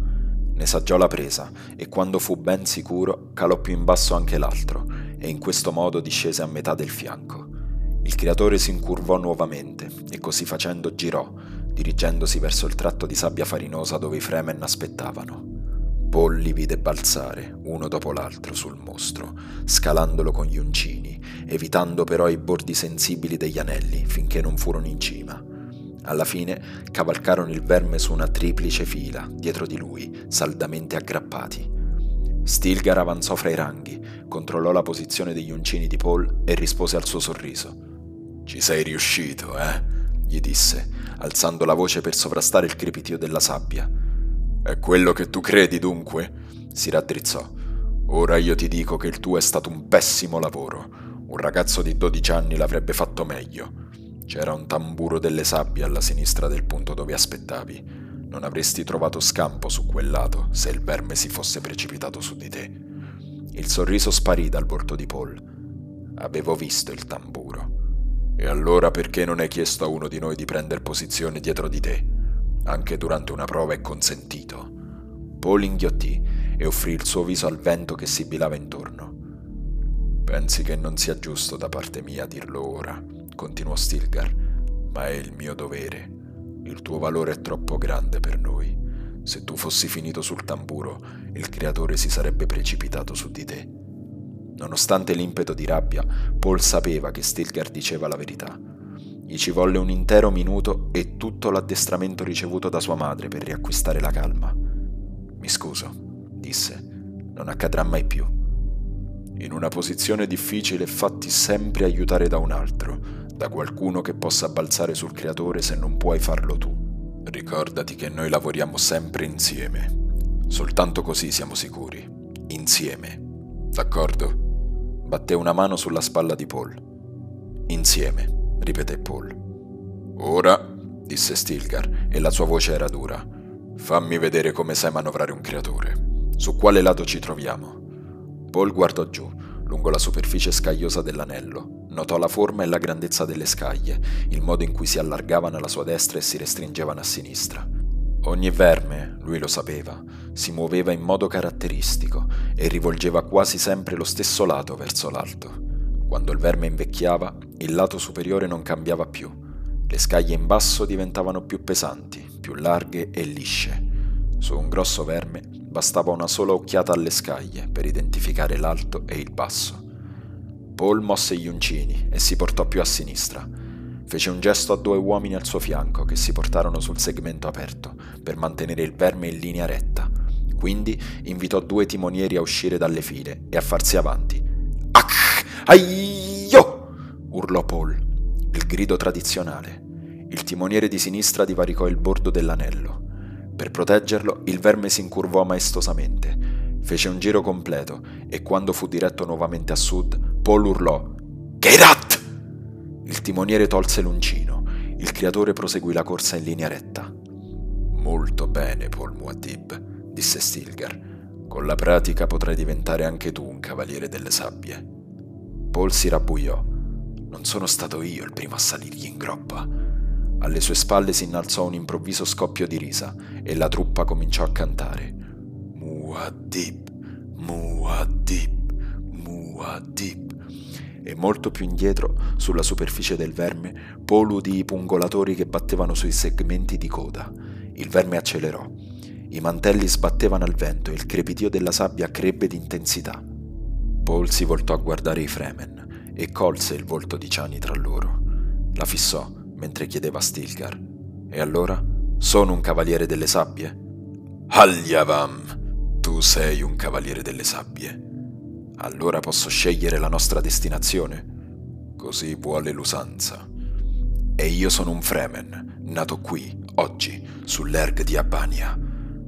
Ne saggiò la presa e quando fu ben sicuro calò più in basso anche l'altro e in questo modo discese a metà del fianco. Il creatore si incurvò nuovamente e così facendo girò, dirigendosi verso il tratto di sabbia farinosa dove i Fremen aspettavano. Paul li vide balzare, uno dopo l'altro, sul mostro, scalandolo con gli uncini, evitando però i bordi sensibili degli anelli finché non furono in cima. Alla fine cavalcarono il verme su una triplice fila, dietro di lui, saldamente aggrappati. Stilgar avanzò fra i ranghi, controllò la posizione degli uncini di Paul e rispose al suo sorriso. Ci sei riuscito, eh? Gli disse, alzando la voce per sovrastare il crepitio della sabbia. È quello che tu credi, dunque? si raddrizzò. Ora io ti dico che il tuo è stato un pessimo lavoro. Un ragazzo di 12 anni l'avrebbe fatto meglio. C'era un tamburo delle sabbie alla sinistra del punto dove aspettavi. Non avresti trovato scampo su quel lato se il verme si fosse precipitato su di te. Il sorriso sparì dal volto di Paul. Avevo visto il tamburo. E allora perché non hai chiesto a uno di noi di prendere posizione dietro di te? Anche durante una prova è consentito. Paul inghiottì e offrì il suo viso al vento che sibilava intorno. Pensi che non sia giusto da parte mia dirlo ora? continuò Stilgar, ma è il mio dovere. Il tuo valore è troppo grande per noi. Se tu fossi finito sul tamburo, il creatore si sarebbe precipitato su di te. Nonostante l'impeto di rabbia, Paul sapeva che Stilgar diceva la verità. Gli ci volle un intero minuto e tutto l'addestramento ricevuto da sua madre per riacquistare la calma. Mi scuso, disse, non accadrà mai più. In una posizione difficile fatti sempre aiutare da un altro, da qualcuno che possa balzare sul creatore se non puoi farlo tu. Ricordati che noi lavoriamo sempre insieme. Soltanto così siamo sicuri. Insieme. D'accordo? Batté una mano sulla spalla di Paul. Insieme, ripeté Paul. Ora, disse Stilgar, e la sua voce era dura. Fammi vedere come sai manovrare un creatore. Su quale lato ci troviamo? Paul guardò giù, lungo la superficie scagliosa dell'anello, Notò la forma e la grandezza delle scaglie, il modo in cui si allargavano alla sua destra e si restringevano a sinistra. Ogni verme, lui lo sapeva, si muoveva in modo caratteristico e rivolgeva quasi sempre lo stesso lato verso l'alto. Quando il verme invecchiava, il lato superiore non cambiava più. Le scaglie in basso diventavano più pesanti, più larghe e lisce. Su un grosso verme bastava una sola occhiata alle scaglie per identificare l'alto e il basso. Paul mosse gli uncini e si portò più a sinistra. Fece un gesto a due uomini al suo fianco che si portarono sul segmento aperto per mantenere il verme in linea retta. Quindi invitò due timonieri a uscire dalle file e a farsi avanti. Ach! Aio! urlò Paul, il grido tradizionale. Il timoniere di sinistra divaricò il bordo dell'anello. Per proteggerlo, il verme si incurvò maestosamente. Fece un giro completo e quando fu diretto nuovamente a sud, Paul urlò Geirat! Il timoniere tolse l'uncino. Il creatore proseguì la corsa in linea retta. Molto bene, Paul Muad'Dib, disse Stilgar. Con la pratica potrai diventare anche tu un cavaliere delle sabbie. Paul si rabbuiò. Non sono stato io il primo a salirgli in groppa. Alle sue spalle si innalzò un improvviso scoppio di risa e la truppa cominciò a cantare. Muad'Dib, Muad'Dib, Muad'Dib e molto più indietro, sulla superficie del verme, Paul udì i pungolatori che battevano sui segmenti di coda. Il verme accelerò. I mantelli sbattevano al vento e il crepitio della sabbia crebbe di intensità. Paul si voltò a guardare i Fremen e colse il volto di Ciani tra loro. La fissò mentre chiedeva a Stilgar: E allora? Sono un cavaliere delle sabbie? Halyavam! Tu sei un cavaliere delle sabbie allora posso scegliere la nostra destinazione. Così vuole l'usanza. E io sono un Fremen, nato qui, oggi, sull'Erg di Albania.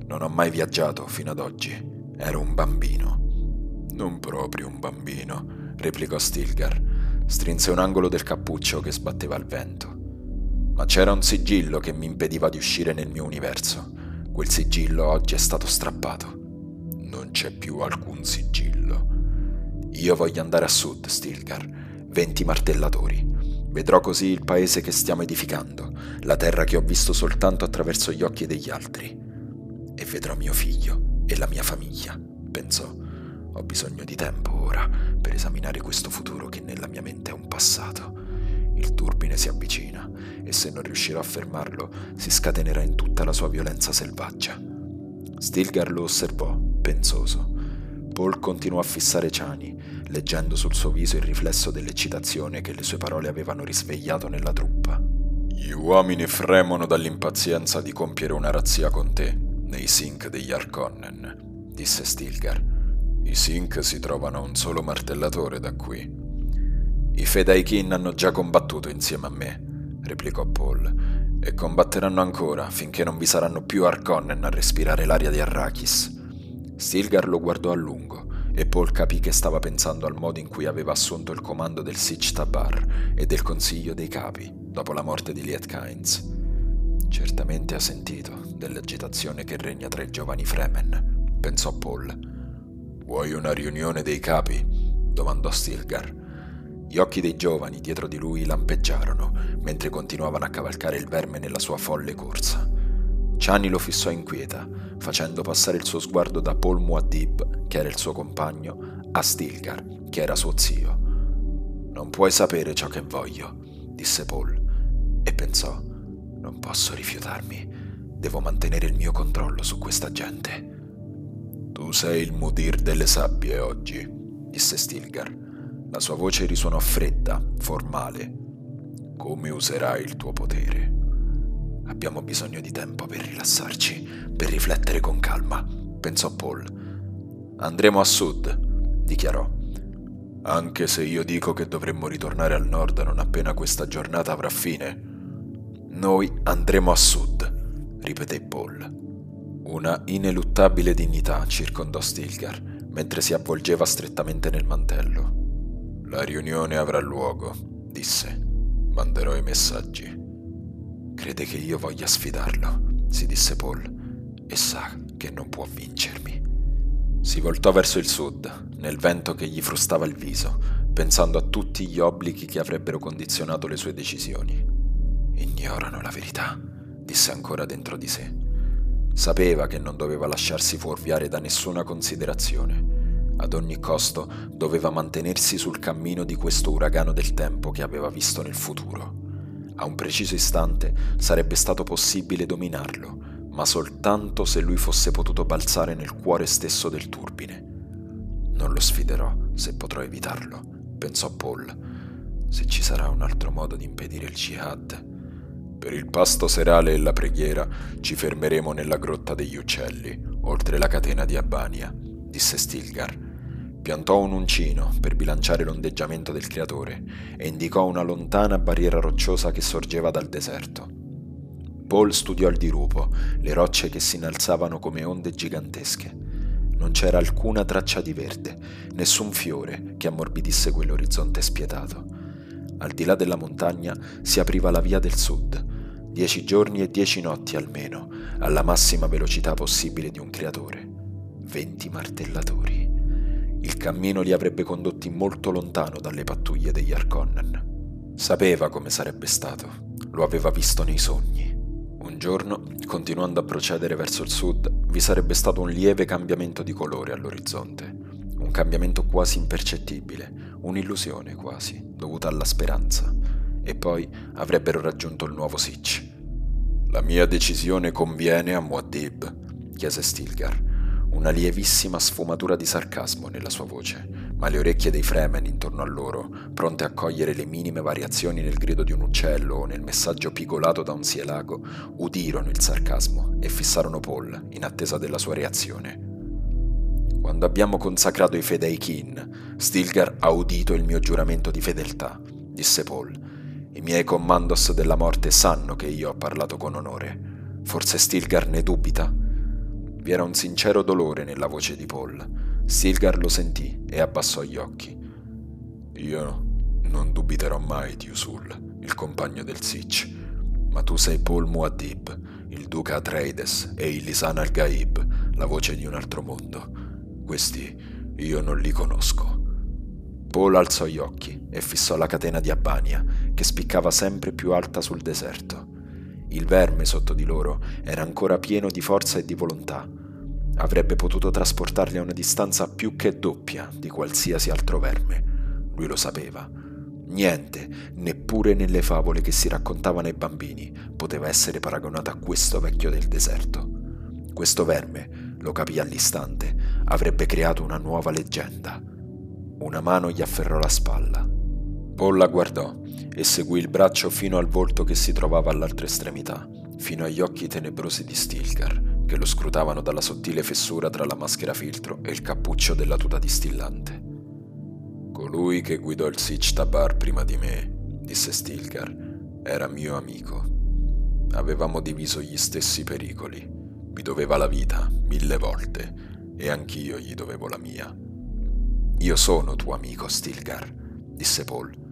Non ho mai viaggiato fino ad oggi. Ero un bambino. Non proprio un bambino, replicò Stilgar. Strinse un angolo del cappuccio che sbatteva al vento. Ma c'era un sigillo che mi impediva di uscire nel mio universo. Quel sigillo oggi è stato strappato. Non c'è più alcun sigillo. Io voglio andare a sud, Stilgar. Venti martellatori. Vedrò così il paese che stiamo edificando, la terra che ho visto soltanto attraverso gli occhi degli altri. E vedrò mio figlio e la mia famiglia, pensò. Ho bisogno di tempo ora per esaminare questo futuro che nella mia mente è un passato. Il turbine si avvicina e se non riuscirò a fermarlo si scatenerà in tutta la sua violenza selvaggia. Stilgar lo osservò, pensoso. Paul continuò a fissare Ciani, leggendo sul suo viso il riflesso dell'eccitazione che le sue parole avevano risvegliato nella truppa. Gli uomini fremono dall'impazienza di compiere una razzia con te, nei sink degli Arconnen, disse Stilgar. I sink si trovano a un solo martellatore da qui. I Fedaikin hanno già combattuto insieme a me, replicò Paul, e combatteranno ancora finché non vi saranno più Arconnen a respirare l'aria di Arrakis. Stilgar lo guardò a lungo e Paul capì che stava pensando al modo in cui aveva assunto il comando del Sich Tabar e del Consiglio dei Capi dopo la morte di Liet Kynes. Certamente ha sentito dell'agitazione che regna tra i giovani Fremen, pensò Paul. Vuoi una riunione dei capi? domandò Stilgar. Gli occhi dei giovani dietro di lui lampeggiarono mentre continuavano a cavalcare il verme nella sua folle corsa. Chani lo fissò inquieta, facendo passare il suo sguardo da Paul Muad'Dib, che era il suo compagno, a Stilgar, che era suo zio. Non puoi sapere ciò che voglio, disse Paul, e pensò, non posso rifiutarmi, devo mantenere il mio controllo su questa gente. Tu sei il mudir delle sabbie oggi, disse Stilgar. La sua voce risuonò fredda, formale. Come userai il tuo potere? Abbiamo bisogno di tempo per rilassarci, per riflettere con calma, pensò Paul. Andremo a sud, dichiarò. Anche se io dico che dovremmo ritornare al nord non appena questa giornata avrà fine. Noi andremo a sud, ripeté Paul. Una ineluttabile dignità circondò Stilgar mentre si avvolgeva strettamente nel mantello. La riunione avrà luogo, disse. Manderò i messaggi. Crede che io voglia sfidarlo, si disse Paul, e sa che non può vincermi. Si voltò verso il sud, nel vento che gli frustava il viso, pensando a tutti gli obblighi che avrebbero condizionato le sue decisioni. Ignorano la verità, disse ancora dentro di sé. Sapeva che non doveva lasciarsi fuorviare da nessuna considerazione. Ad ogni costo doveva mantenersi sul cammino di questo uragano del tempo che aveva visto nel futuro. A un preciso istante sarebbe stato possibile dominarlo, ma soltanto se lui fosse potuto balzare nel cuore stesso del turbine. Non lo sfiderò se potrò evitarlo, pensò Paul. Se ci sarà un altro modo di impedire il jihad. Per il pasto serale e la preghiera ci fermeremo nella grotta degli uccelli, oltre la catena di Albania, disse Stilgar piantò un uncino per bilanciare l'ondeggiamento del creatore e indicò una lontana barriera rocciosa che sorgeva dal deserto. Paul studiò il dirupo, le rocce che si innalzavano come onde gigantesche. Non c'era alcuna traccia di verde, nessun fiore che ammorbidisse quell'orizzonte spietato. Al di là della montagna si apriva la via del sud, dieci giorni e dieci notti almeno, alla massima velocità possibile di un creatore. Venti martellatori. Il cammino li avrebbe condotti molto lontano dalle pattuglie degli Arconnen. Sapeva come sarebbe stato, lo aveva visto nei sogni. Un giorno, continuando a procedere verso il sud, vi sarebbe stato un lieve cambiamento di colore all'orizzonte, un cambiamento quasi impercettibile, un'illusione quasi, dovuta alla speranza, e poi avrebbero raggiunto il nuovo Sitch. La mia decisione conviene a Muad'Dib, chiese Stilgar, una lievissima sfumatura di sarcasmo nella sua voce, ma le orecchie dei Fremen intorno a loro, pronte a cogliere le minime variazioni nel grido di un uccello o nel messaggio pigolato da un sielago, udirono il sarcasmo e fissarono Paul in attesa della sua reazione. Quando abbiamo consacrato i fedei Kin, Stilgar ha udito il mio giuramento di fedeltà, disse Paul. I miei commandos della morte sanno che io ho parlato con onore. Forse Stilgar ne dubita? Vi era un sincero dolore nella voce di Paul. Stilgar lo sentì e abbassò gli occhi. Io non dubiterò mai di Usul, il compagno del Sich, ma tu sei Paul Muad'Dib, il duca Atreides e il Lisan al-Gaib, la voce di un altro mondo. Questi io non li conosco. Paul alzò gli occhi e fissò la catena di Albania, che spiccava sempre più alta sul deserto. Il verme sotto di loro era ancora pieno di forza e di volontà. Avrebbe potuto trasportarli a una distanza più che doppia di qualsiasi altro verme. Lui lo sapeva. Niente, neppure nelle favole che si raccontavano ai bambini, poteva essere paragonato a questo vecchio del deserto. Questo verme, lo capì all'istante, avrebbe creato una nuova leggenda. Una mano gli afferrò la spalla. Paul la guardò e seguì il braccio fino al volto che si trovava all'altra estremità, fino agli occhi tenebrosi di Stilgar, che lo scrutavano dalla sottile fessura tra la maschera filtro e il cappuccio della tuta distillante. Colui che guidò il Sich Tabar prima di me, disse Stilgar, era mio amico. Avevamo diviso gli stessi pericoli. Mi doveva la vita mille volte e anch'io gli dovevo la mia. Io sono tuo amico, Stilgar, disse Paul.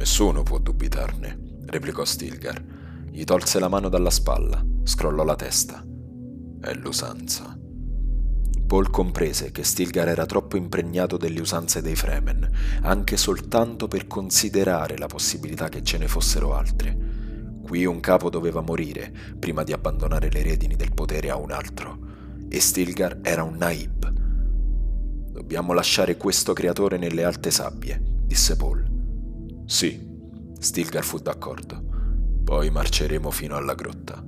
Nessuno può dubitarne, replicò Stilgar. Gli tolse la mano dalla spalla, scrollò la testa. È l'usanza. Paul comprese che Stilgar era troppo impregnato delle usanze dei Fremen, anche soltanto per considerare la possibilità che ce ne fossero altre. Qui un capo doveva morire prima di abbandonare le redini del potere a un altro, e Stilgar era un Naib. Dobbiamo lasciare questo creatore nelle alte sabbie, disse Paul. Sì, Stilgar fu d'accordo. Poi marceremo fino alla grotta.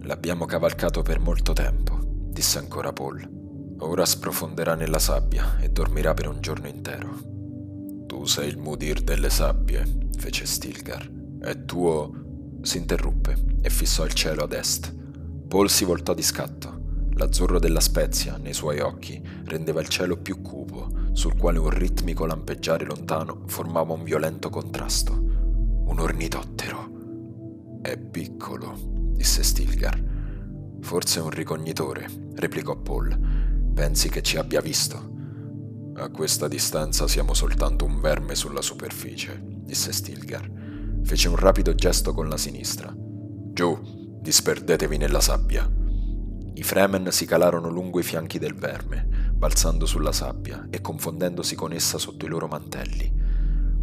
L'abbiamo cavalcato per molto tempo, disse ancora Paul. Ora sprofonderà nella sabbia e dormirà per un giorno intero. Tu sei il mudir delle sabbie, fece Stilgar. È tuo... si interruppe e fissò il cielo ad est. Paul si voltò di scatto. L'azzurro della spezia, nei suoi occhi, rendeva il cielo più cupo, sul quale un ritmico lampeggiare lontano formava un violento contrasto. Un ornitottero. È piccolo, disse Stilgar. Forse un ricognitore, replicò Paul Pensi che ci abbia visto? A questa distanza siamo soltanto un verme sulla superficie, disse Stilgar. Fece un rapido gesto con la sinistra. Giù, disperdetevi nella sabbia. I Fremen si calarono lungo i fianchi del verme, balzando sulla sabbia e confondendosi con essa sotto i loro mantelli.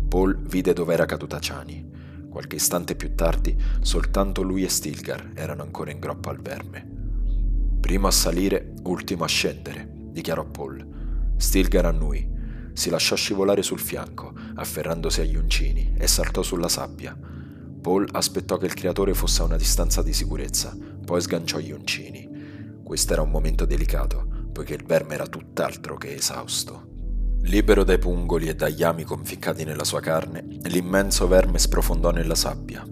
Paul vide dove era caduta Chani. Qualche istante più tardi, soltanto lui e Stilgar erano ancora in groppa al verme. Primo a salire, ultimo a scendere, dichiarò Paul. Stilgar annui. Si lasciò scivolare sul fianco, afferrandosi agli uncini, e saltò sulla sabbia. Paul aspettò che il creatore fosse a una distanza di sicurezza, poi sganciò gli uncini. Questo era un momento delicato, poiché il verme era tutt'altro che esausto. Libero dai pungoli e dagli ami conficcati nella sua carne, l'immenso verme sprofondò nella sabbia.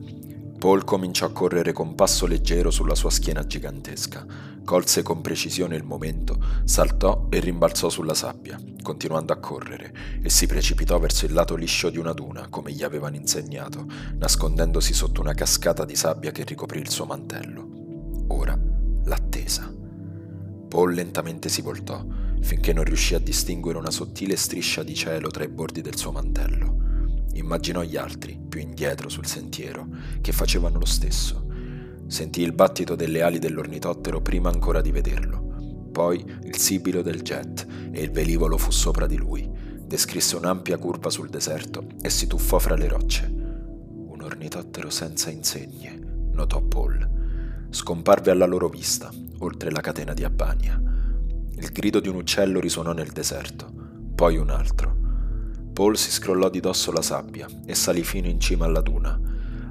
Paul cominciò a correre con passo leggero sulla sua schiena gigantesca, colse con precisione il momento, saltò e rimbalzò sulla sabbia, continuando a correre, e si precipitò verso il lato liscio di una duna, come gli avevano insegnato, nascondendosi sotto una cascata di sabbia che ricoprì il suo mantello. Ora l'attesa. Paul lentamente si voltò, finché non riuscì a distinguere una sottile striscia di cielo tra i bordi del suo mantello. Immaginò gli altri, più indietro sul sentiero, che facevano lo stesso. Sentì il battito delle ali dell'ornitottero prima ancora di vederlo. Poi il sibilo del jet e il velivolo fu sopra di lui. Descrisse un'ampia curva sul deserto e si tuffò fra le rocce. Un ornitottero senza insegne, notò Paul. Scomparve alla loro vista, oltre la catena di Albania. Il grido di un uccello risuonò nel deserto, poi un altro. Paul si scrollò di dosso la sabbia e salì fino in cima alla duna.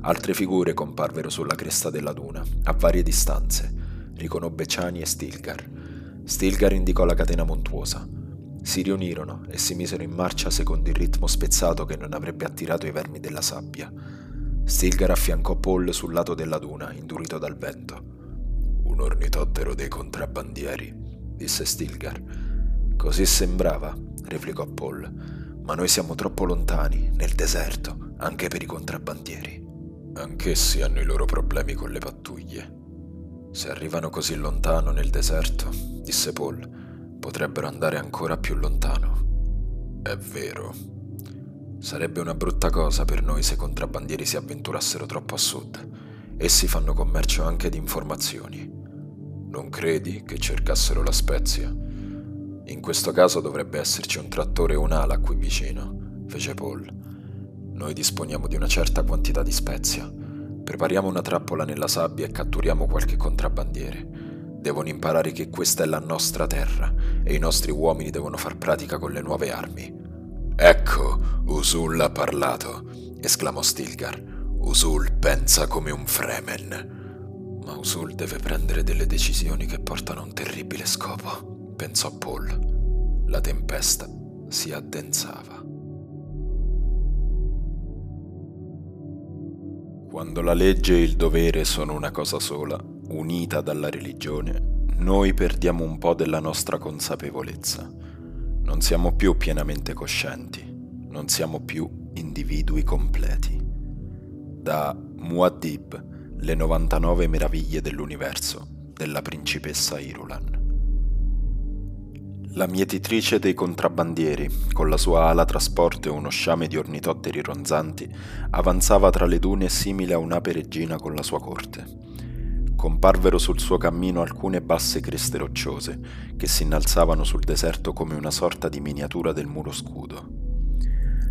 Altre figure comparvero sulla cresta della duna, a varie distanze. Riconobbe Ciani e Stilgar. Stilgar indicò la catena montuosa. Si riunirono e si misero in marcia secondo il ritmo spezzato che non avrebbe attirato i vermi della sabbia. Stilgar affiancò Paul sul lato della duna, indurito dal vento. Un ornitottero dei contrabbandieri, disse Stilgar. Così sembrava, replicò Paul ma noi siamo troppo lontani, nel deserto, anche per i contrabbandieri. Anch'essi hanno i loro problemi con le pattuglie. Se arrivano così lontano nel deserto, disse Paul, potrebbero andare ancora più lontano. È vero. Sarebbe una brutta cosa per noi se i contrabbandieri si avventurassero troppo a sud. Essi fanno commercio anche di informazioni. Non credi che cercassero la spezia? In questo caso dovrebbe esserci un trattore o un'ala qui vicino. fece Paul. Noi disponiamo di una certa quantità di spezia. Prepariamo una trappola nella sabbia e catturiamo qualche contrabbandiere. Devono imparare che questa è la nostra terra e i nostri uomini devono far pratica con le nuove armi. Ecco, Usul ha parlato, esclamò Stilgar. Usul pensa come un Fremen. Ma Usul deve prendere delle decisioni che portano a un terribile scopo, pensò Paul. La tempesta si addensava. Quando la legge e il dovere sono una cosa sola, unita dalla religione, noi perdiamo un po' della nostra consapevolezza. Non siamo più pienamente coscienti, non siamo più individui completi. Da Muad'Dib, le 99 meraviglie dell'universo, della principessa Irulan. La mietitrice dei contrabbandieri, con la sua ala trasporto e uno sciame di ornitotteri ronzanti, avanzava tra le dune simile a un'ape regina con la sua corte. Comparvero sul suo cammino alcune basse creste rocciose, che si innalzavano sul deserto come una sorta di miniatura del muro scudo.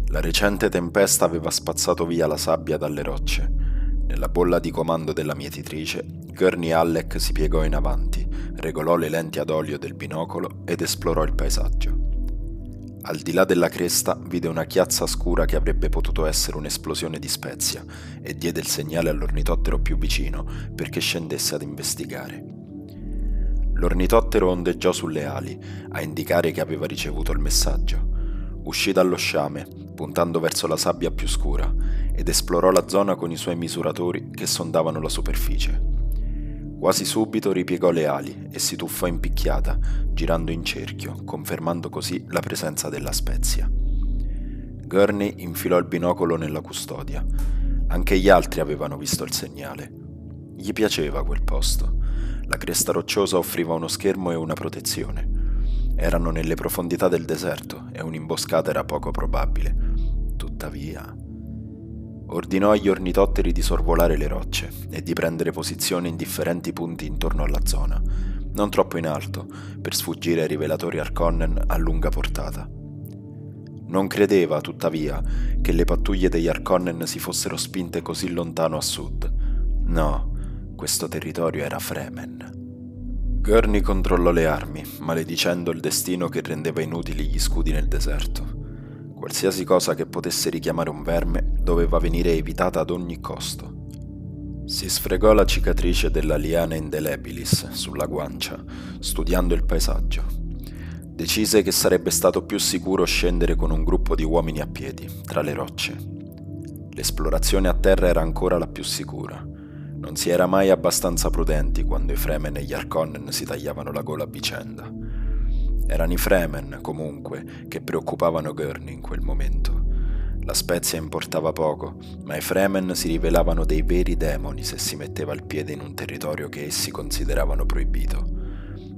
La recente tempesta aveva spazzato via la sabbia dalle rocce. Nella bolla di comando della mietitrice, Gurney Halleck si piegò in avanti, regolò le lenti ad olio del binocolo ed esplorò il paesaggio. Al di là della cresta vide una chiazza scura che avrebbe potuto essere un'esplosione di spezia e diede il segnale all'ornitottero più vicino perché scendesse ad investigare. L'ornitottero ondeggiò sulle ali a indicare che aveva ricevuto il messaggio. Uscì dallo sciame, puntando verso la sabbia più scura, ed esplorò la zona con i suoi misuratori che sondavano la superficie. Quasi subito ripiegò le ali e si tuffò in picchiata, girando in cerchio, confermando così la presenza della spezia. Gurney infilò il binocolo nella custodia. Anche gli altri avevano visto il segnale. Gli piaceva quel posto. La cresta rocciosa offriva uno schermo e una protezione. Erano nelle profondità del deserto e un'imboscata era poco probabile. Tuttavia, ordinò agli ornitotteri di sorvolare le rocce e di prendere posizione in differenti punti intorno alla zona, non troppo in alto, per sfuggire ai rivelatori Arconnen a lunga portata. Non credeva, tuttavia, che le pattuglie degli Arconnen si fossero spinte così lontano a sud. No, questo territorio era Fremen. Gurney controllò le armi, maledicendo il destino che rendeva inutili gli scudi nel deserto. Qualsiasi cosa che potesse richiamare un verme doveva venire evitata ad ogni costo. Si sfregò la cicatrice della liana indelebilis sulla guancia, studiando il paesaggio. Decise che sarebbe stato più sicuro scendere con un gruppo di uomini a piedi, tra le rocce. L'esplorazione a terra era ancora la più sicura. Non si era mai abbastanza prudenti quando i Fremen e gli Arconnen si tagliavano la gola a vicenda. Erano i Fremen, comunque, che preoccupavano Gurney in quel momento. La spezia importava poco, ma i Fremen si rivelavano dei veri demoni se si metteva il piede in un territorio che essi consideravano proibito.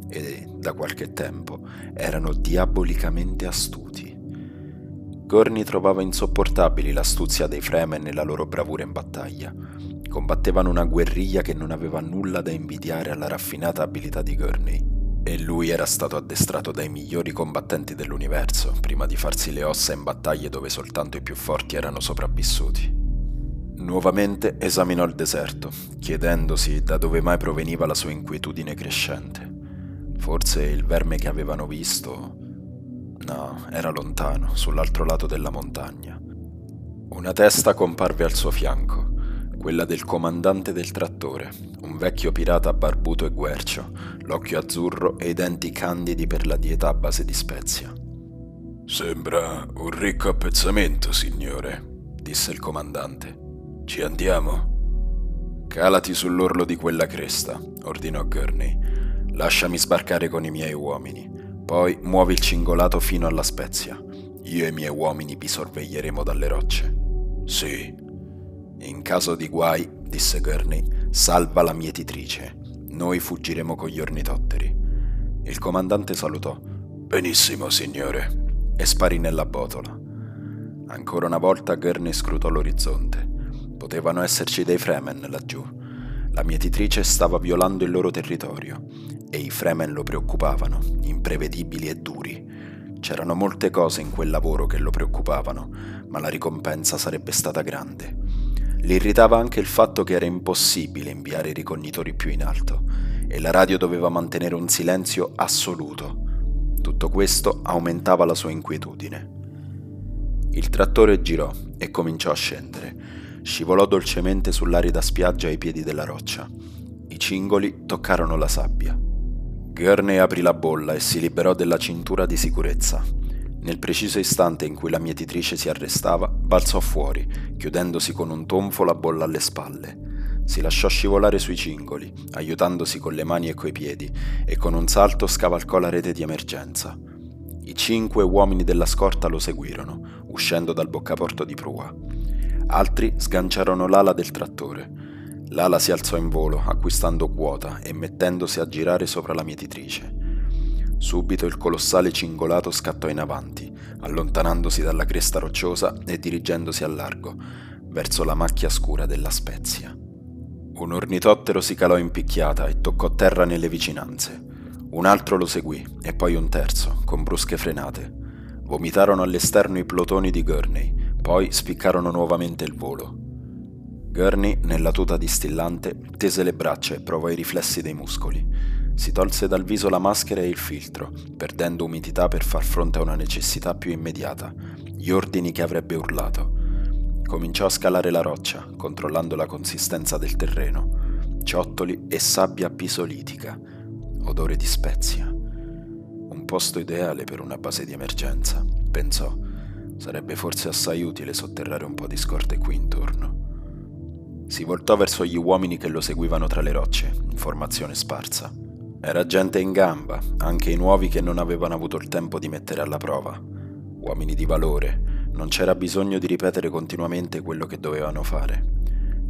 E da qualche tempo erano diabolicamente astuti. Gurney trovava insopportabili l'astuzia dei Fremen e la loro bravura in battaglia. Combattevano una guerriglia che non aveva nulla da invidiare alla raffinata abilità di Gurney e lui era stato addestrato dai migliori combattenti dell'universo prima di farsi le ossa in battaglie dove soltanto i più forti erano sopravvissuti. Nuovamente esaminò il deserto, chiedendosi da dove mai proveniva la sua inquietudine crescente. Forse il verme che avevano visto... No, era lontano, sull'altro lato della montagna. Una testa comparve al suo fianco quella del comandante del trattore, un vecchio pirata barbuto e guercio, l'occhio azzurro e i denti candidi per la dieta a base di spezia. Sembra un ricco appezzamento, signore, disse il comandante. Ci andiamo? Calati sull'orlo di quella cresta, ordinò Gurney. Lasciami sbarcare con i miei uomini. Poi muovi il cingolato fino alla spezia. Io e i miei uomini vi sorveglieremo dalle rocce. Sì, in caso di guai, disse Gurney, salva la mietitrice. Noi fuggiremo con gli ornitotteri. Il comandante salutò. Benissimo, signore, e sparì nella botola. Ancora una volta Gurney scrutò l'orizzonte. Potevano esserci dei Fremen laggiù. La mietitrice stava violando il loro territorio e i Fremen lo preoccupavano, imprevedibili e duri. C'erano molte cose in quel lavoro che lo preoccupavano, ma la ricompensa sarebbe stata grande. Li irritava anche il fatto che era impossibile inviare i ricognitori più in alto e la radio doveva mantenere un silenzio assoluto. Tutto questo aumentava la sua inquietudine. Il trattore girò e cominciò a scendere. Scivolò dolcemente sull'arida spiaggia ai piedi della roccia. I cingoli toccarono la sabbia. Gurney aprì la bolla e si liberò della cintura di sicurezza. Nel preciso istante in cui la mietitrice si arrestava, balzò fuori, chiudendosi con un tonfo la bolla alle spalle. Si lasciò scivolare sui cingoli, aiutandosi con le mani e coi piedi, e con un salto scavalcò la rete di emergenza. I cinque uomini della scorta lo seguirono, uscendo dal boccaporto di prua. Altri sganciarono l'ala del trattore. L'ala si alzò in volo, acquistando quota e mettendosi a girare sopra la mietitrice. Subito il colossale cingolato scattò in avanti, allontanandosi dalla cresta rocciosa e dirigendosi a largo, verso la macchia scura della Spezia. Un ornitottero si calò in picchiata e toccò terra nelle vicinanze. Un altro lo seguì e poi un terzo, con brusche frenate. Vomitarono all'esterno i plotoni di Gurney, poi spiccarono nuovamente il volo. Gurney, nella tuta distillante, tese le braccia e provò i riflessi dei muscoli. Si tolse dal viso la maschera e il filtro, perdendo umidità per far fronte a una necessità più immediata, gli ordini che avrebbe urlato. Cominciò a scalare la roccia, controllando la consistenza del terreno. Ciottoli e sabbia pisolitica, odore di spezia. Un posto ideale per una base di emergenza, pensò. Sarebbe forse assai utile sotterrare un po' di scorte qui intorno. Si voltò verso gli uomini che lo seguivano tra le rocce, in formazione sparsa. Era gente in gamba, anche i nuovi che non avevano avuto il tempo di mettere alla prova. Uomini di valore, non c'era bisogno di ripetere continuamente quello che dovevano fare.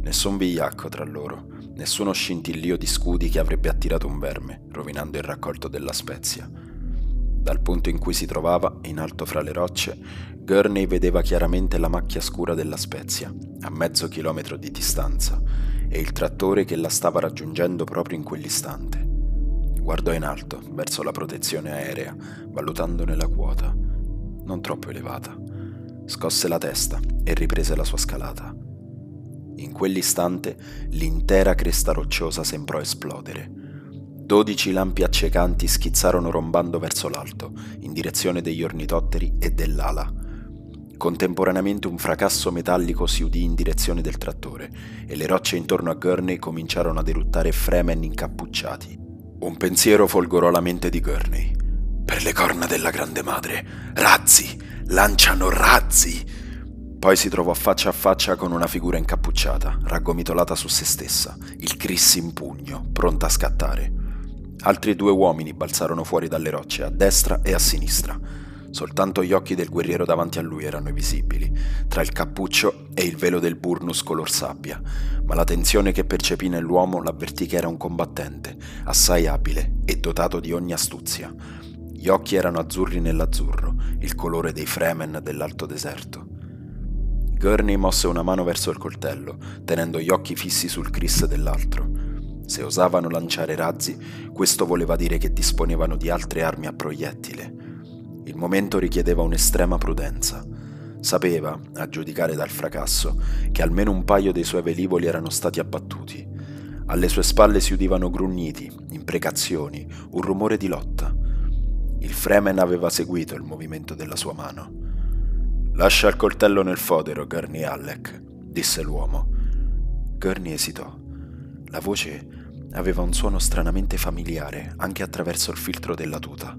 Nessun vigliacco tra loro, nessuno scintillio di scudi che avrebbe attirato un verme, rovinando il raccolto della spezia. Dal punto in cui si trovava, in alto fra le rocce, Gurney vedeva chiaramente la macchia scura della Spezia, a mezzo chilometro di distanza, e il trattore che la stava raggiungendo proprio in quell'istante. Guardò in alto, verso la protezione aerea, valutandone la quota, non troppo elevata. Scosse la testa e riprese la sua scalata. In quell'istante l'intera cresta rocciosa sembrò esplodere. Dodici lampi accecanti schizzarono rombando verso l'alto, in direzione degli ornitotteri e dell'ala. Contemporaneamente un fracasso metallico si udì in direzione del trattore e le rocce intorno a Gurney cominciarono ad eruttare fremen incappucciati. Un pensiero folgorò la mente di Gurney. Per le corna della grande madre, razzi! Lanciano razzi! Poi si trovò faccia a faccia con una figura incappucciata, raggomitolata su se stessa, il Chris in pugno, pronta a scattare. Altri due uomini balzarono fuori dalle rocce, a destra e a sinistra Soltanto gli occhi del guerriero davanti a lui erano visibili, tra il cappuccio e il velo del burnus color sabbia, ma la tensione che percepì nell'uomo l'avvertì che era un combattente, assai abile e dotato di ogni astuzia. Gli occhi erano azzurri nell'azzurro, il colore dei fremen dell'alto deserto. Gurney mosse una mano verso il coltello, tenendo gli occhi fissi sul Chris dell'altro. Se osavano lanciare razzi, questo voleva dire che disponevano di altre armi a proiettile. Il momento richiedeva un'estrema prudenza. Sapeva, a giudicare dal fracasso, che almeno un paio dei suoi velivoli erano stati abbattuti. Alle sue spalle si udivano grugniti, imprecazioni, un rumore di lotta. Il Fremen aveva seguito il movimento della sua mano. Lascia il coltello nel fodero, Gurney Alec, disse l'uomo. Gurney esitò. La voce aveva un suono stranamente familiare anche attraverso il filtro della tuta.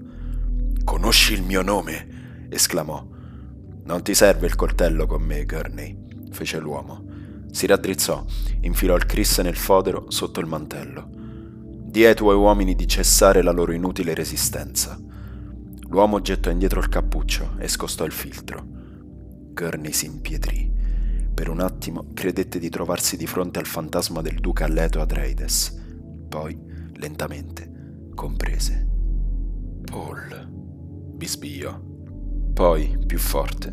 Conosci il mio nome? esclamò. Non ti serve il coltello con me, Gurney, fece l'uomo. Si raddrizzò, infilò il Chris nel fodero sotto il mantello. Dì ai tuoi uomini di cessare la loro inutile resistenza. L'uomo gettò indietro il cappuccio e scostò il filtro. Gurney si impietrì. Per un attimo credette di trovarsi di fronte al fantasma del duca Leto Atreides. Poi, lentamente, comprese. Paul bisbigliò. Poi, più forte.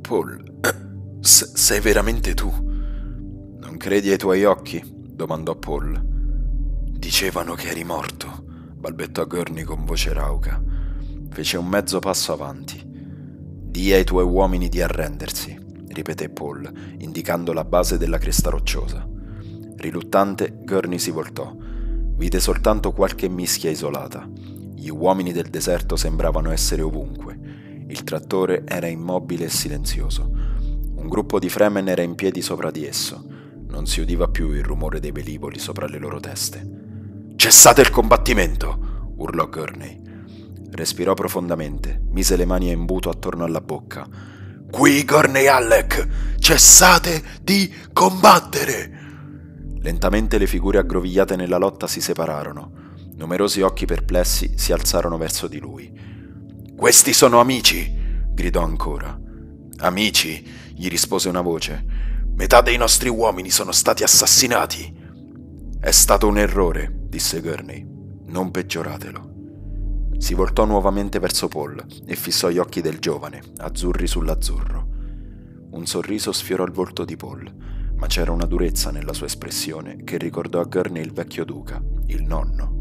Paul, *clears throat* s- sei veramente tu? Non credi ai tuoi occhi? domandò Paul. Dicevano che eri morto, balbettò Gurney con voce rauca. fece un mezzo passo avanti. Dì ai tuoi uomini di arrendersi, ripeté Paul, indicando la base della cresta rocciosa. Riluttante, Gurney si voltò. Vide soltanto qualche mischia isolata. Gli uomini del deserto sembravano essere ovunque. Il trattore era immobile e silenzioso. Un gruppo di Fremen era in piedi sopra di esso. Non si udiva più il rumore dei velivoli sopra le loro teste. Cessate il combattimento! urlò Gurney. Respirò profondamente, mise le mani a imbuto attorno alla bocca. Qui, Gurney Alec! Cessate di combattere! Lentamente le figure aggrovigliate nella lotta si separarono. Numerosi occhi perplessi si alzarono verso di lui. Questi sono amici! gridò ancora. Amici, gli rispose una voce. Metà dei nostri uomini sono stati assassinati. È stato un errore, disse Gurney. Non peggioratelo. Si voltò nuovamente verso Paul e fissò gli occhi del giovane, azzurri sull'azzurro. Un sorriso sfiorò il volto di Paul, ma c'era una durezza nella sua espressione che ricordò a Gurney il vecchio duca, il nonno.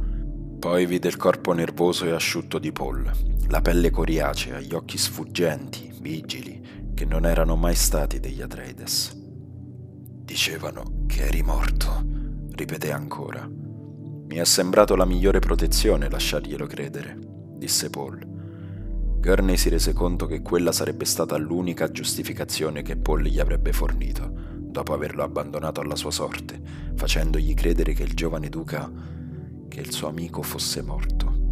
Poi vide il corpo nervoso e asciutto di Paul, la pelle coriacea, gli occhi sfuggenti, vigili, che non erano mai stati degli Atreides. Dicevano che eri morto, ripeté ancora. Mi è sembrato la migliore protezione lasciarglielo credere, disse Paul. Gurney si rese conto che quella sarebbe stata l'unica giustificazione che Paul gli avrebbe fornito, dopo averlo abbandonato alla sua sorte, facendogli credere che il giovane duca, che il suo amico fosse morto.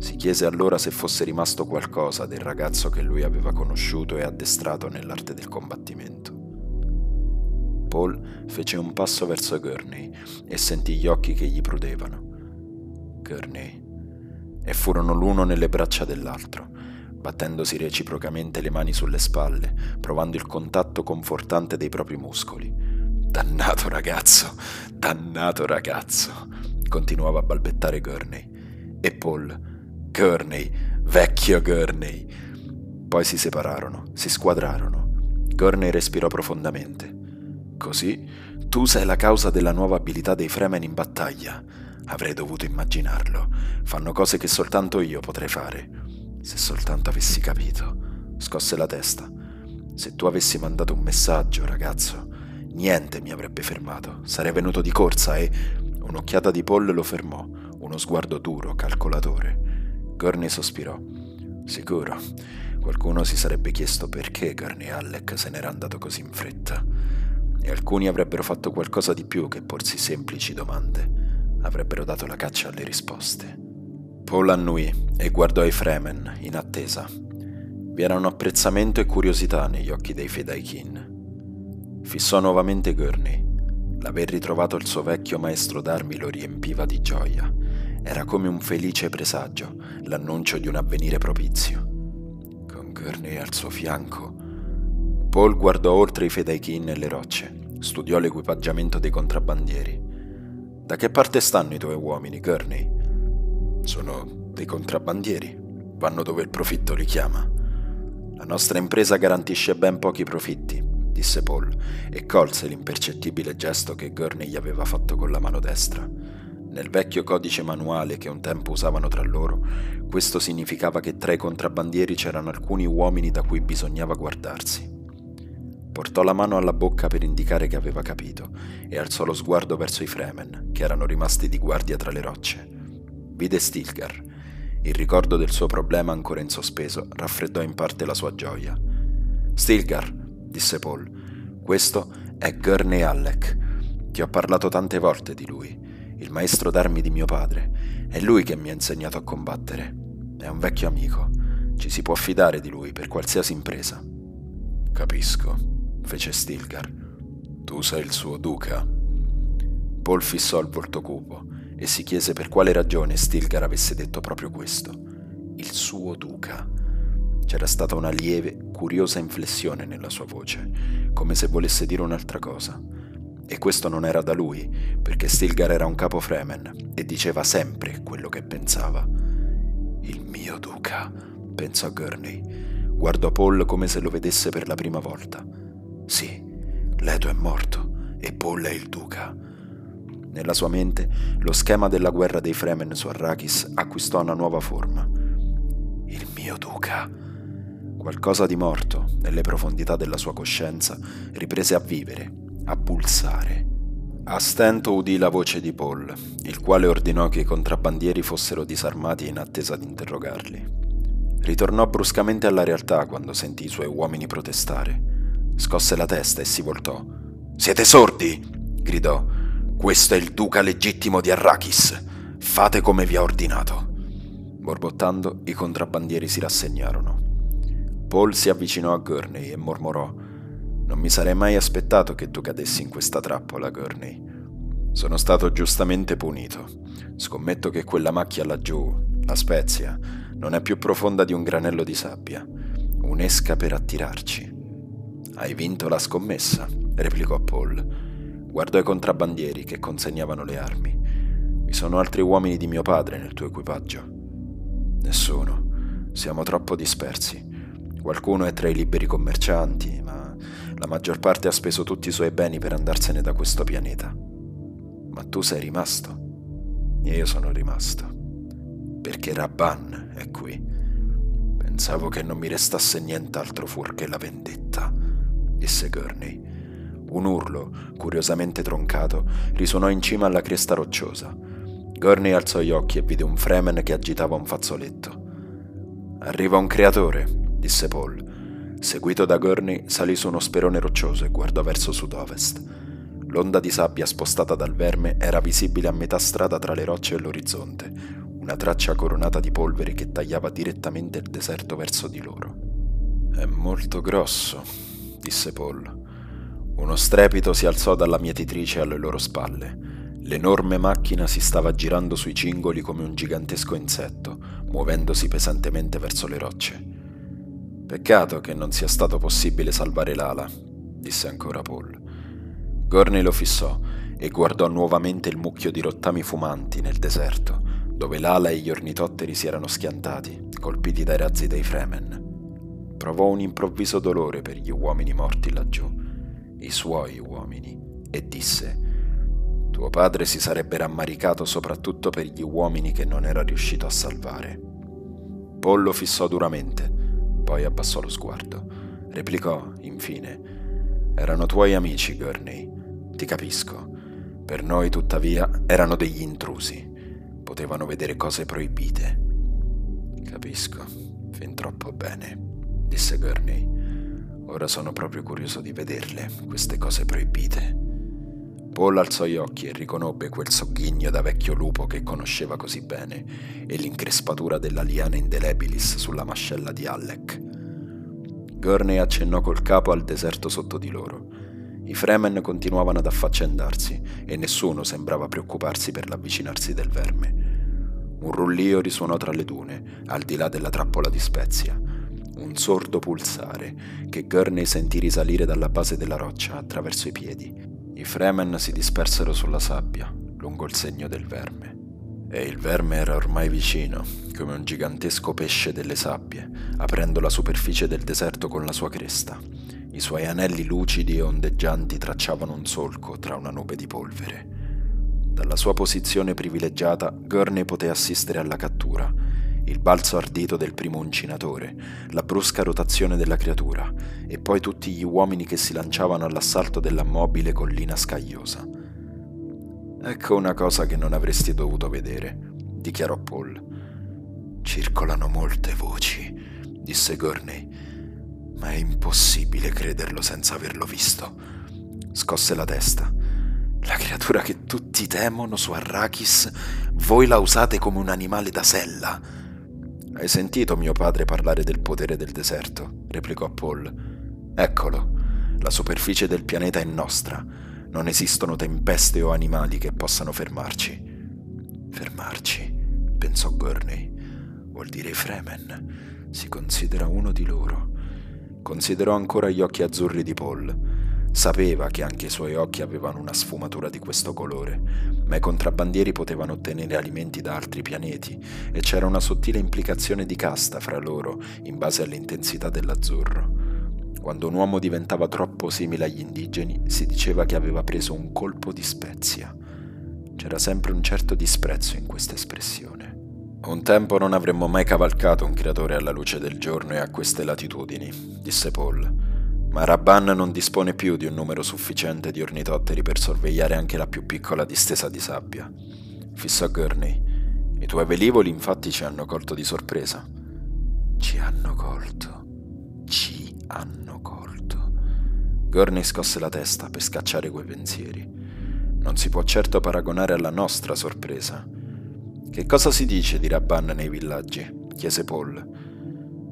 Si chiese allora se fosse rimasto qualcosa del ragazzo che lui aveva conosciuto e addestrato nell'arte del combattimento. Paul fece un passo verso Gurney e sentì gli occhi che gli prudevano. Gurney. E furono l'uno nelle braccia dell'altro, battendosi reciprocamente le mani sulle spalle, provando il contatto confortante dei propri muscoli. Dannato ragazzo, dannato ragazzo, continuava a balbettare Gurney. E Paul, Gurney, vecchio Gurney. Poi si separarono, si squadrarono. Gurney respirò profondamente. Così tu sei la causa della nuova abilità dei Fremen in battaglia. Avrei dovuto immaginarlo. Fanno cose che soltanto io potrei fare. Se soltanto avessi capito. Scosse la testa. Se tu avessi mandato un messaggio, ragazzo, niente mi avrebbe fermato. Sarei venuto di corsa e... Un'occhiata di Paul lo fermò, uno sguardo duro, calcolatore. Gurney sospirò. Sicuro. Qualcuno si sarebbe chiesto perché Gurney Alec se n'era andato così in fretta e alcuni avrebbero fatto qualcosa di più che porsi semplici domande, avrebbero dato la caccia alle risposte. Paul annui e guardò i Fremen in attesa. Vi erano apprezzamento e curiosità negli occhi dei Fedaikin. Fissò nuovamente Gurney. L'aver ritrovato il suo vecchio maestro d'armi lo riempiva di gioia. Era come un felice presagio, l'annuncio di un avvenire propizio. Con Gurney al suo fianco, Paul guardò oltre i Fedaikin e le rocce, studiò l'equipaggiamento dei contrabbandieri. Da che parte stanno i tuoi uomini, Gurney? Sono dei contrabbandieri, vanno dove il profitto li chiama. La nostra impresa garantisce ben pochi profitti, disse Paul, e colse l'impercettibile gesto che Gurney gli aveva fatto con la mano destra. Nel vecchio codice manuale che un tempo usavano tra loro, questo significava che tra i contrabbandieri c'erano alcuni uomini da cui bisognava guardarsi. Portò la mano alla bocca per indicare che aveva capito e alzò lo sguardo verso i Fremen, che erano rimasti di guardia tra le rocce. Vide Stilgar. Il ricordo del suo problema ancora in sospeso raffreddò in parte la sua gioia. Stilgar, disse Paul, questo è Gurney Alec. Ti ho parlato tante volte di lui, il maestro d'armi di mio padre. È lui che mi ha insegnato a combattere. È un vecchio amico. Ci si può fidare di lui per qualsiasi impresa. Capisco, fece Stilgar. Tu sei il suo duca? Paul fissò il volto cupo e si chiese per quale ragione Stilgar avesse detto proprio questo. Il suo duca. C'era stata una lieve, curiosa inflessione nella sua voce, come se volesse dire un'altra cosa. E questo non era da lui, perché Stilgar era un capo Fremen e diceva sempre quello che pensava. Il mio duca, pensò Gurney. Guardò Paul come se lo vedesse per la prima volta. Sì, Leto è morto e Paul è il duca. Nella sua mente lo schema della guerra dei Fremen su Arrakis acquistò una nuova forma. Il mio duca. Qualcosa di morto, nelle profondità della sua coscienza, riprese a vivere, a pulsare. A stento udì la voce di Paul, il quale ordinò che i contrabbandieri fossero disarmati in attesa di interrogarli. Ritornò bruscamente alla realtà quando sentì i suoi uomini protestare. Scosse la testa e si voltò. Siete sordi? gridò. Questo è il duca legittimo di Arrakis. Fate come vi ha ordinato. Borbottando, i contrabbandieri si rassegnarono. Paul si avvicinò a Gurney e mormorò: Non mi sarei mai aspettato che tu cadessi in questa trappola, Gurney. Sono stato giustamente punito. Scommetto che quella macchia laggiù, la spezia, non è più profonda di un granello di sabbia. Un'esca per attirarci. Hai vinto la scommessa, replicò Paul. Guardò i contrabbandieri che consegnavano le armi. Vi sono altri uomini di mio padre nel tuo equipaggio. Nessuno. Siamo troppo dispersi. Qualcuno è tra i liberi commercianti, ma la maggior parte ha speso tutti i suoi beni per andarsene da questo pianeta. Ma tu sei rimasto. E io sono rimasto. Perché Rabban è qui. Pensavo che non mi restasse nient'altro fuorché la vendetta, disse Gurney. Un urlo, curiosamente troncato, risuonò in cima alla cresta rocciosa. Gurney alzò gli occhi e vide un Fremen che agitava un fazzoletto. Arriva un creatore, disse Paul. Seguito da Gurney, salì su uno sperone roccioso e guardò verso sud-ovest. L'onda di sabbia spostata dal verme era visibile a metà strada tra le rocce e l'orizzonte, una traccia coronata di polvere che tagliava direttamente il deserto verso di loro. È molto grosso, disse Paul. Uno strepito si alzò dalla mietitrice alle loro spalle. L'enorme macchina si stava girando sui cingoli come un gigantesco insetto, muovendosi pesantemente verso le rocce. Peccato che non sia stato possibile salvare l'ala, disse ancora Paul. Gorney lo fissò e guardò nuovamente il mucchio di rottami fumanti nel deserto, dove l'ala e gli ornitotteri si erano schiantati, colpiti dai razzi dei Fremen. Provò un improvviso dolore per gli uomini morti laggiù, i suoi uomini, e disse: Tuo padre si sarebbe rammaricato soprattutto per gli uomini che non era riuscito a salvare. Paul lo fissò duramente poi abbassò lo sguardo. Replicò, infine, erano tuoi amici, Gurney. Ti capisco. Per noi, tuttavia, erano degli intrusi. Potevano vedere cose proibite. Capisco, fin troppo bene, disse Gurney. Ora sono proprio curioso di vederle, queste cose proibite. Paul alzò gli occhi e riconobbe quel sogghigno da vecchio lupo che conosceva così bene e l'increspatura della liana indelebilis sulla mascella di Alec. Gurney accennò col capo al deserto sotto di loro. I Fremen continuavano ad affaccendarsi e nessuno sembrava preoccuparsi per l'avvicinarsi del verme. Un rullio risuonò tra le dune, al di là della trappola di Spezia. Un sordo pulsare che Gurney sentì risalire dalla base della roccia attraverso i piedi. I Fremen si dispersero sulla sabbia, lungo il segno del verme. E il verme era ormai vicino, come un gigantesco pesce delle sabbie, aprendo la superficie del deserto con la sua cresta. I suoi anelli lucidi e ondeggianti tracciavano un solco tra una nube di polvere. Dalla sua posizione privilegiata, Gurney poté assistere alla cattura il balzo ardito del primo uncinatore, la brusca rotazione della creatura e poi tutti gli uomini che si lanciavano all'assalto della mobile collina scagliosa. Ecco una cosa che non avresti dovuto vedere, dichiarò Paul. Circolano molte voci, disse Gurney, ma è impossibile crederlo senza averlo visto. Scosse la testa. La creatura che tutti temono su Arrakis, voi la usate come un animale da sella. Hai sentito mio padre parlare del potere del deserto? replicò Paul. Eccolo, la superficie del pianeta è nostra. Non esistono tempeste o animali che possano fermarci. Fermarci, pensò Gurney. Vuol dire i Fremen. Si considera uno di loro. Considerò ancora gli occhi azzurri di Paul Sapeva che anche i suoi occhi avevano una sfumatura di questo colore, ma i contrabbandieri potevano ottenere alimenti da altri pianeti e c'era una sottile implicazione di casta fra loro in base all'intensità dell'azzurro. Quando un uomo diventava troppo simile agli indigeni, si diceva che aveva preso un colpo di spezia. C'era sempre un certo disprezzo in questa espressione. Un tempo non avremmo mai cavalcato un creatore alla luce del giorno e a queste latitudini, disse Paul. Ma Rabban non dispone più di un numero sufficiente di ornitotteri per sorvegliare anche la più piccola distesa di sabbia. Fissò Gurney. I tuoi velivoli infatti ci hanno colto di sorpresa. Ci hanno colto. Ci hanno colto. Gurney scosse la testa per scacciare quei pensieri. Non si può certo paragonare alla nostra sorpresa. Che cosa si dice di Rabban nei villaggi? chiese Paul.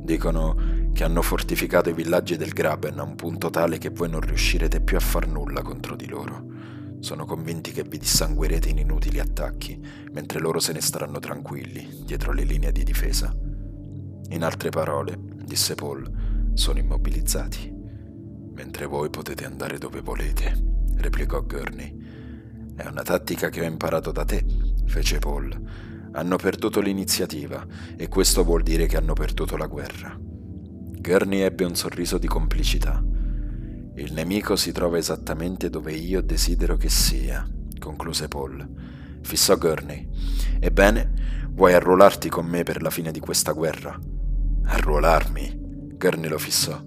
Dicono che hanno fortificato i villaggi del Graben a un punto tale che voi non riuscirete più a far nulla contro di loro. Sono convinti che vi dissanguerete in inutili attacchi, mentre loro se ne staranno tranquilli, dietro le linee di difesa. In altre parole, disse Paul, sono immobilizzati. Mentre voi potete andare dove volete, replicò Gurney. È una tattica che ho imparato da te, fece Paul hanno perduto l'iniziativa e questo vuol dire che hanno perduto la guerra. Gurney ebbe un sorriso di complicità. Il nemico si trova esattamente dove io desidero che sia, concluse Paul. Fissò Gurney. Ebbene, vuoi arruolarti con me per la fine di questa guerra? Arruolarmi? Gurney lo fissò.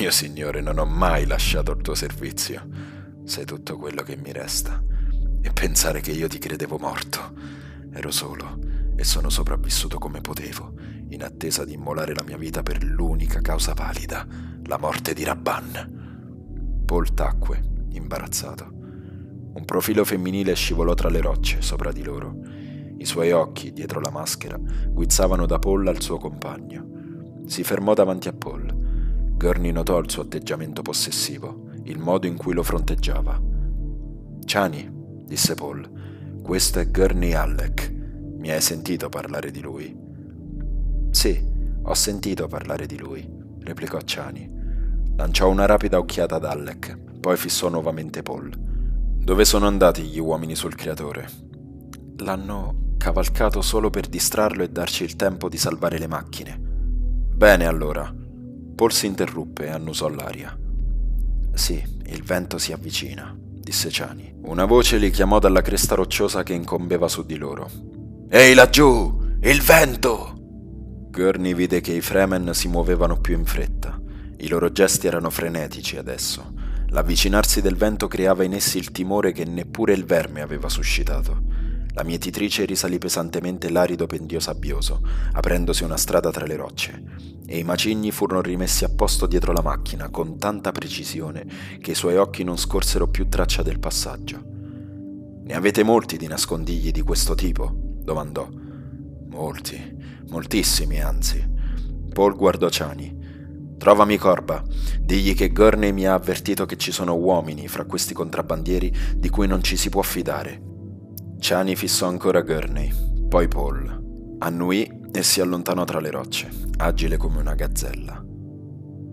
Mio signore, non ho mai lasciato il tuo servizio. Sei tutto quello che mi resta. E pensare che io ti credevo morto. Ero solo e sono sopravvissuto come potevo, in attesa di immolare la mia vita per l'unica causa valida, la morte di Rabban. Paul tacque, imbarazzato. Un profilo femminile scivolò tra le rocce, sopra di loro. I suoi occhi, dietro la maschera, guizzavano da Paul al suo compagno. Si fermò davanti a Paul. Gurney notò il suo atteggiamento possessivo, il modo in cui lo fronteggiava. Chani, disse Paul, questo è Gurney Halleck. Mi hai sentito parlare di lui? Sì, ho sentito parlare di lui, replicò Ciani. Lanciò una rapida occhiata ad Halleck, poi fissò nuovamente Paul. Dove sono andati gli uomini sul creatore? L'hanno cavalcato solo per distrarlo e darci il tempo di salvare le macchine. Bene allora. Paul si interruppe e annusò l'aria. Sì, il vento si avvicina disse Ciani. Una voce li chiamò dalla cresta rocciosa che incombeva su di loro. Ehi laggiù! Il vento! Gurney vide che i Fremen si muovevano più in fretta. I loro gesti erano frenetici adesso. L'avvicinarsi del vento creava in essi il timore che neppure il verme aveva suscitato. La mietitrice risalì pesantemente l'arido pendio sabbioso, aprendosi una strada tra le rocce, e i macigni furono rimessi a posto dietro la macchina con tanta precisione che i suoi occhi non scorsero più traccia del passaggio. Ne avete molti di nascondigli di questo tipo? domandò. Molti, moltissimi anzi. Paul guardò Ciani. Trovami Corba, digli che Gurney mi ha avvertito che ci sono uomini fra questi contrabbandieri di cui non ci si può fidare Ciani fissò ancora Gurney, poi Paul. Annui e si allontanò tra le rocce, agile come una gazzella.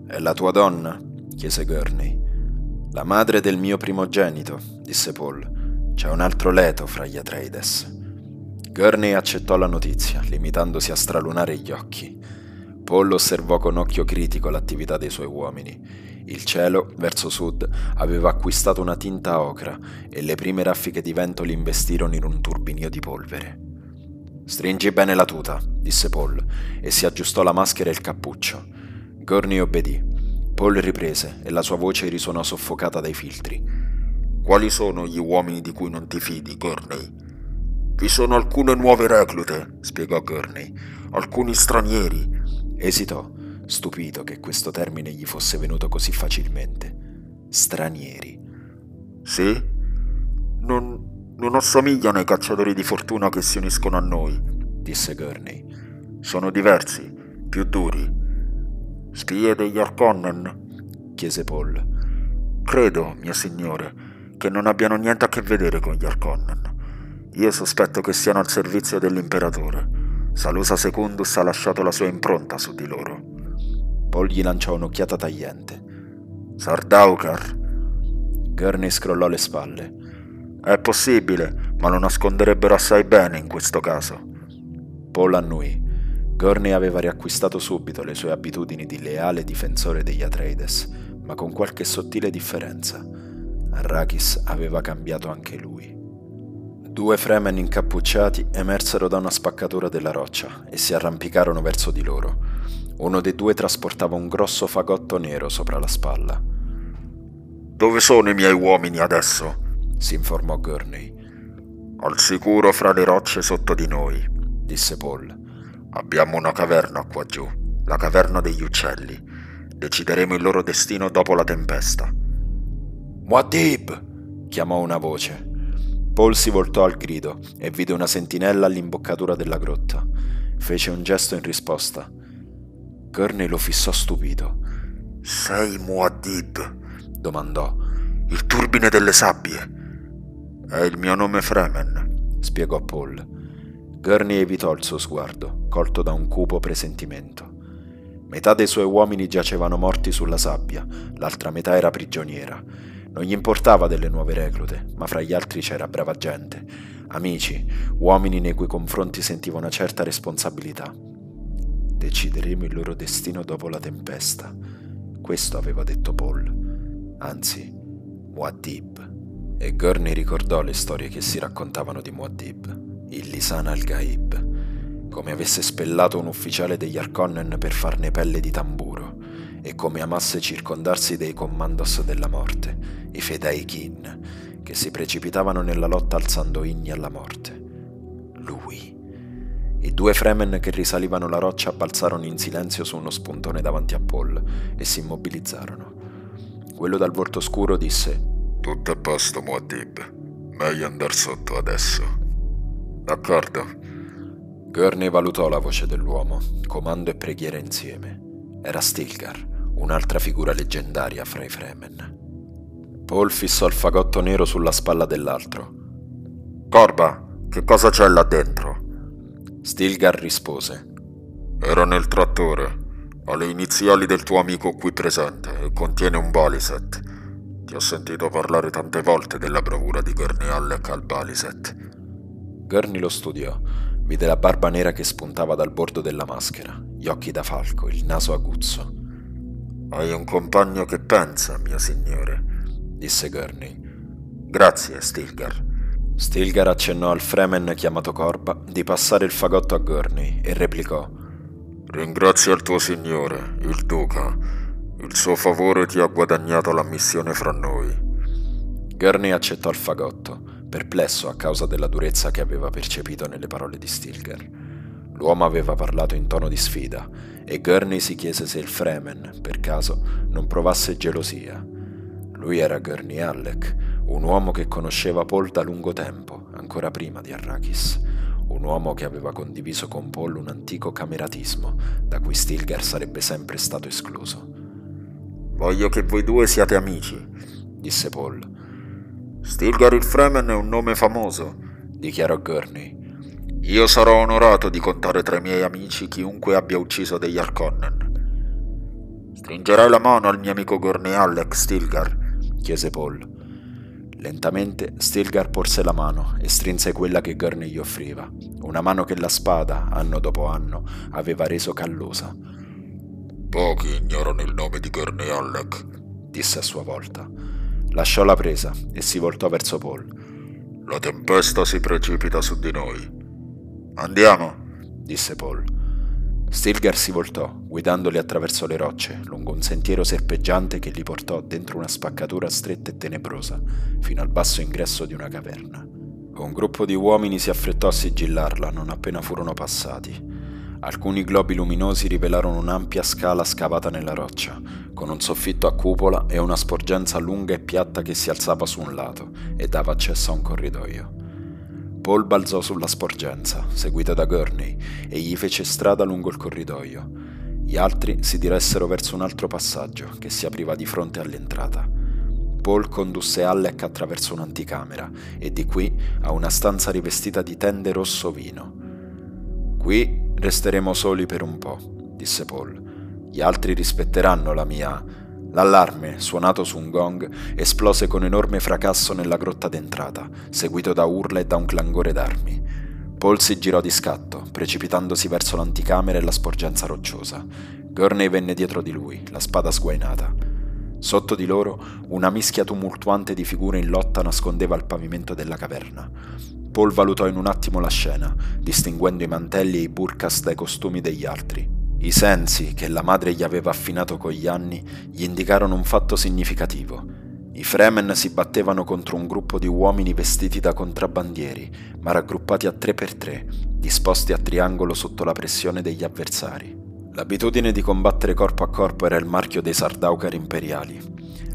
È la tua donna? chiese Gurney. La madre del mio primogenito, disse Paul. C'è un altro leto fra gli Atreides. Gurney accettò la notizia, limitandosi a stralunare gli occhi. Paul osservò con occhio critico l'attività dei suoi uomini il cielo, verso sud, aveva acquistato una tinta ocra e le prime raffiche di vento li investirono in un turbinio di polvere. Stringi bene la tuta, disse Paul, e si aggiustò la maschera e il cappuccio. Gorney obbedì. Paul riprese e la sua voce risuonò soffocata dai filtri. Quali sono gli uomini di cui non ti fidi, Gurney? Vi sono alcune nuove reclute, spiegò Gurney. Alcuni stranieri. Esitò stupito che questo termine gli fosse venuto così facilmente. Stranieri. Sì? Non, non assomigliano ai cacciatori di fortuna che si uniscono a noi, disse Gurney. Sono diversi, più duri. Spie degli Arconnen? chiese Paul. Credo, mio signore, che non abbiano niente a che vedere con gli Arconnen. Io sospetto che siano al servizio dell'imperatore. Salusa Secundus ha lasciato la sua impronta su di loro. Paul gli lanciò un'occhiata tagliente. Sardaukar. Gurney scrollò le spalle. È possibile, ma lo nasconderebbero assai bene in questo caso. Paul annui. Gurney aveva riacquistato subito le sue abitudini di leale difensore degli Atreides, ma con qualche sottile differenza. Arrakis aveva cambiato anche lui. Due Fremen incappucciati emersero da una spaccatura della roccia e si arrampicarono verso di loro. Uno dei due trasportava un grosso fagotto nero sopra la spalla. Dove sono i miei uomini adesso? si informò Gurney. Al sicuro fra le rocce sotto di noi, disse Paul. Abbiamo una caverna qua giù, la caverna degli uccelli. Decideremo il loro destino dopo la tempesta. Muad'Dib! chiamò una voce. Paul si voltò al grido e vide una sentinella all'imboccatura della grotta. Fece un gesto in risposta. Gurney lo fissò stupito. Sei Muad'Dib? domandò. Il turbine delle sabbie. È il mio nome Fremen, spiegò Paul. Gurney evitò il suo sguardo, colto da un cupo presentimento. Metà dei suoi uomini giacevano morti sulla sabbia, l'altra metà era prigioniera. Non gli importava delle nuove reclute, ma fra gli altri c'era brava gente, amici, uomini nei cui confronti sentiva una certa responsabilità. Decideremo il loro destino dopo la tempesta. Questo aveva detto Paul. Anzi, Muad'Dib e Gurney ricordò le storie che si raccontavano di Muad'Dib, il Lisan al-Gaib, come avesse spellato un ufficiale degli Arconnen per farne pelle di tamburo e come amasse circondarsi dei commandos della morte, i Fedai Kin, che si precipitavano nella lotta alzando inni alla morte. Lui. I due Fremen che risalivano la roccia balzarono in silenzio su uno spuntone davanti a Paul e si immobilizzarono. Quello dal volto scuro disse tutto a posto, Muad'Dib. Meglio andare sotto adesso. D'accordo. Gurney valutò la voce dell'uomo, comando e preghiera insieme. Era Stilgar, un'altra figura leggendaria fra i Fremen. Paul fissò il fagotto nero sulla spalla dell'altro. Corba, che cosa c'è là dentro? Stilgar rispose. Era nel trattore, alle iniziali del tuo amico qui presente, e contiene un baliset. Ti ho sentito parlare tante volte della bravura di Gurney Halleck al Baliset. Gurney lo studiò. Vide la barba nera che spuntava dal bordo della maschera, gli occhi da falco, il naso aguzzo. Hai un compagno che pensa, mio signore, disse Gurney. Grazie, Stilgar. Stilgar accennò al Fremen chiamato Corba di passare il fagotto a Gurney e replicò: Ringrazio il tuo signore, il duca il suo favore ti ha guadagnato l'ammissione fra noi. Gurney accettò il fagotto, perplesso a causa della durezza che aveva percepito nelle parole di Stilgar. L'uomo aveva parlato in tono di sfida e Gurney si chiese se il Fremen, per caso, non provasse gelosia. Lui era Gurney Halleck, un uomo che conosceva Paul da lungo tempo, ancora prima di Arrakis, un uomo che aveva condiviso con Paul un antico cameratismo da cui Stilgar sarebbe sempre stato escluso. Voglio che voi due siate amici, disse Paul. Stilgar il Fremen è un nome famoso, dichiarò Gurney. Io sarò onorato di contare tra i miei amici chiunque abbia ucciso degli Arconnen. Stringerai la mano al mio amico Gurney Alec Stilgar? chiese Paul. Lentamente Stilgar porse la mano e strinse quella che Gurney gli offriva, una mano che la spada, anno dopo anno, aveva reso callosa. Pochi ignorano il nome di Gurney Halleck, disse a sua volta. Lasciò la presa e si voltò verso Paul. La tempesta si precipita su di noi. Andiamo, disse Paul. Stilgar si voltò, guidandoli attraverso le rocce, lungo un sentiero serpeggiante che li portò dentro una spaccatura stretta e tenebrosa, fino al basso ingresso di una caverna. Un gruppo di uomini si affrettò a sigillarla non appena furono passati. Alcuni globi luminosi rivelarono un'ampia scala scavata nella roccia, con un soffitto a cupola e una sporgenza lunga e piatta che si alzava su un lato e dava accesso a un corridoio. Paul balzò sulla sporgenza, seguito da Gurney, e gli fece strada lungo il corridoio. Gli altri si diressero verso un altro passaggio che si apriva di fronte all'entrata. Paul condusse Alec attraverso un'anticamera e di qui a una stanza rivestita di tende rosso vino. Qui Resteremo soli per un po', disse Paul. Gli altri rispetteranno la mia. L'allarme, suonato su un gong, esplose con enorme fracasso nella grotta d'entrata, seguito da urla e da un clangore d'armi. Paul si girò di scatto, precipitandosi verso l'anticamera e la sporgenza rocciosa. Gurney venne dietro di lui, la spada sguainata. Sotto di loro una mischia tumultuante di figure in lotta nascondeva il pavimento della caverna. Paul valutò in un attimo la scena, distinguendo i mantelli e i burkas dai costumi degli altri. I sensi che la madre gli aveva affinato con gli anni gli indicarono un fatto significativo. I Fremen si battevano contro un gruppo di uomini vestiti da contrabbandieri, ma raggruppati a tre per tre, disposti a triangolo sotto la pressione degli avversari. L'abitudine di combattere corpo a corpo era il marchio dei Sardaukar imperiali.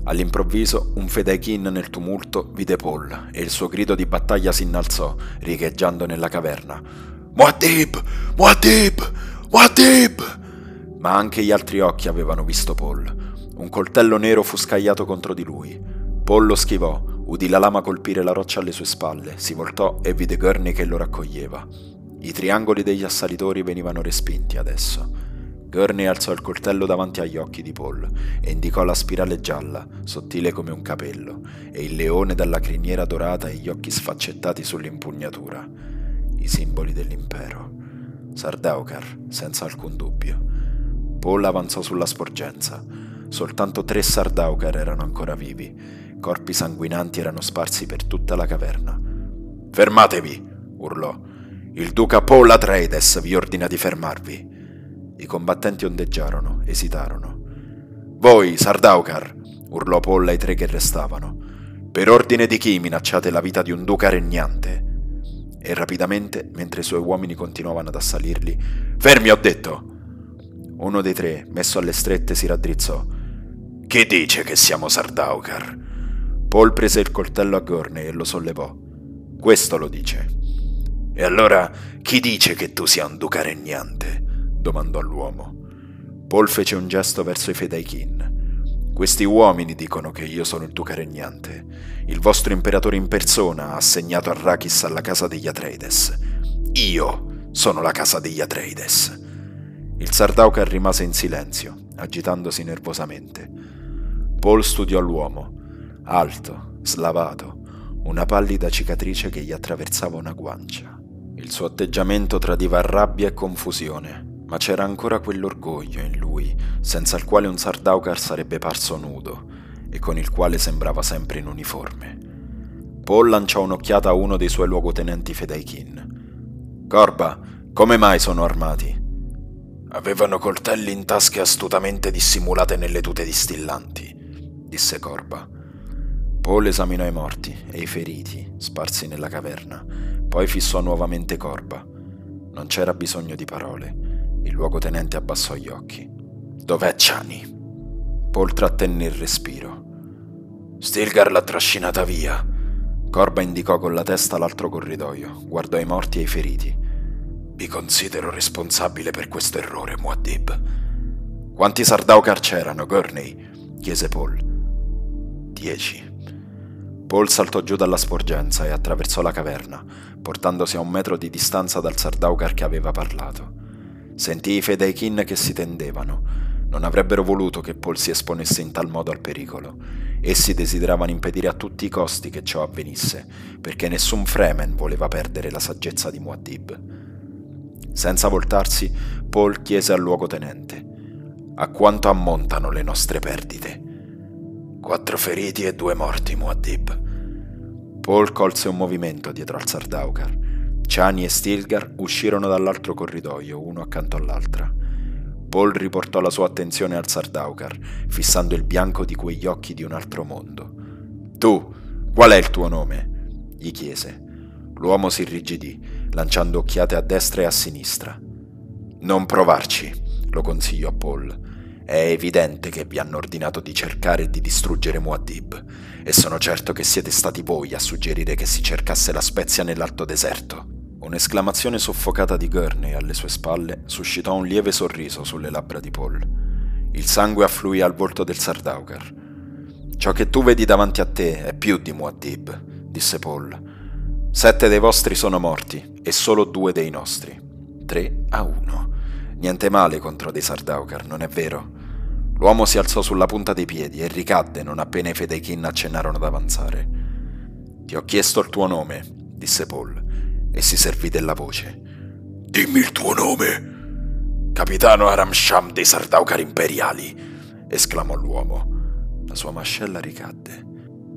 All'improvviso, un Fedaykin nel tumulto vide Paul e il suo grido di battaglia si innalzò, righeggiando nella caverna. Muad'Dib! Muad'Dib! Muad'Dib! Ma anche gli altri occhi avevano visto Paul. Un coltello nero fu scagliato contro di lui. Paul lo schivò, udì la lama colpire la roccia alle sue spalle, si voltò e vide Gurney che lo raccoglieva. I triangoli degli assalitori venivano respinti adesso. Gurney alzò il coltello davanti agli occhi di Paul e indicò la spirale gialla, sottile come un capello, e il leone dalla criniera dorata e gli occhi sfaccettati sull'impugnatura, i simboli dell'impero. Sardaukar, senza alcun dubbio. Paul avanzò sulla sporgenza. Soltanto tre Sardaukar erano ancora vivi. Corpi sanguinanti erano sparsi per tutta la caverna. Fermatevi! urlò. Il duca Paul Atreides vi ordina di fermarvi. I combattenti ondeggiarono, esitarono. Voi, Sardaukar! urlò Paul ai tre che restavano. Per ordine di chi minacciate la vita di un duca regnante? E rapidamente, mentre i suoi uomini continuavano ad assalirli, Fermi, ho detto! Uno dei tre, messo alle strette, si raddrizzò. Chi dice che siamo Sardaukar? Paul prese il coltello a Gorney e lo sollevò. Questo lo dice. E allora chi dice che tu sia un duca regnante? domandò l'uomo. Paul fece un gesto verso i Fedaikin. Questi uomini dicono che io sono il duca regnante. Il vostro imperatore in persona ha assegnato Arrakis alla casa degli Atreides. Io sono la casa degli Atreides. Il Sardaukar rimase in silenzio, agitandosi nervosamente. Paul studiò l'uomo, alto, slavato, una pallida cicatrice che gli attraversava una guancia. Il suo atteggiamento tradiva rabbia e confusione, ma c'era ancora quell'orgoglio in lui, senza il quale un Sardaukar sarebbe parso nudo e con il quale sembrava sempre in uniforme. Paul lanciò un'occhiata a uno dei suoi luogotenenti Fedaikin. Corba, come mai sono armati? Avevano coltelli in tasche astutamente dissimulate nelle tute distillanti, disse Corba. Paul esaminò i morti e i feriti sparsi nella caverna, poi fissò nuovamente Corba. Non c'era bisogno di parole. Il luogotenente abbassò gli occhi. Dov'è Chani? Paul trattenne il respiro. Stilgar l'ha trascinata via. Corba indicò con la testa l'altro corridoio, guardò i morti e i feriti. Vi considero responsabile per questo errore, Muad'Dib. Quanti Sardaukar c'erano, Gurney? chiese Paul. Dieci. Paul saltò giù dalla sporgenza e attraversò la caverna, portandosi a un metro di distanza dal Sardaukar che aveva parlato. Sentì i Fedaykin che si tendevano. Non avrebbero voluto che Paul si esponesse in tal modo al pericolo. Essi desideravano impedire a tutti i costi che ciò avvenisse, perché nessun Fremen voleva perdere la saggezza di Muad'Dib. Senza voltarsi, Paul chiese al luogotenente: A quanto ammontano le nostre perdite? Quattro feriti e due morti, Muad'Dib. Paul colse un movimento dietro al Sardaukar Chani e Stilgar uscirono dall'altro corridoio, uno accanto all'altra. Paul riportò la sua attenzione al Sardaukar, fissando il bianco di quegli occhi di un altro mondo. Tu, qual è il tuo nome? gli chiese. L'uomo si irrigidì, lanciando occhiate a destra e a sinistra. Non provarci, lo consigliò Paul. È evidente che vi hanno ordinato di cercare e di distruggere Muad'Dib, e sono certo che siete stati voi a suggerire che si cercasse la spezia nell'alto deserto. Un'esclamazione soffocata di Gurney alle sue spalle suscitò un lieve sorriso sulle labbra di Paul. Il sangue affluì al volto del Sardaukar. Ciò che tu vedi davanti a te è più di Muad'Dib, disse Paul. Sette dei vostri sono morti e solo due dei nostri. Tre a uno. Niente male contro dei Sardaukar, non è vero? L'uomo si alzò sulla punta dei piedi e ricadde non appena i Fedaykin accennarono ad avanzare. Ti ho chiesto il tuo nome, disse Paul e si servì della voce. Dimmi il tuo nome. Capitano Aram Sham dei Sardaukar imperiali, esclamò l'uomo. La sua mascella ricadde.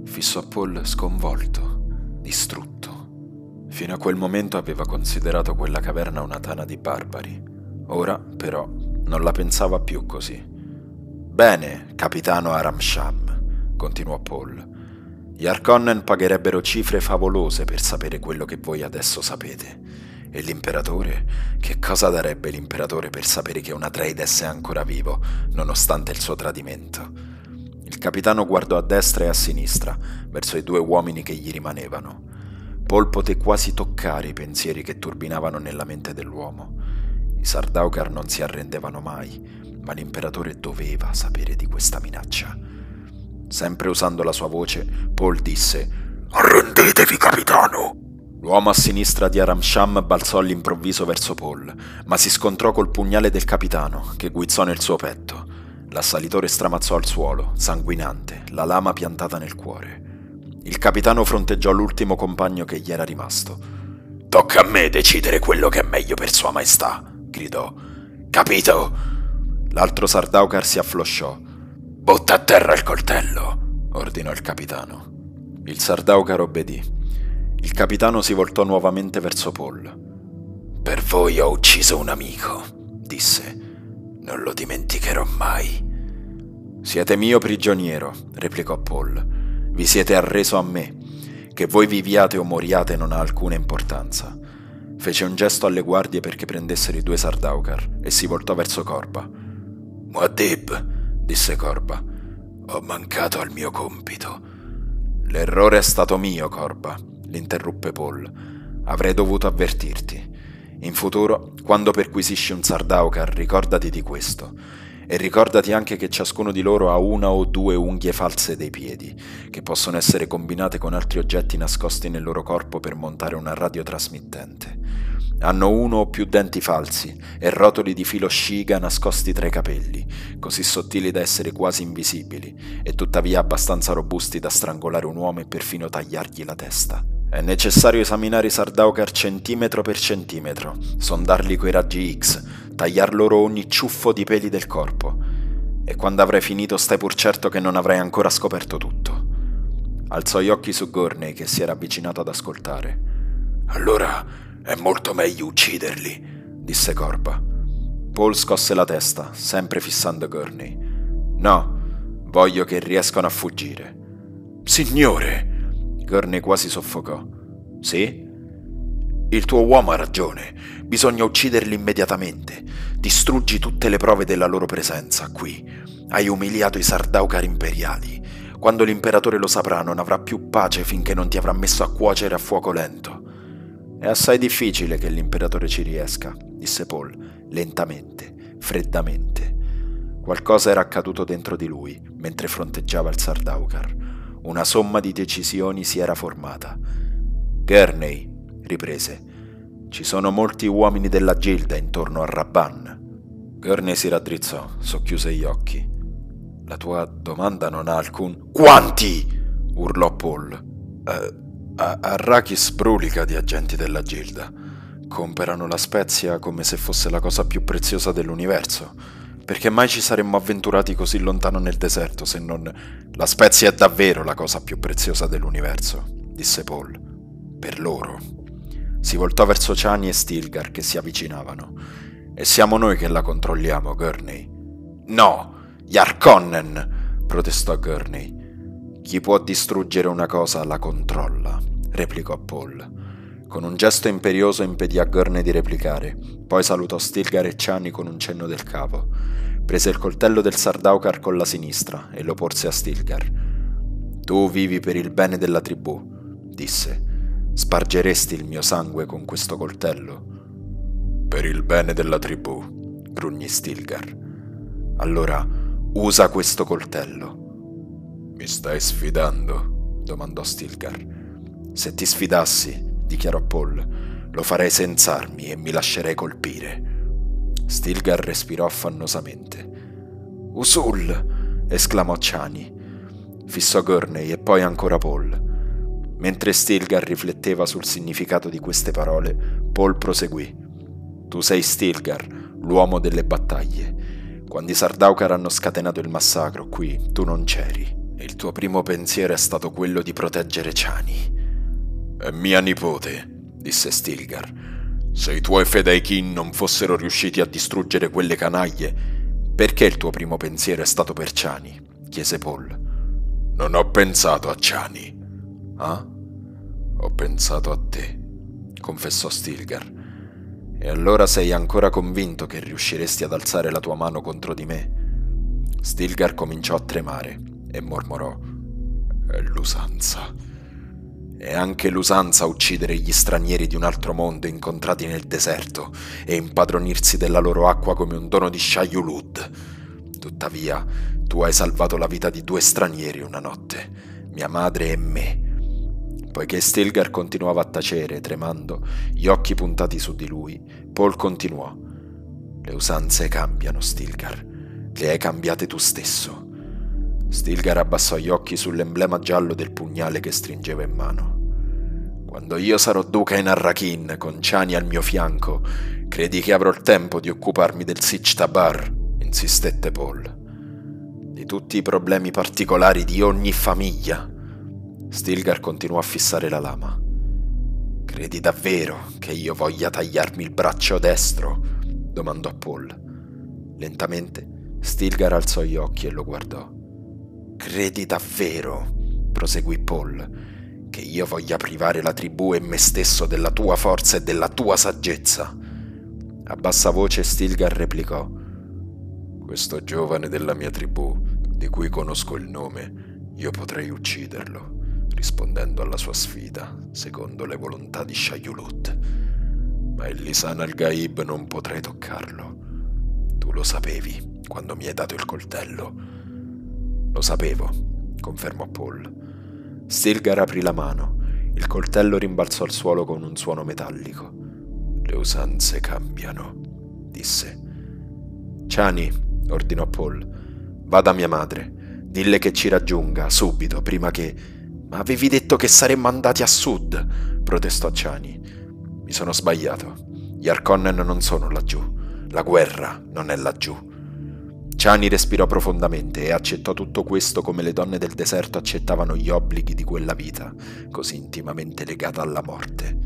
Fissò Paul sconvolto, distrutto. Fino a quel momento aveva considerato quella caverna una tana di barbari. Ora, però, non la pensava più così. Bene, capitano Aramsham, continuò Paul. Gli Arconnen pagherebbero cifre favolose per sapere quello che voi adesso sapete. E l'imperatore? Che cosa darebbe l'imperatore per sapere che un Atreides è ancora vivo, nonostante il suo tradimento? Il capitano guardò a destra e a sinistra, verso i due uomini che gli rimanevano. Paul poté quasi toccare i pensieri che turbinavano nella mente dell'uomo. I Sardaukar non si arrendevano mai, ma l'imperatore doveva sapere di questa minaccia. Sempre usando la sua voce, Paul disse Arrendetevi, capitano! L'uomo a sinistra di Aramsham balzò all'improvviso verso Paul, ma si scontrò col pugnale del capitano, che guizzò nel suo petto. L'assalitore stramazzò al suolo, sanguinante, la lama piantata nel cuore. Il capitano fronteggiò l'ultimo compagno che gli era rimasto. Tocca a me decidere quello che è meglio per Sua Maestà, gridò. Capito? L'altro Sardaukar si afflosciò. Butta a terra il coltello, ordinò il capitano. Il Sardaukar obbedì. Il capitano si voltò nuovamente verso Paul. Per voi ho ucciso un amico, disse. Non lo dimenticherò mai. Siete mio prigioniero, replicò Paul. Vi siete arreso a me. Che voi viviate o moriate non ha alcuna importanza. Fece un gesto alle guardie perché prendessero i due Sardaukar e si voltò verso Corba. Muad'Dib, disse Corba. Ho mancato al mio compito. L'errore è stato mio, Corba, l'interruppe Paul. Avrei dovuto avvertirti. In futuro, quando perquisisci un Sardaukar, ricordati di questo. E ricordati anche che ciascuno di loro ha una o due unghie false dei piedi, che possono essere combinate con altri oggetti nascosti nel loro corpo per montare una radiotrasmittente. Hanno uno o più denti falsi e rotoli di filo sciga nascosti tra i capelli, così sottili da essere quasi invisibili e tuttavia abbastanza robusti da strangolare un uomo e perfino tagliargli la testa. È necessario esaminare i Sardaukar centimetro per centimetro, sondarli coi raggi X, tagliar loro ogni ciuffo di peli del corpo. E quando avrai finito stai pur certo che non avrai ancora scoperto tutto. Alzò gli occhi su Gorney che si era avvicinato ad ascoltare. Allora è molto meglio ucciderli, disse Corba. Paul scosse la testa, sempre fissando Gurney. No, voglio che riescano a fuggire. Signore! Gurney quasi soffocò. Sì? Il tuo uomo ha ragione. Bisogna ucciderli immediatamente. Distruggi tutte le prove della loro presenza qui. Hai umiliato i Sardaukar imperiali. Quando l'imperatore lo saprà non avrà più pace finché non ti avrà messo a cuocere a fuoco lento. È assai difficile che l'imperatore ci riesca, disse Paul, lentamente, freddamente. Qualcosa era accaduto dentro di lui mentre fronteggiava il Sardaukar. Una somma di decisioni si era formata. Gurney, riprese, ci sono molti uomini della Gilda intorno a Rabban. Gurney si raddrizzò, socchiuse gli occhi. La tua domanda non ha alcun... Quanti? urlò Paul. Uh, Arrakis brulica di agenti della Gilda. Comperano la spezia come se fosse la cosa più preziosa dell'universo. Perché mai ci saremmo avventurati così lontano nel deserto se non... La spezia è davvero la cosa più preziosa dell'universo, disse Paul. Per loro. Si voltò verso Chani e Stilgar che si avvicinavano. E siamo noi che la controlliamo, Gurney. No, gli Arconnen, protestò Gurney. Chi può distruggere una cosa la controlla replicò Paul. Con un gesto imperioso impedì a Gurney di replicare, poi salutò Stilgar e Ciani con un cenno del capo. Prese il coltello del Sardaukar con la sinistra e lo porse a Stilgar. Tu vivi per il bene della tribù, disse. Spargeresti il mio sangue con questo coltello? Per il bene della tribù, grugnì Stilgar. Allora usa questo coltello. Mi stai sfidando? domandò Stilgar. Se ti sfidassi, dichiarò Paul, lo farei senza armi e mi lascerei colpire. Stilgar respirò affannosamente. Usul! esclamò Chani. Fissò Gurney e poi ancora Paul. Mentre Stilgar rifletteva sul significato di queste parole, Paul proseguì. Tu sei Stilgar, l'uomo delle battaglie. Quando i Sardaukar hanno scatenato il massacro qui, tu non c'eri il tuo primo pensiero è stato quello di proteggere Chani. È mia nipote, disse Stilgar. Se i tuoi Fedaikin non fossero riusciti a distruggere quelle canaglie, perché il tuo primo pensiero è stato per Chani? chiese Paul. Non ho pensato a Chani. Ah? Ho pensato a te, confessò Stilgar. E allora sei ancora convinto che riusciresti ad alzare la tua mano contro di me? Stilgar cominciò a tremare e mormorò. È l'usanza. È anche l'usanza uccidere gli stranieri di un altro mondo incontrati nel deserto e impadronirsi della loro acqua come un dono di Shayulud. Tuttavia, tu hai salvato la vita di due stranieri una notte, mia madre e me. Poiché Stilgar continuava a tacere, tremando, gli occhi puntati su di lui, Paul continuò. Le usanze cambiano, Stilgar. Le hai cambiate tu stesso. Stilgar abbassò gli occhi sull'emblema giallo del pugnale che stringeva in mano. Quando io sarò duca in Arrakin, con Chani al mio fianco, credi che avrò il tempo di occuparmi del Sich Tabar? insistette Paul. Di tutti i problemi particolari di ogni famiglia. Stilgar continuò a fissare la lama. Credi davvero che io voglia tagliarmi il braccio destro? domandò Paul. Lentamente Stilgar alzò gli occhi e lo guardò. Credi davvero, proseguì Paul, che io voglia privare la tribù e me stesso della tua forza e della tua saggezza? A bassa voce Stilgar replicò. Questo giovane della mia tribù, di cui conosco il nome, io potrei ucciderlo, rispondendo alla sua sfida, secondo le volontà di Shayulut. Ma il Lisan al-Gaib non potrei toccarlo. Tu lo sapevi quando mi hai dato il coltello lo sapevo, confermò Paul. Stilgar aprì la mano. Il coltello rimbalzò al suolo con un suono metallico. Le usanze cambiano, disse. Chani, ordinò Paul, va da mia madre. Dille che ci raggiunga, subito, prima che... Ma avevi detto che saremmo andati a sud, protestò Chani. Mi sono sbagliato. Gli Arconnen non sono laggiù. La guerra non è laggiù. Chani respirò profondamente e accettò tutto questo come le donne del deserto accettavano gli obblighi di quella vita, così intimamente legata alla morte.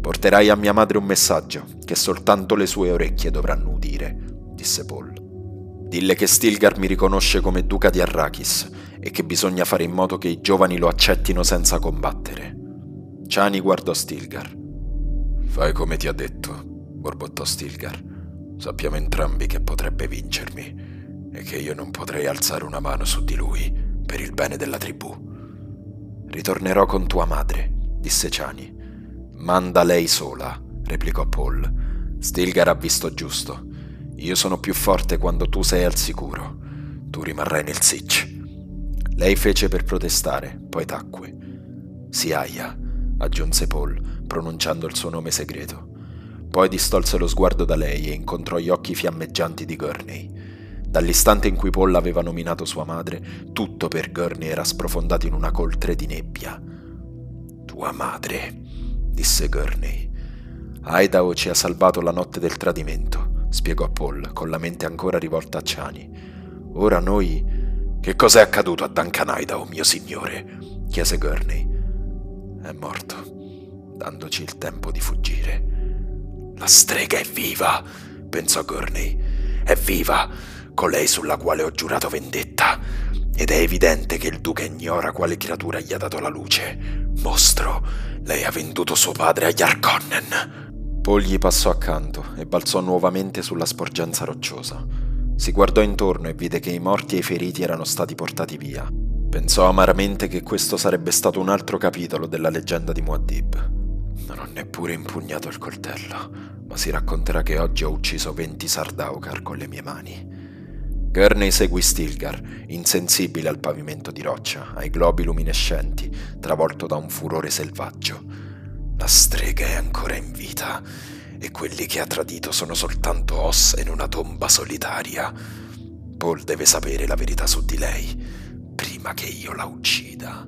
Porterai a mia madre un messaggio che soltanto le sue orecchie dovranno udire, disse Paul. Dille che Stilgar mi riconosce come duca di Arrakis e che bisogna fare in modo che i giovani lo accettino senza combattere. Chani guardò Stilgar. Fai come ti ha detto, borbottò Stilgar. Sappiamo entrambi che potrebbe vincermi e che io non potrei alzare una mano su di lui per il bene della tribù. Ritornerò con tua madre, disse Ciani. Manda lei sola, replicò Paul. Stilgar ha visto giusto. Io sono più forte quando tu sei al sicuro. Tu rimarrai nel Sitch. Lei fece per protestare, poi tacque. Siaia, aggiunse Paul, pronunciando il suo nome segreto. Poi distolse lo sguardo da lei e incontrò gli occhi fiammeggianti di Gurney. Dall'istante in cui Paul aveva nominato sua madre, tutto per Gurney era sprofondato in una coltre di nebbia. Tua madre, disse Gurney. Idaho ci ha salvato la notte del tradimento, spiegò Paul, con la mente ancora rivolta a Chani. Ora noi... Che cos'è accaduto a Duncan Idaho, mio signore? chiese Gurney. È morto, dandoci il tempo di fuggire. La strega è viva, pensò Gurney. È viva, colei sulla quale ho giurato vendetta. Ed è evidente che il duca ignora quale creatura gli ha dato la luce. Mostro, lei ha venduto suo padre agli Arconnen. Paul gli passò accanto e balzò nuovamente sulla sporgenza rocciosa. Si guardò intorno e vide che i morti e i feriti erano stati portati via. Pensò amaramente che questo sarebbe stato un altro capitolo della leggenda di Muad'Dib. Non ho neppure impugnato il coltello, ma si racconterà che oggi ho ucciso 20 Sardaukar con le mie mani. Gurney seguì Stilgar, insensibile al pavimento di roccia, ai globi luminescenti, travolto da un furore selvaggio. La strega è ancora in vita e quelli che ha tradito sono soltanto ossa in una tomba solitaria. Paul deve sapere la verità su di lei prima che io la uccida.